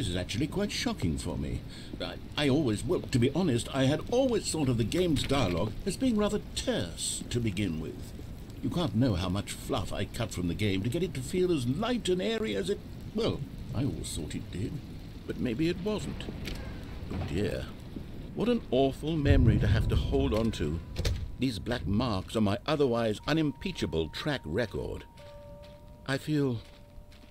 This is actually quite shocking for me. I, I always, well, to be honest, I had always thought of the game's dialogue as being rather terse to begin with. You can't know how much fluff I cut from the game to get it to feel as light and airy as it. Well, I always thought it did. But maybe it wasn't. Oh dear. What an awful memory to have to hold on to. These black marks on my otherwise unimpeachable track record. I feel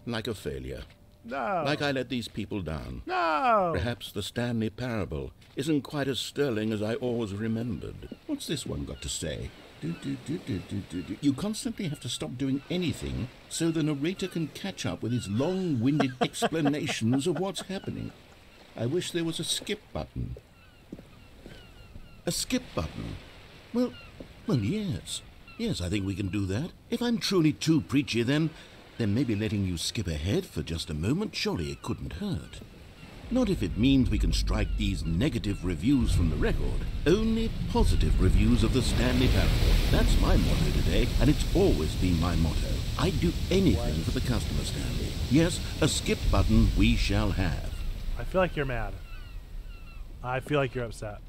like a failure. No. Like I let these people down. no. Perhaps the Stanley Parable isn't quite as sterling as I always remembered. What's this one got to say? Do, do, do. You constantly have to stop doing anything so the narrator can catch up with his long winded [LAUGHS] explanations of what's happening. I wish there was a skip button. A skip button? Well, well, yes. Yes, I think we can do that. If I'm truly too preachy, then, then maybe letting you skip ahead for just a moment, surely it couldn't hurt. Not if it means we can strike these negative reviews from the record. Only positive reviews of the Stanley Parable. That's my motto today, and it's always been my motto. I'd do anything for the customer, Stanley. Yes, a skip button we shall have. I feel like you're mad. I feel like you're upset.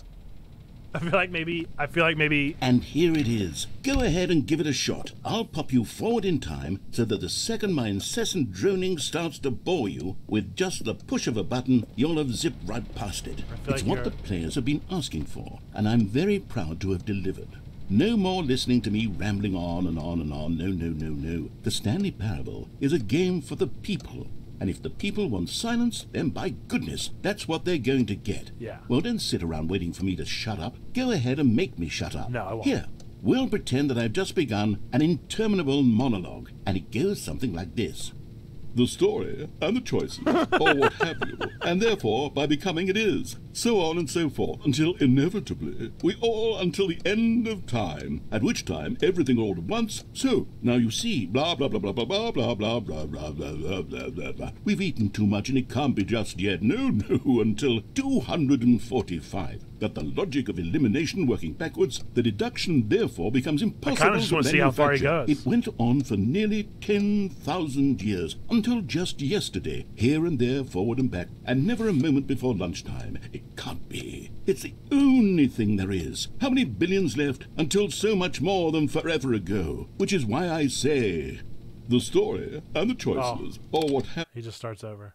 I feel like maybe. I feel like maybe. And here it is. Go ahead and give it a shot. I'll pop you forward in time so that the second my incessant droning starts to bore you, with just the push of a button, you'll have zipped right past it. It's like what you're- the players have been asking for, and I'm very proud to have delivered. No more listening to me rambling on and on and on. No, no, no, no. The Stanley Parable is a game for the people. And if the people want silence, then by goodness, that's what they're going to get. Yeah. Well, don't sit around waiting for me to shut up. Go ahead and make me shut up. No, I won't. Here, we'll pretend that I've just begun an interminable monologue, and it goes something like this. The story and the choices, or what have you, and therefore by becoming it is. So on and so forth, until inevitably we all until the end of time, at which time everything all at once. So now you see, blah blah blah blah blah blah blah blah blah blah blah blah blah blah. We've eaten too much and it can't be just yet. No, no, until two hundred and forty-five. That the logic of elimination working backwards, the deduction therefore becomes impossible. I kind just wanna see how far he goes. It went on for nearly 10,000 years, until just yesterday, here and there, forward and back, and never a moment before lunchtime. It can't be. It's the only thing there is. How many billions left until so much more than forever ago? Which is why I say the story and the oh. choices, or what have He just starts over.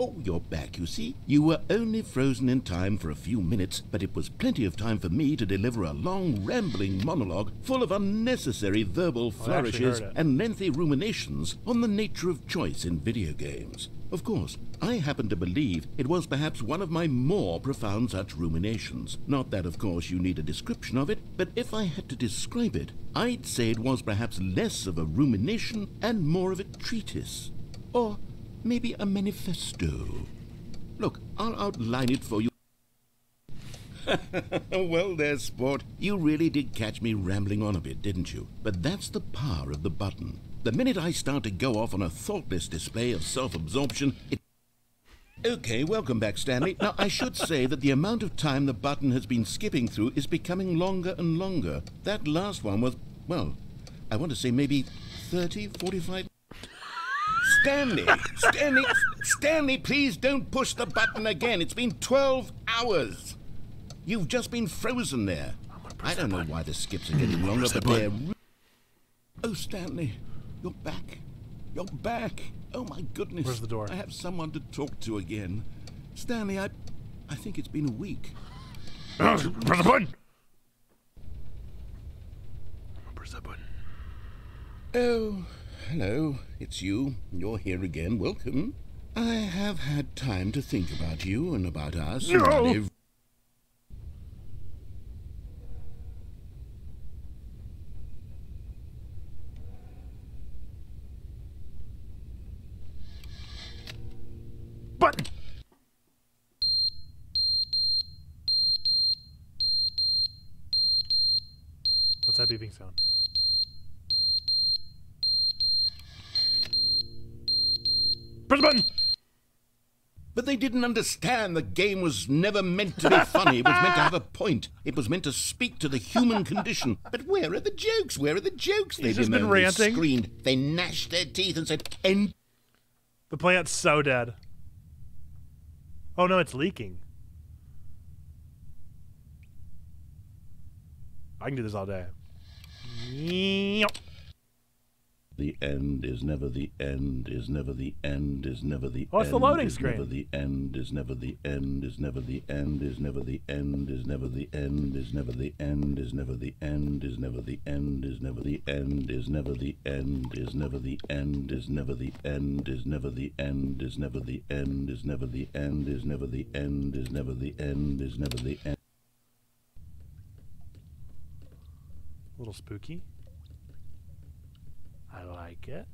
Oh, you're back, you see. You were only frozen in time for a few minutes, but it was plenty of time for me to deliver a long, rambling monologue full of unnecessary verbal flourishes and lengthy ruminations on the nature of choice in video games. Of course, I happen to believe it was perhaps one of my more profound such ruminations. Not that, of course, you need a description of it, but if I had to describe it, I'd say it was perhaps less of a rumination and more of a treatise. Or maybe a manifesto. Look, I'll outline it for you. [LAUGHS] well, there, sport. You really did catch me rambling on a bit, didn't you? But that's the power of the button. The minute I start to go off on a thoughtless display of self absorption, it. Okay, welcome back, Stanley. Now, I should say that the amount of time the button has been skipping through is becoming longer and longer. That last one was, well, I want to say maybe 30, 45. Stanley! Stanley! Stanley, please don't push the button again. It's been 12 hours. You've just been frozen there. I don't know why the skips are getting longer, but they're. Oh, Stanley, you're back. You're back. Oh my goodness. Where's the door? I have someone to talk to again. Stanley, I, I think it's been a week. [COUGHS] Press the button. Press that button. Oh, hello. It's you. You're here again. Welcome. I have had time to think about you and about us. No. and about Button. What's that beeping sound? Press the button. But they didn't understand the game was never meant to be [LAUGHS] funny. It was meant to have a point. It was meant to speak to the human condition. But where are the jokes? Where are the jokes? They He's just been bemoaned and ranting. Screamed. They gnashed their teeth and said, "End." The plant's so dead. Oh no, it's leaking. I can do this all day. The end is never the end, is never the end, is never the Oh, end. the loading is screen. Never the end, is never the end, is never the end, is never the end, is never the end, is never the end, is never the end, is never the end, is never the end, is never the end, is never the end, is never the end, is never the end, is never the end, is never the end, is never the end, is never the end, is never the end. A little spooky. I like it.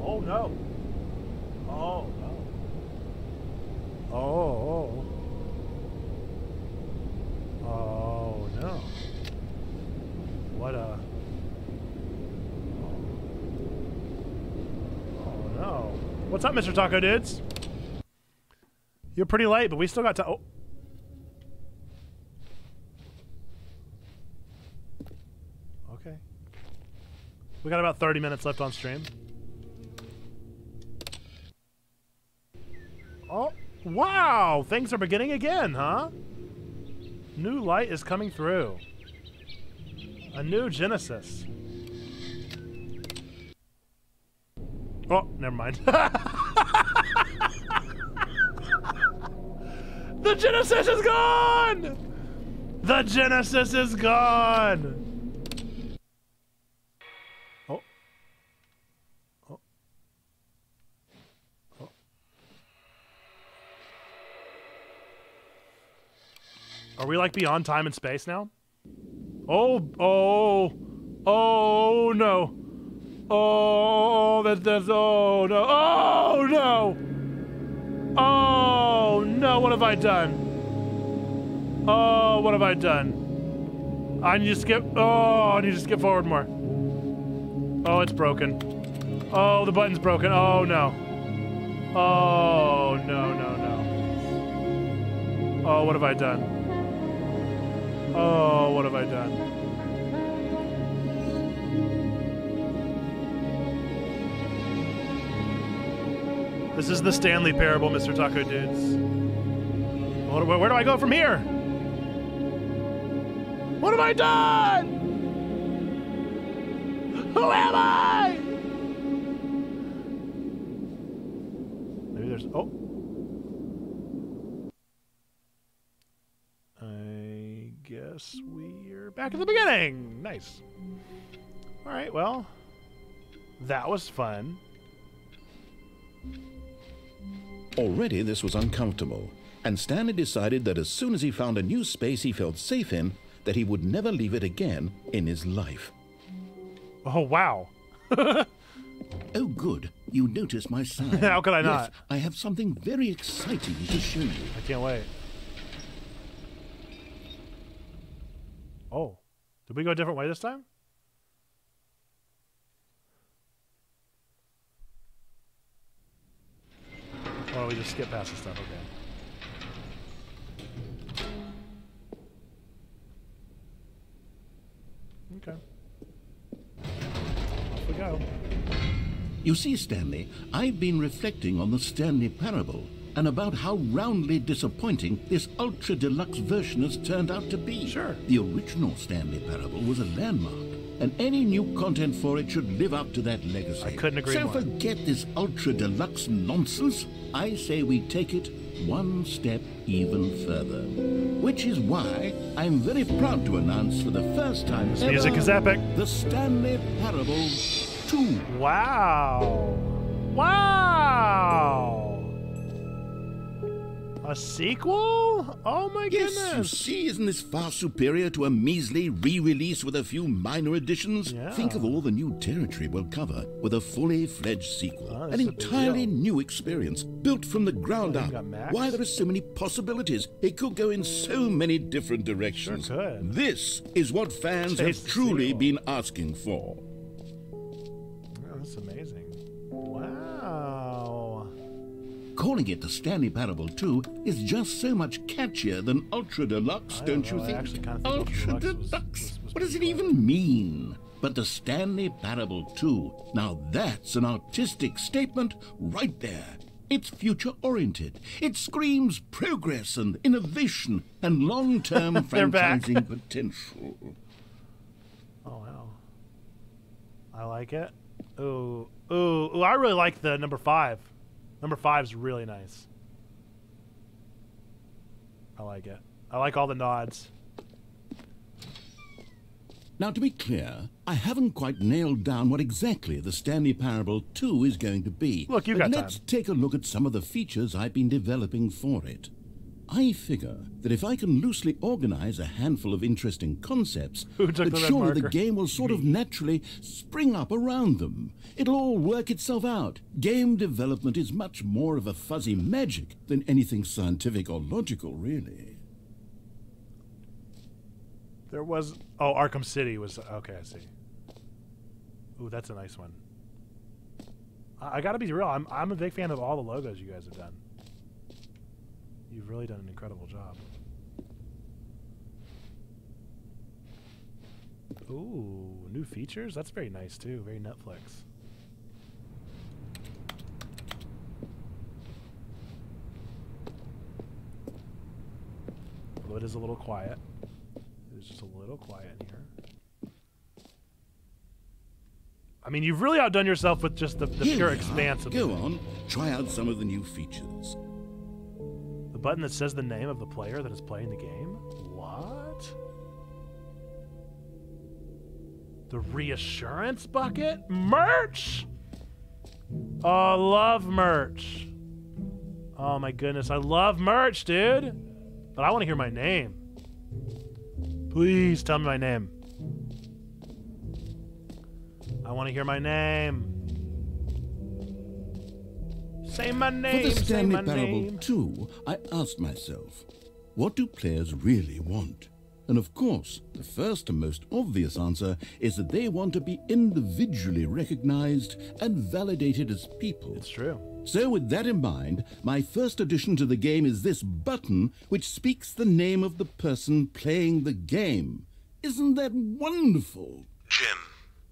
Oh no. Oh no. Oh. Oh, oh no. What a. Oh no. What's up, Mr. Taco Dudes? You're pretty late, but we still got to. Oh. Okay. We got about 30 minutes left on stream. Oh, wow! Things are beginning again, huh? New light is coming through. A new Genesis. Oh, never mind. [LAUGHS] the Genesis is gone! The Genesis is gone! Are we like beyond time and space now? Oh, oh, oh no. Oh, that, that's, oh no. Oh no! Oh no, what have I done? Oh, what have I done? I need to skip. Oh, I need to skip forward more. Oh, it's broken. Oh, the button's broken. Oh no. Oh no, no, no. Oh, what have I done? Oh, what have I done? This is the Stanley Parable, Mr. Taco Dudes. Where, do I go from here? What have I done? Who am I? Maybe there's. Oh. We're back at the beginning. Nice. All right, well, that was fun. Already this was uncomfortable, and Stanley decided that as soon as he found a new space he felt safe in, that he would never leave it again in his life. Oh, wow. [LAUGHS] Oh, good. You noticed my [LAUGHS] sign. How could I Yes, not? I have something very exciting to show you. I can't wait. Oh, did we go a different way this time? Why don't we just skip past this stuff? Okay. Okay. Off we go. You see, Stanley, I've been reflecting on the Stanley Parable and about how roundly disappointing this ultra deluxe version has turned out to be. Sure. The original Stanley Parable was a landmark, and any new content for it should live up to that legacy. I couldn't agree so more. forget this ultra deluxe nonsense. I say we take it one step even further. Which is why I'm very proud to announce for the first time This ever music is epic. the Stanley Parable 2. Wow. Wow. A sequel? Oh my Yes, you goodness. see, isn't this far superior to a measly re-release with a few minor additions? Yeah. Think of all the new territory we'll cover with a fully fledged sequel. Oh, An this is a big entirely new experience, built from the ground Oh, up. Why, there are so many possibilities. It could go in so many different directions. Sure. This is what fans Taste have truly been asking for. Calling it the Stanley Parable 2 is just so much catchier than Ultra Deluxe, don't, know, you think? kinda think Ultra Ultra Deluxe was- was- was what does it even mean? But the Stanley Parable 2, now that's an artistic statement right there. It's future oriented. It screams progress and innovation and long term [LAUGHS] franchising potential. Oh wow. I like it. Ooh, ooh, ooh! I really like the number five. Number five's really nice. I like it. I like all the nods. Now, to be clear, I haven't quite nailed down what exactly the Stanley Parable 2 is going to be. Look, you got let's time. take a look at some of the features I've been developing for it. I figure that if I can loosely organize a handful of interesting concepts, that the surely the game will sort of naturally spring up around them. It'll all work itself out. Game development is much more of a fuzzy magic than anything scientific or logical, really. There was oh Arkham City was okay. I see. Ooh, that's a nice one. I, I gotta be real. I'm I'm a big fan of all the logos you guys have done. You've really done an incredible job. Ooh, new features? That's very nice too. Very Netflix. Although it is a little quiet. It is just a little quiet in here. I mean, you've really outdone yourself with just the, the pure expanse of Go the, on, try out some of the new features. The button that says the name of the player that is playing the game. What? The reassurance bucket? Merch? Oh, love merch. Oh my goodness, I love merch, dude. But I want to hear my name. Please tell me my name. I want to hear my name. Say my For name. the say Stanley my Parable name. 2, I asked myself, what do players really want? And of course, the first and most obvious answer is that they want to be individually recognized and validated as people. It's true. So, with that in mind, my first addition to the game is this button which speaks the name of the person playing the game. Isn't that wonderful? Jim.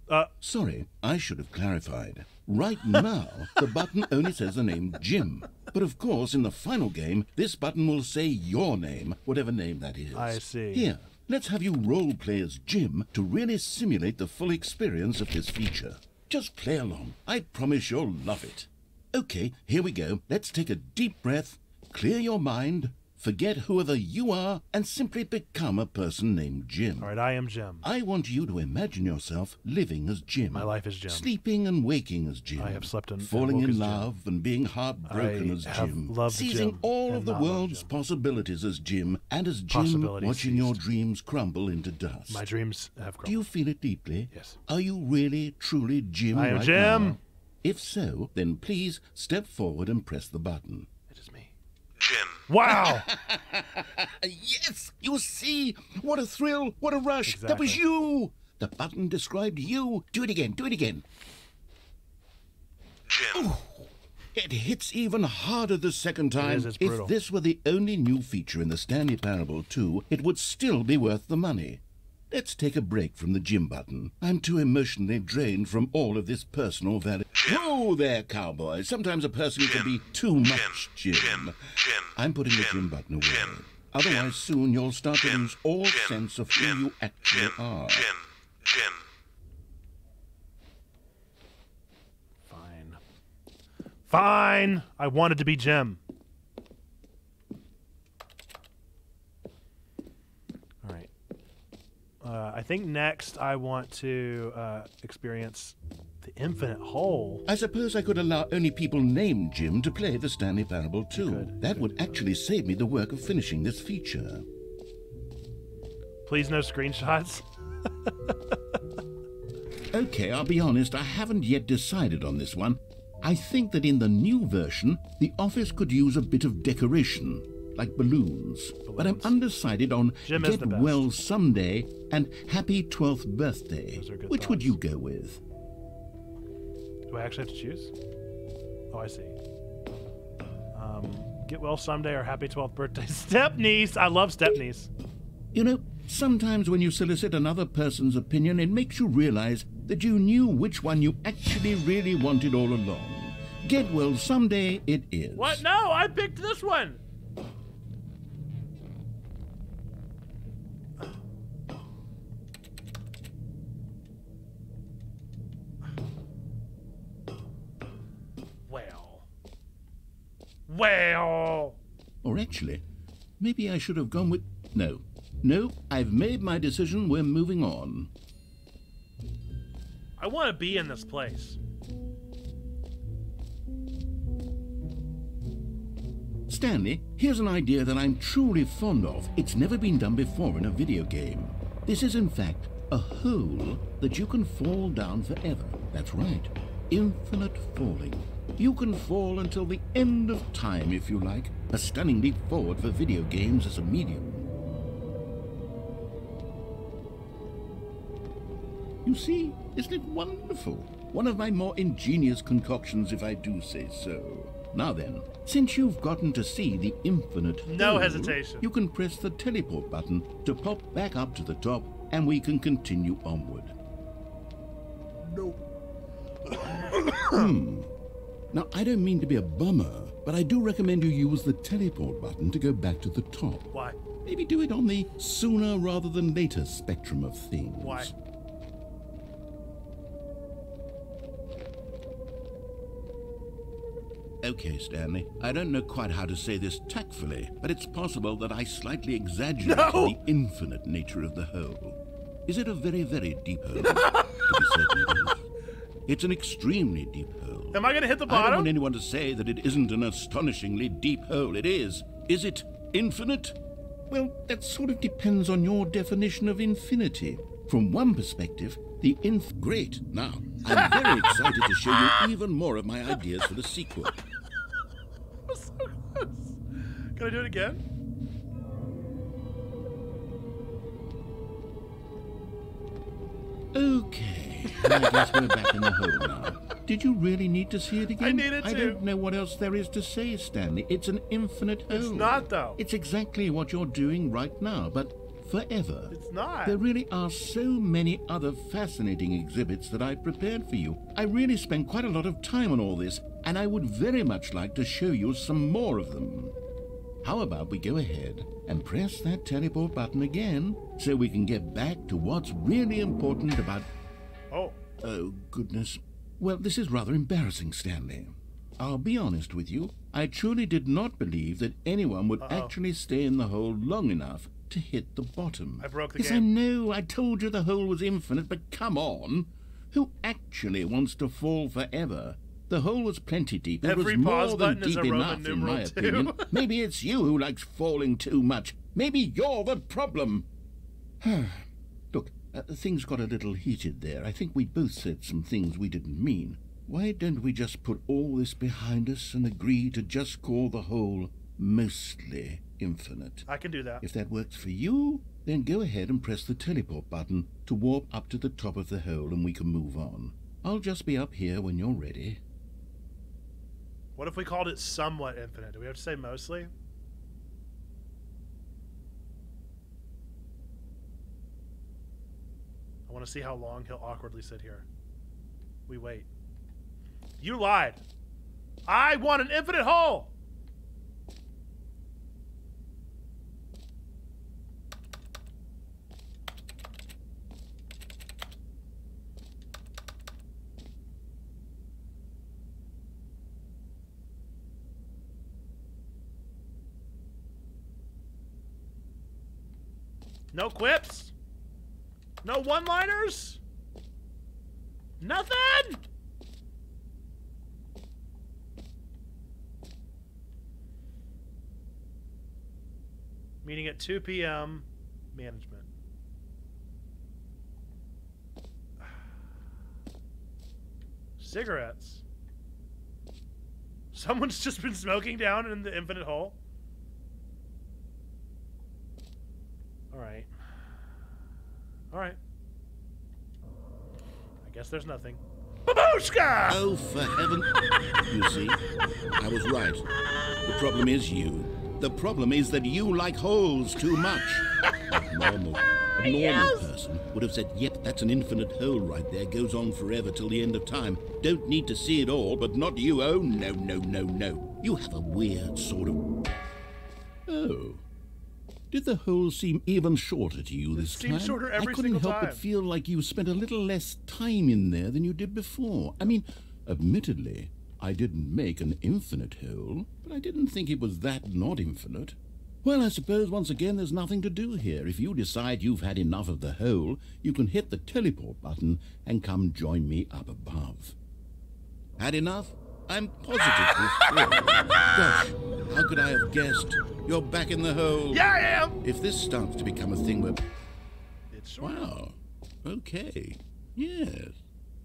Uh, Sorry, I should have clarified. Right now, the button only says the name Jim. But of course, in the final game, this button will say your name, whatever name that is. I see. Here, let's have you role play as Jim to really simulate the full experience of this feature. Just play along. I promise you'll love it. Okay, here we go. Let's take a deep breath, clear your mind, forget whoever you are, and simply become a person named Jim. all right, I am Jim. I want you to imagine yourself living as Jim. My life is Jim. Sleeping and waking as Jim. I have slept and- and falling woke in as Jim. love and being heartbroken I as have Jim. loved seizing Jim all of the world's Jim. possibilities as Jim, and as Jim Possibilities watching your dreams crumble into dust. My dreams have grown. Do you feel it deeply? Yes. Are you really, truly Jim I am right Jim. now? If so, then please step forward and press the button. It is me. Jim. Wow. [LAUGHS] yes! You see? What a thrill! What a rush! That was you! The button described you. Do it again, do it again. Jim. It hits even harder the second time. is, it's if this were the only new feature in the Stanley Parable 2, it would still be worth the money. Let's take a break from the Jim button. I'm too emotionally drained from all of this personal value. Whoa there, cowboy. Sometimes a person can be too much Jim. Jim. Jim. I'm putting the Jim. gym button away. Jim. Otherwise, soon you'll start to lose all Jim. sense of Jim. who you actually Jim. are. Jim. Jim. Fine. Fine. I wanted to be Jim. Uh, I think next I want to uh, experience the infinite hole. I suppose I could allow only people named Jim to play the Stanley Parable 2. That would actually save me the work of finishing this feature. Please no screenshots. [LAUGHS] okay, I'll be honest, I haven't yet decided on this one. I think that in the new version, the office could use a bit of decoration, like balloons. But I'm undecided on Jim Get. Well Someday and Happy 12th Birthday. Those are good Which would you go with? Do I actually have to choose? Oh, I see. Um, get well someday or happy 12th birthday. [LAUGHS] Step niece. I love step niece. You know, sometimes when you solicit another person's opinion, it makes you realize that you knew which one you actually really wanted all along. Get well someday it is. What? No, I picked this one. Well. Or actually, maybe I should have gone with. No. No, I've made my decision. We're moving on. I want to be in this place. Stanley, here's an idea that I'm truly fond of. It's never been done before in a video game. This is, in fact, a hole that you can fall down forever. That's right. Infinite falling. You can fall until the end of time, if you like. A stunning leap forward for video games as a medium. You see, isn't it wonderful? One of my more ingenious concoctions, if I do say so. Now then, since you've gotten to see the infinite No hole, hesitation. you can press the teleport button to pop back up to the top, and we can continue onward. No. [COUGHS] hmm. Now, I don't mean to be a bummer, but I do recommend you use the teleport button to go back to the top. Why? Maybe do it on the sooner rather than later spectrum of things. Why? Okay, Stanley. I don't know quite how to say this tactfully, but it's possible that I slightly exaggerated No! the infinite nature of the hole. Is it a very, very deep hole? [LAUGHS] to be certain it is. It's an extremely deep hole. Am I going to hit the bottom? I don't want anyone to say that it isn't an astonishingly deep hole. It is. Is it infinite? Well, that sort of depends on your definition of infinity. From one perspective, the inf. Great. Now, I'm very [LAUGHS] excited to show you even more of my ideas for the sequel. [LAUGHS] Can I do it again? Okay, I we're back in the hole now. Did you really need to see it again? I needed to. I don't know what else there is to say, Stanley. It's an infinite hole. It's not, though. It's exactly what you're doing right now, but forever. It's not. There really are so many other fascinating exhibits that I've prepared for you. I really spent quite a lot of time on all this, and I would very much like to show you some more of them. How about we go ahead and press that teleport button again so we can get back to what's really important about. Oh. Oh, goodness. Well, this is rather embarrassing, Stanley. I'll be honest with you. I truly did not believe that anyone would Uh-oh. actually stay in the hole long enough to hit the bottom. I broke the yes, game. I know. I told you the hole was infinite, but come on. Who actually wants to fall forever? The hole was plenty deep. It Every was more than deep enough, in my two. opinion. [LAUGHS] Maybe it's you who likes falling too much. Maybe you're the problem. [SIGHS] [SIGHS] Uh, things got a little heated there. I think we both said some things we didn't mean. Why don't we just put all this behind us and agree to just call the whole mostly infinite? I can do that. If that works for you, then go ahead and press the teleport button to warp up to the top of the hole and we can move on. I'll just be up here when you're ready. What if we called it somewhat infinite? Do we have to say mostly? Want to see how long he'll awkwardly sit here. We wait. You lied. I want an infinite hole. No quips. No one-liners? Nothing? Meeting at 2 p.m. Management. [SIGHS] Cigarettes. Someone's just been smoking down in the infinite hole. All right. All right. I guess there's nothing. Babushka! Oh, for heaven. [LAUGHS] you see, I was right. The problem is you. The problem is that you like holes too much. Normal. A [LAUGHS] normal Yes. person would have said, yep, that's an infinite hole right there, goes on forever till the end of time. Don't need to see it all, but not you. Oh, no, no, no, no. You have a weird sort of. Oh. Did the hole seem even shorter to you this time? shorter every I couldn't help time. but feel like you spent a little less time in there than you did before. I mean, admittedly, I didn't make an infinite hole, but I didn't think it was that not infinite. Well, I suppose once again there's nothing to do here. If you decide you've had enough of the hole, you can hit the teleport button and come join me up above. Had enough? I'm positive. Gosh, how could I have guessed? You're back in the hole. Yeah, I am. If this starts to become a thing where It's. Wow. Okay. Yes.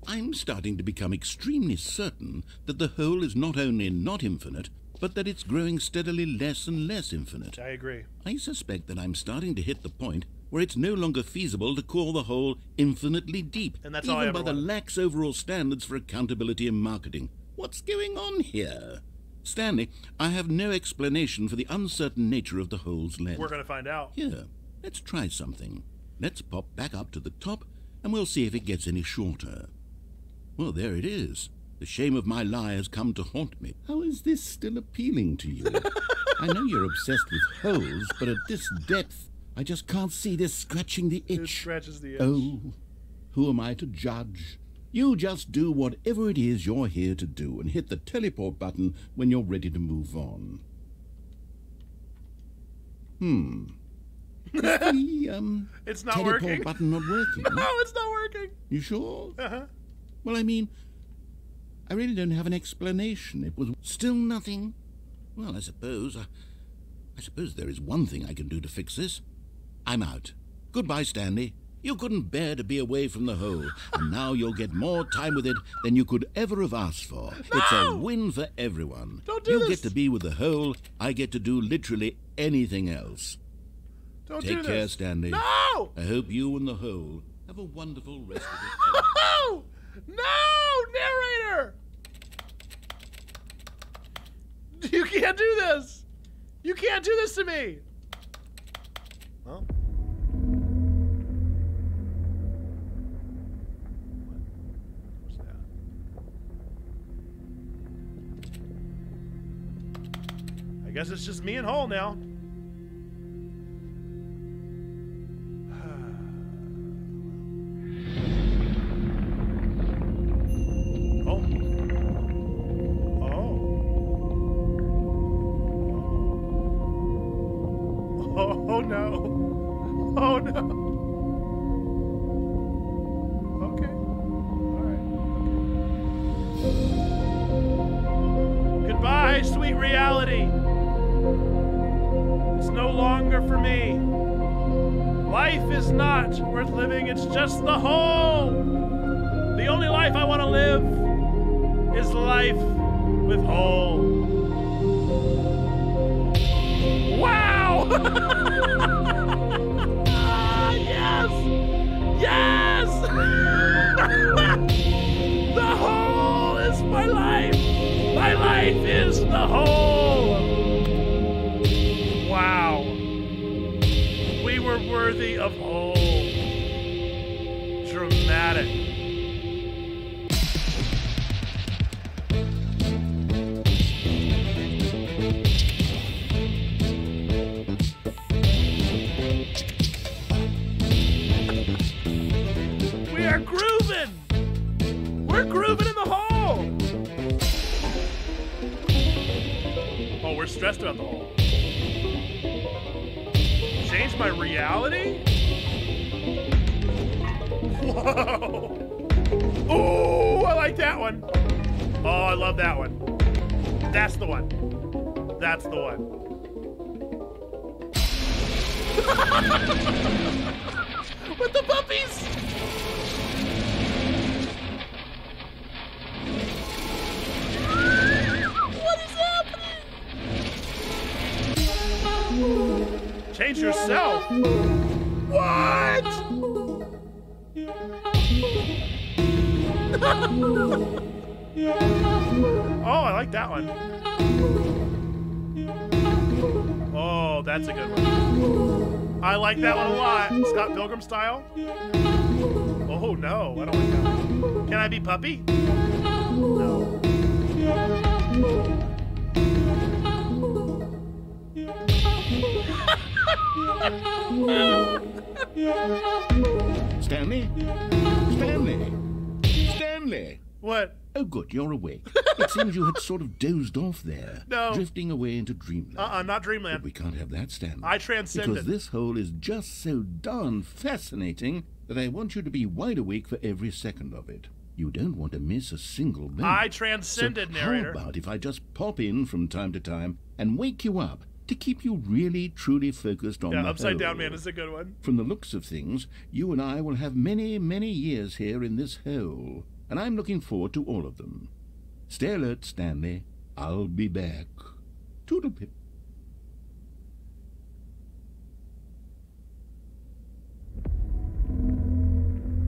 I'm starting to become extremely certain that the hole is not only not infinite, but that it's growing steadily less and less infinite. I agree. I suspect that I'm starting to hit the point where it's no longer feasible to call the hole infinitely deep, And that's all even by the wanted. lax overall standards for accountability in marketing. What's going on here? Stanley, I have no explanation for the uncertain nature of the hole's length. We're going to find out. Here, let's try something. Let's pop back up to the top, and we'll see if it gets any shorter. Well, there it is. The shame of my lie has come to haunt me. How is this still appealing to you? I know you're obsessed with holes, but at this depth, I just can't see this scratching the itch. It scratches the itch. Oh, who am I to judge? You just do whatever it is you're here to do and hit the teleport button when you're ready to move on. Hmm. The [LAUGHS] um, It's not teleport working. button not working? [LAUGHS] No, it's not working. You sure? Uh-huh. Well, I mean, I really don't have an explanation. It was still nothing. Well, I suppose. I, I suppose there is one thing I can do to fix this. I'm out. Goodbye, Stanley. You couldn't bear to be away from the hole, and now you'll get more time with it than you could ever have asked for. It's a win for everyone. Don't do you this. get to be with the hole. I get to do literally anything else. Don't Take do care, this. Stanley. No! I hope you and the hole have a wonderful rest of the [LAUGHS] No! No, narrator! You can't do this! You can't do this to me! I guess it's just me and Hole now. Like that one a lot. Scott Pilgrim style. Oh no, I don't like that. Can I be puppy? No. [LAUGHS] Stanley? Stanley? Stanley? What? Good, you're awake. [LAUGHS] It seems you had sort of dozed off there, No. drifting away into dreamland. Uh-uh, not But Dreamland. we can't have that, Stanley. I transcended. Because this hole is just so darn fascinating that I want you to be wide awake for every second of it. You don't want to miss a single minute. I transcended, so narrator. How about if I just pop in from time to time and wake you up to keep you really, truly focused on Yeah, the Upside Down? Man is a good one. From the looks of things, you and I will have many, many years here in this hole, and I'm looking forward to all of them. Stay alert, Stanley. I'll be back. Toodlepip.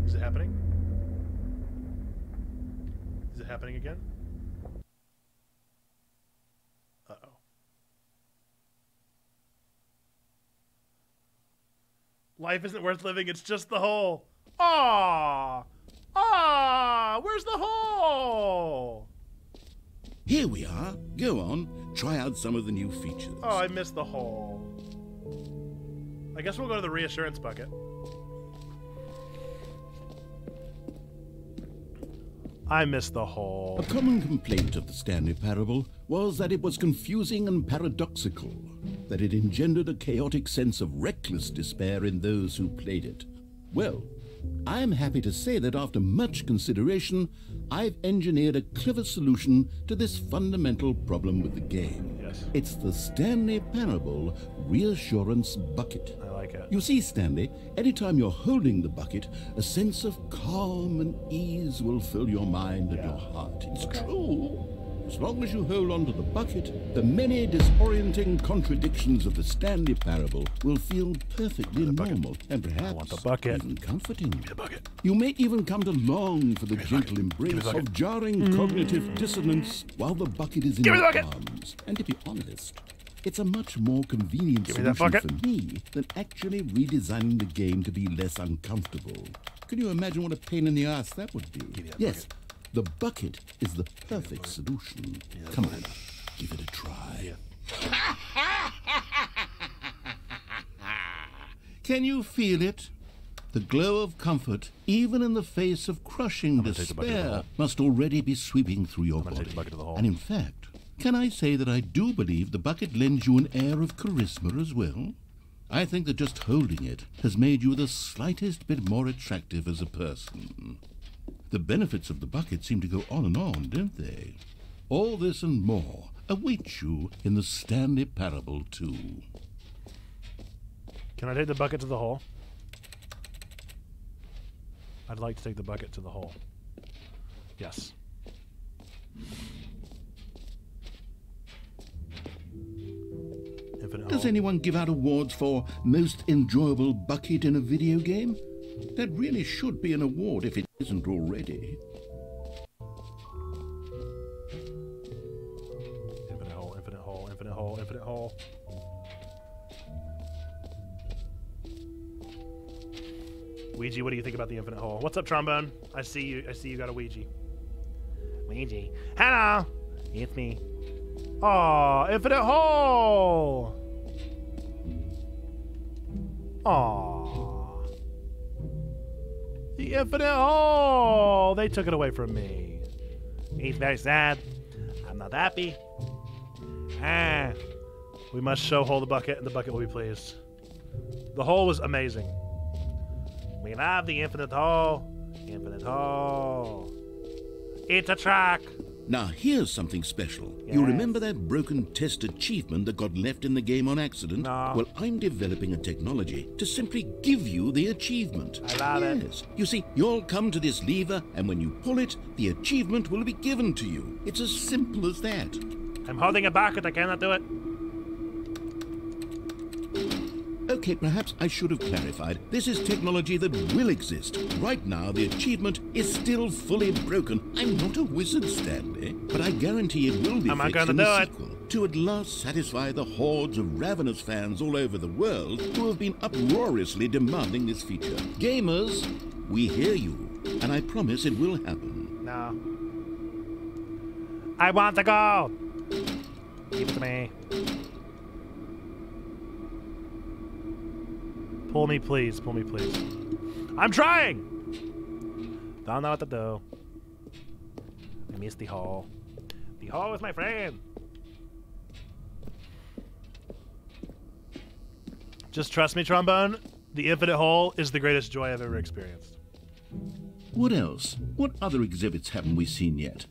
Is it happening? Is it happening again? Uh oh. Life isn't worth living, it's just the hole. Ah! Ah! Where's the hole? Here we are. Go on. Try out some of the new features. Oh, I missed the hole. I guess we'll go to the reassurance bucket. I missed the hole. A common complaint of the Stanley Parable was that it was confusing and paradoxical, that it engendered a chaotic sense of reckless despair in those who played it. Well, I'm happy to say that after much consideration, I've engineered a clever solution to this fundamental problem with the game. Yes. It's the Stanley Parable Reassurance Bucket. I like it. You see, Stanley, anytime you're holding the bucket, a sense of calm and ease will fill your mind and your heart. It's true. As long as you hold on to the bucket, the many disorienting contradictions of the Stanley Parable will feel perfectly normal and perhaps want the bucket. even comforting. the bucket. You may even come to long for the gentle the embrace bucket. of jarring mm. cognitive dissonance while the bucket is in Give your the arms. And to be honest, it's a much more convenient Give solution bucket. for me than actually redesigning the game to be less uncomfortable. Can you imagine what a pain in the ass that would be? yes, the bucket is the perfect solution. Come on, give it a try. [LAUGHS] Can you feel it? The glow of comfort, even in the face of crushing take the bucket of the despair, must already be sweeping through your body. take the bucket of the hole. And in fact, can I say that I do believe the bucket lends you an air of charisma as well? I think that just holding it has made you the slightest bit more attractive as a person. The benefits of the bucket seem to go on and on, don't they? All this and more await you in the Stanley Parable 2. Can I take the bucket to the hole? I'd like to take the bucket to the hole. Yes. Infinite Does hole. anyone give out awards for most enjoyable bucket in a video game? That really should be an award if it isn't already. Infinite hole, infinite hole, infinite hole, infinite hole. Ouija, what do you think about the infinite hole? What's up, trombone? I see you. I see you got a Ouija. Ouija. Hello. It's me. Aw, infinite hole. Aw. The infinite hole. They took it away from me. He's very sad. I'm not happy. Ah. We must show Hole the bucket, and the bucket will be pleased. The hole was amazing. We love the infinite hole. Infinite hole. It's a track. Now, here's something special. You remember that broken test achievement that got left in the game on accident? No. Well, I'm developing a technology to simply give you the achievement. I love it. yes. You see, you'll come to this lever, and when you pull it, the achievement will be given to you. It's as simple as that. I'm holding it back, but I cannot do it. Okay, perhaps I should have clarified. This is technology that will exist. Right now, the achievement is still fully broken. I'm not a wizard, Stanley, but I guarantee it will be Am I fixed gonna in the sequel to at last satisfy the hordes of ravenous fans all over the world who have been uproariously demanding this feature. Gamers, we hear you, and I promise it will happen. No. I want to go. Give it to me. Pull me, please. Pull me, please. I'm trying. Don't know what to do. I missed the hall. The hall is my friend. Just trust me, trombone. The infinite hole is the greatest joy I've ever experienced. What else? What other exhibits haven't we seen yet?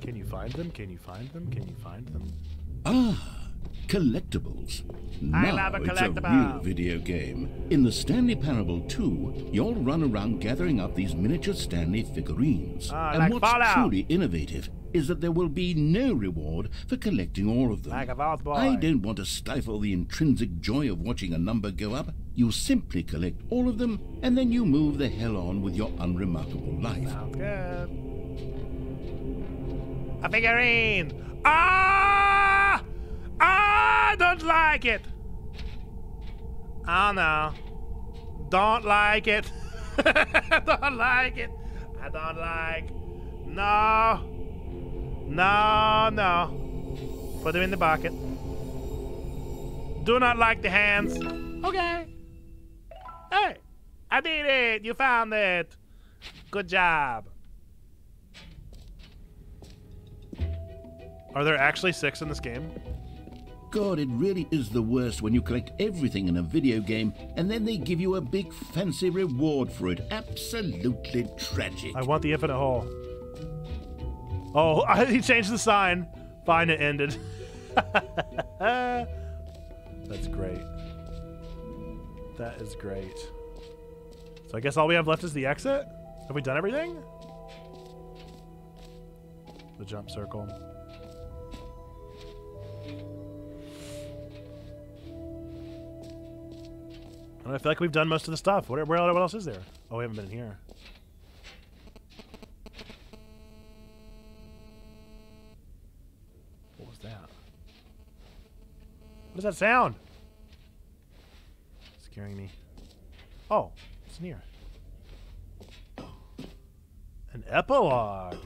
Can you find them? Can you find them? Can you find them? Ah, collectibles. I Now love a it's a real video game. In the Stanley Parable 2, you'll run around gathering up these miniature Stanley figurines. Ah, and like what's Fallout. truly innovative is that there will be no reward for collecting all of them. Like a Vault Boy. I don't want to stifle the intrinsic joy of watching a number go up. You simply collect all of them, and then you move the hell on with your unremarkable life. Sounds good. A figurine! Ah! Ah! I don't like it! Oh no. Don't like it. [LAUGHS] don't like it. I don't like. No. No, no. Put them in the bucket. Do not like the hands. Okay. Hey, I did it. You found it. Good job. Are there actually six in this game? God, it really is the worst when you collect everything in a video game and then they give you a big fancy reward for it. Absolutely tragic. I want the infinite hole. Oh, [LAUGHS] he changed the sign. Fine, it ended. [LAUGHS] That's great. That is great. So I guess all we have left is the exit? Have we done everything? The jump circle. And I feel like we've done most of the stuff. What, where, what else is there? Oh, we haven't been in here. What was that? What is that sound? Scaring me. Oh, it's near. An epilogue.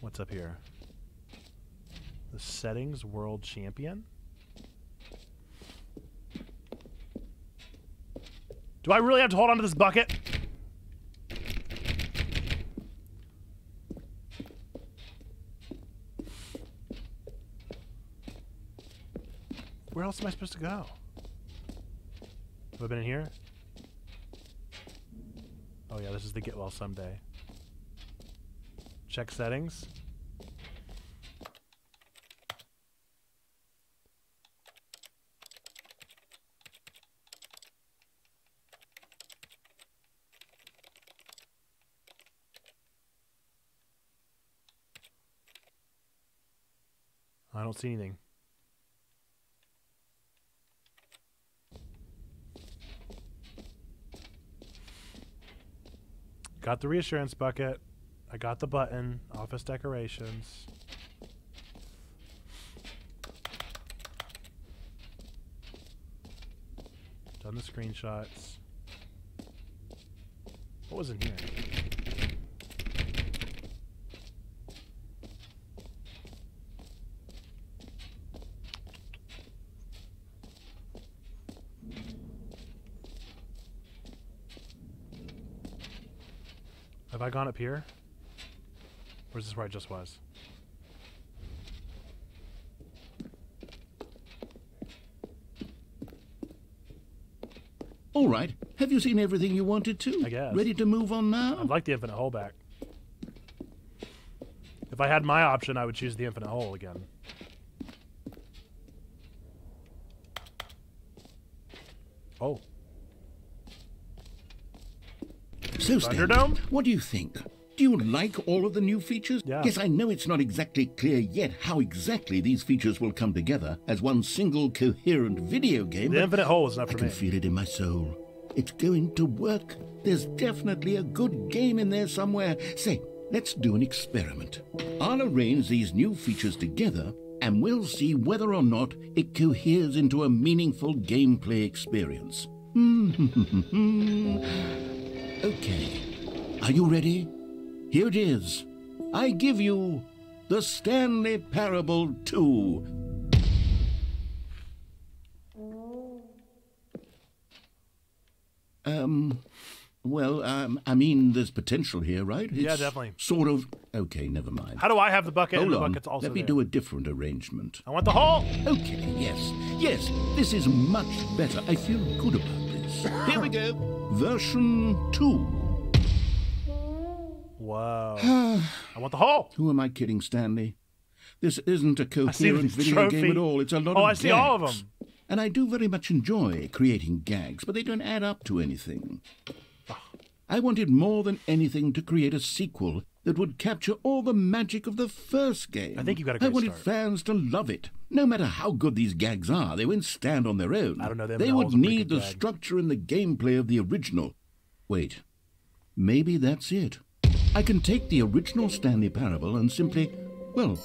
What's up here? The settings world champion? Do I really have to hold on to this bucket? Where else am I supposed to go? Have I been in here? Oh yeah, this is the get well someday. Check settings. I don't see anything. Got the reassurance bucket. I got the button. Office decorations. Done the screenshots. What was in here? Have I gone up here? Or is this where I just was? All right. Have you seen everything you wanted to? I guess. Ready to move on now? I'd like the infinite hole back. If I had my option, I would choose the infinite hole again. Oh. So, Thunderdome? what do you think? Do you like all of the new features? Yeah. Yes, I know it's not exactly clear yet how exactly these features will come together as one single coherent video game. the infinite hole was enough I for can feel it in my soul. It's going to work. There's definitely a good game in there somewhere. Say, let's do an experiment. I'll arrange these new features together and we'll see whether or not it coheres into a meaningful gameplay experience. [LAUGHS] Hmm. Okay. Are you ready? Here it is. I give you the Stanley Parable 2. Um, well, um, I mean, there's potential here, right? Yeah, definitely. Sort of. Okay, never mind. How do I have the bucket Hold and the on. bucket's also Let me there? do a different arrangement. I want the hole. Okay, yes, yes, this is much better. I feel good about this. Here we go. Version 2. Whoa. [SIGHS] I want the hole. Who am I kidding, Stanley? This isn't a coherent video trophy. game at all. It's a lot Oh, of I see all of them. And I do very much enjoy creating gags, but they don't add up to anything. Ah. I wanted more than anything to create a sequel that would capture all the magic of the first game. I think you got a I great wanted start. fans to love it. No matter how good these gags are, they won't stand on their own. I don't know They would Hall's a pretty need the gag. structure and the gameplay of the original. Wait, maybe that's it. I can take the original Stanley Parable and simply, well,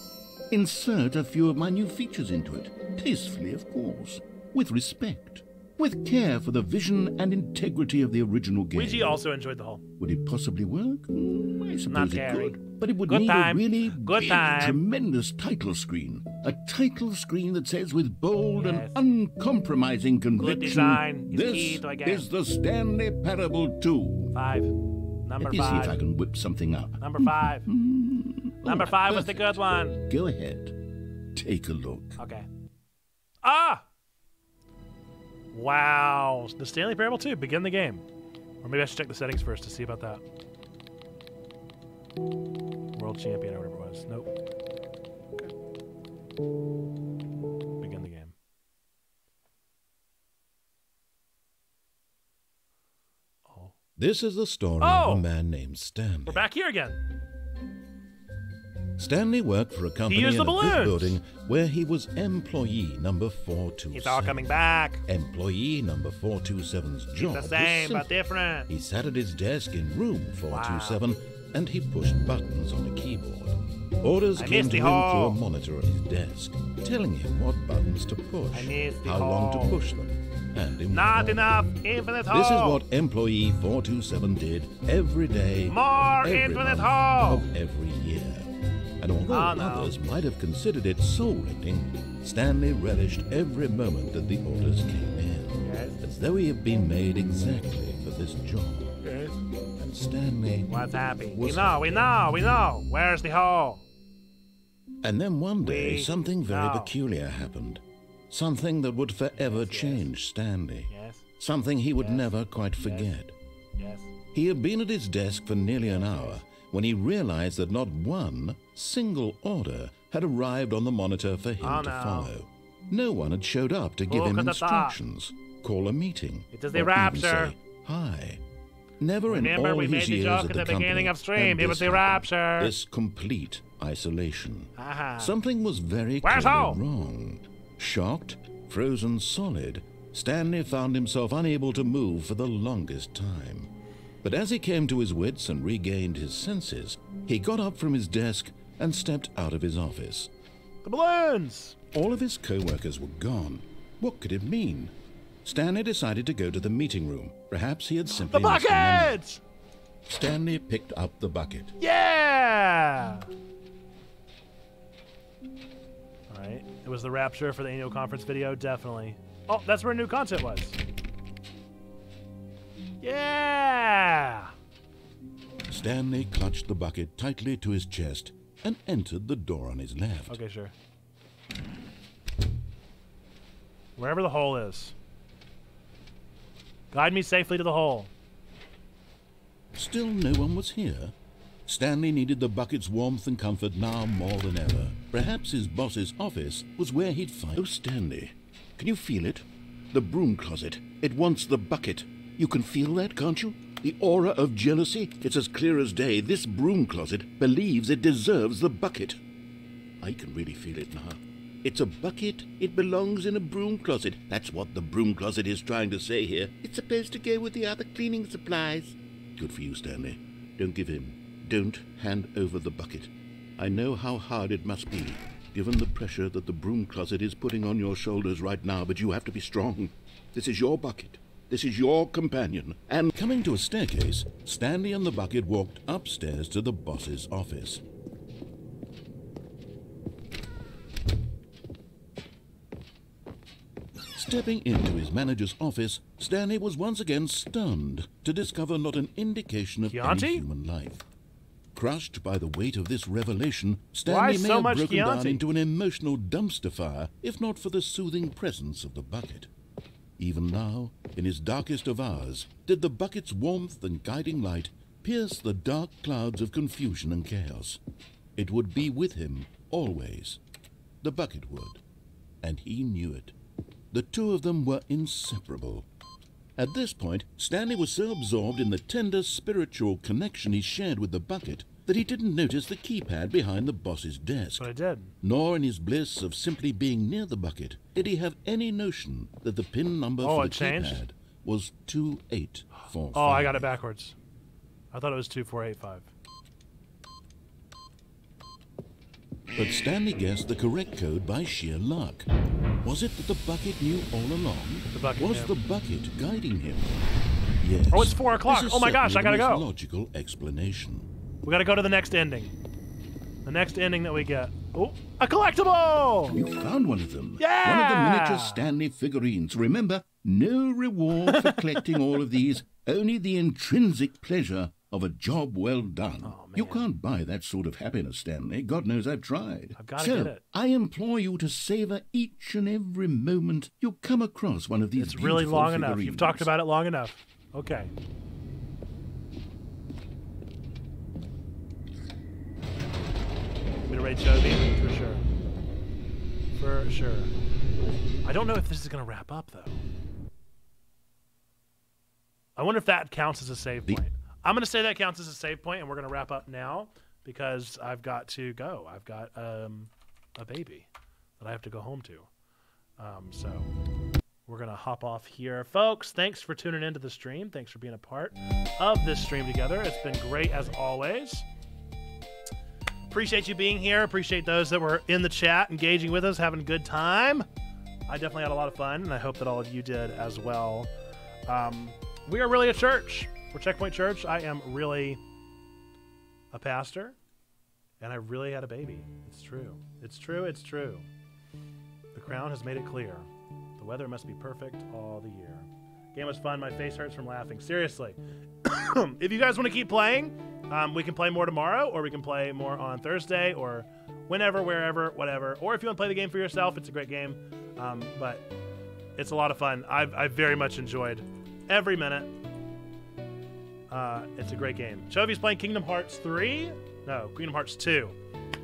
insert a few of my new features into it. Tastefully, of course. With respect. With care for the vision and integrity of the original game. Ouija also enjoyed the hole. Would it possibly work? Mm, I suppose it Gary. could. But it would Good need time. a really Good big, time. tremendous title screen. A title screen that says with bold Yes. and uncompromising conviction, design is this key to a game." is the Stanley Parable 2. Five. Number Let me see if I can whip something up. Number five. Number five was the good one. Go ahead. Take a look. Okay. Ah! Wow. The Stanley Parable 2. Begin the game. Or maybe I should check the settings first to see about that. World champion or whatever it was. Nope. Okay. Begin the game. Oh. This is the story Oh! of a oh! man named Stanley. We're back here again. Stanley worked for a company in a big building where he was employee number 427. It's all coming back. Employee number 427's job The same, but different. He sat at his desk in room 427 and he pushed buttons on a keyboard. Orders I came to him through a monitor on his desk, telling him what buttons to push, how long to push them, and in Not enough. Infinite hole. This is what employee 427 did every day, More every infinite month hole. of every year. And although Oh, no. others might have considered it soul-rending, Stanley relished every moment that the orders came in, Yes. as though he had been made exactly for this job. Yes. And Stanley What's happy? We was know, we know, we know. Where's the hole? And then one day, We something very know. peculiar happened. Something that would forever change Stanley. Yes, Something he would never quite forget. yes. He had been at his desk for nearly an hour when he realized that not one single order had arrived on the monitor for him Oh, to no. follow. No one had showed up to give him could have thought? instructions, call a meeting, It is the rapture. hi. Never Remember, in all we his made the years joke at the, the beginning of stream. It was the rapture. This complete isolation. Aha. Something was very Where's clearly wrong. Shocked, frozen solid, Stanley found himself unable to move for the longest time. But as he came to his wits and regained his senses, he got up from his desk and stepped out of his office. The balloons. All of his co-workers were gone. What could it mean? Stanley decided to go to the meeting room. Perhaps he had simply the memo. buckets. Stanley picked up the bucket. Yeah. All right. It was the rapture for the annual conference video, definitely. Oh, that's where new content was. Yeah. Stanley clutched the bucket tightly to his chest and entered the door on his left. Okay, sure. Wherever the hole is. Guide me safely to the hole. Still no one was here. Stanley needed the bucket's warmth and comfort now more than ever. Perhaps his boss's office was where he'd find... Oh, Stanley, can you feel it? The broom closet. It wants the bucket. You can feel that, can't you? The aura of jealousy? It's as clear as day. This broom closet believes it deserves the bucket. I can really feel it now. It's a bucket. It belongs in a broom closet. That's what the broom closet is trying to say here. It's supposed to go with the other cleaning supplies. Good for you, Stanley. Don't give in. Don't hand over the bucket. I know how hard it must be, given the pressure that the broom closet is putting on your shoulders right now, but you have to be strong. This is your bucket. This is your companion. And coming to a staircase, Stanley and the bucket walked upstairs to the boss's office. Stepping into his manager's office, Stanley was once again stunned to discover not an indication of Chianti? any human life. Crushed by the weight of this revelation, Stanley may have broken down into an emotional dumpster fire, if not for the soothing presence of the bucket. Even now, in his darkest of hours, did the bucket's warmth and guiding light pierce the dark clouds of confusion and chaos. It would be with him always. The bucket would. And he knew it. The two of them were inseparable. At this point, Stanley was so absorbed in the tender spiritual connection he shared with the bucket that he didn't notice the keypad behind the boss's desk. But I did. Nor in his bliss of simply being near the bucket did he have any notion that the pin number Oh, for the changed? keypad was 2845. Oh, I got it backwards. I thought it was 2485. But Stanley guessed the correct code by sheer luck. Was it that the bucket knew all along? The bucket was knew. the bucket guiding him? Yes. Oh, it's four o'clock. Oh my gosh, I gotta go. Logical explanation. We gotta go to the next ending. The next ending that we get. Oh, a collectible! You found one of them. Yeah! One of the miniature Stanley figurines. Remember, no reward for collecting all of these, only the intrinsic pleasure of a job well done. Oh, you can't buy that sort of happiness, Stanley. God knows I've tried. I've gotta so, get it. I implore you to savor each and every moment you come across one of these It's really long enough. You've talked about it long enough. Okay. Me to raid Chovy? For sure. For sure. I don't know if this is going to wrap up, though. I wonder if that counts as a save point. I'm going to say that counts as a save point, and we're going to wrap up now because I've got to go. I've got um, a baby that I have to go home to. Um, so we're going to hop off here. Folks, thanks for tuning into the stream. Thanks for being a part of this stream together. It's been great as always. Appreciate you being here. Appreciate those that were in the chat, engaging with us, having a good time. I definitely had a lot of fun, and I hope that all of you did as well. Um, we are really a church. We're Checkpoint Church. I am really a pastor, and I really had a baby. It's true. It's true. It's true. The crown has made it clear. The weather must be perfect all the year. Game was fun. My face hurts from laughing. Seriously. [COUGHS] if you guys want to keep playing, um, we can play more tomorrow, or we can play more on Thursday, or whenever, wherever, whatever. Or if you want to play the game for yourself, it's a great game. Um, but it's a lot of fun. I've, I've very much enjoyed every minute. Uh, it's a great game. Chovy's playing Kingdom Hearts 3. No, Kingdom Hearts 2.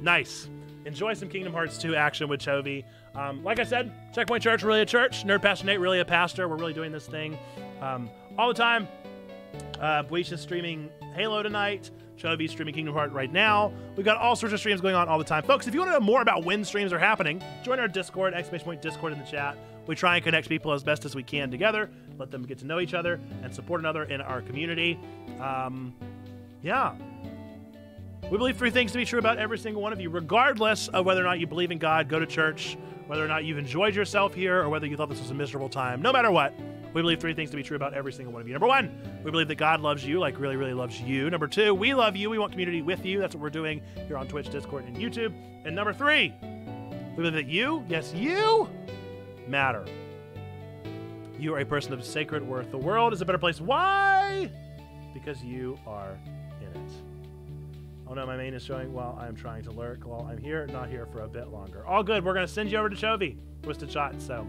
Nice. Enjoy some Kingdom Hearts 2 action with Chovy. Um, like I said, Checkpoint Church, really a church. Nerd Pastor Nate, really a pastor. We're really doing this thing um, all the time. Uh, Boisha's streaming Halo tonight. Chovy's streaming Kingdom Hearts right now. We've got all sorts of streams going on all the time. Folks, if you want to know more about when streams are happening, join our Discord, exclamation point Discord in the chat. We try and connect people as best as we can together, let them get to know each other and support another in our community. Um, yeah. We believe three things to be true about every single one of you, regardless of whether or not you believe in God, go to church, whether or not you've enjoyed yourself here, or whether you thought this was a miserable time. No matter what, we believe three things to be true about every single one of you. Number one, we believe that God loves you, like really, really loves you. Number two, we love you. We want community with you. That's what we're doing here on Twitch, Discord, and YouTube. And number three, we believe that you, yes, you, matter. You are a person of sacred worth. The world is a better place. Why? Because you are in it. Oh no, my main is showing while I'm trying to lurk. While I'm here, not here for a bit longer. All good. We're gonna send you over to Chovy. Twisted shot. So,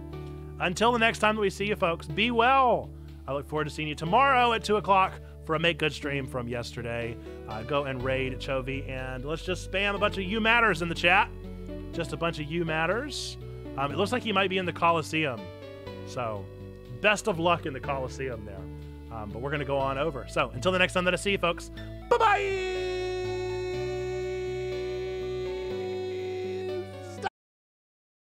until the next time that we see you, folks, be well. I look forward to seeing you tomorrow at 2 o'clock for a Make Good stream from yesterday. Uh, go and raid Chovy, and let's just spam a bunch of you matters in the chat. Just a bunch of you matters. Um, it looks like he might be in the Coliseum. So, best of luck in the Coliseum there. Um, but we're going to go on over. So, until the next time that I see you, folks, bye bye!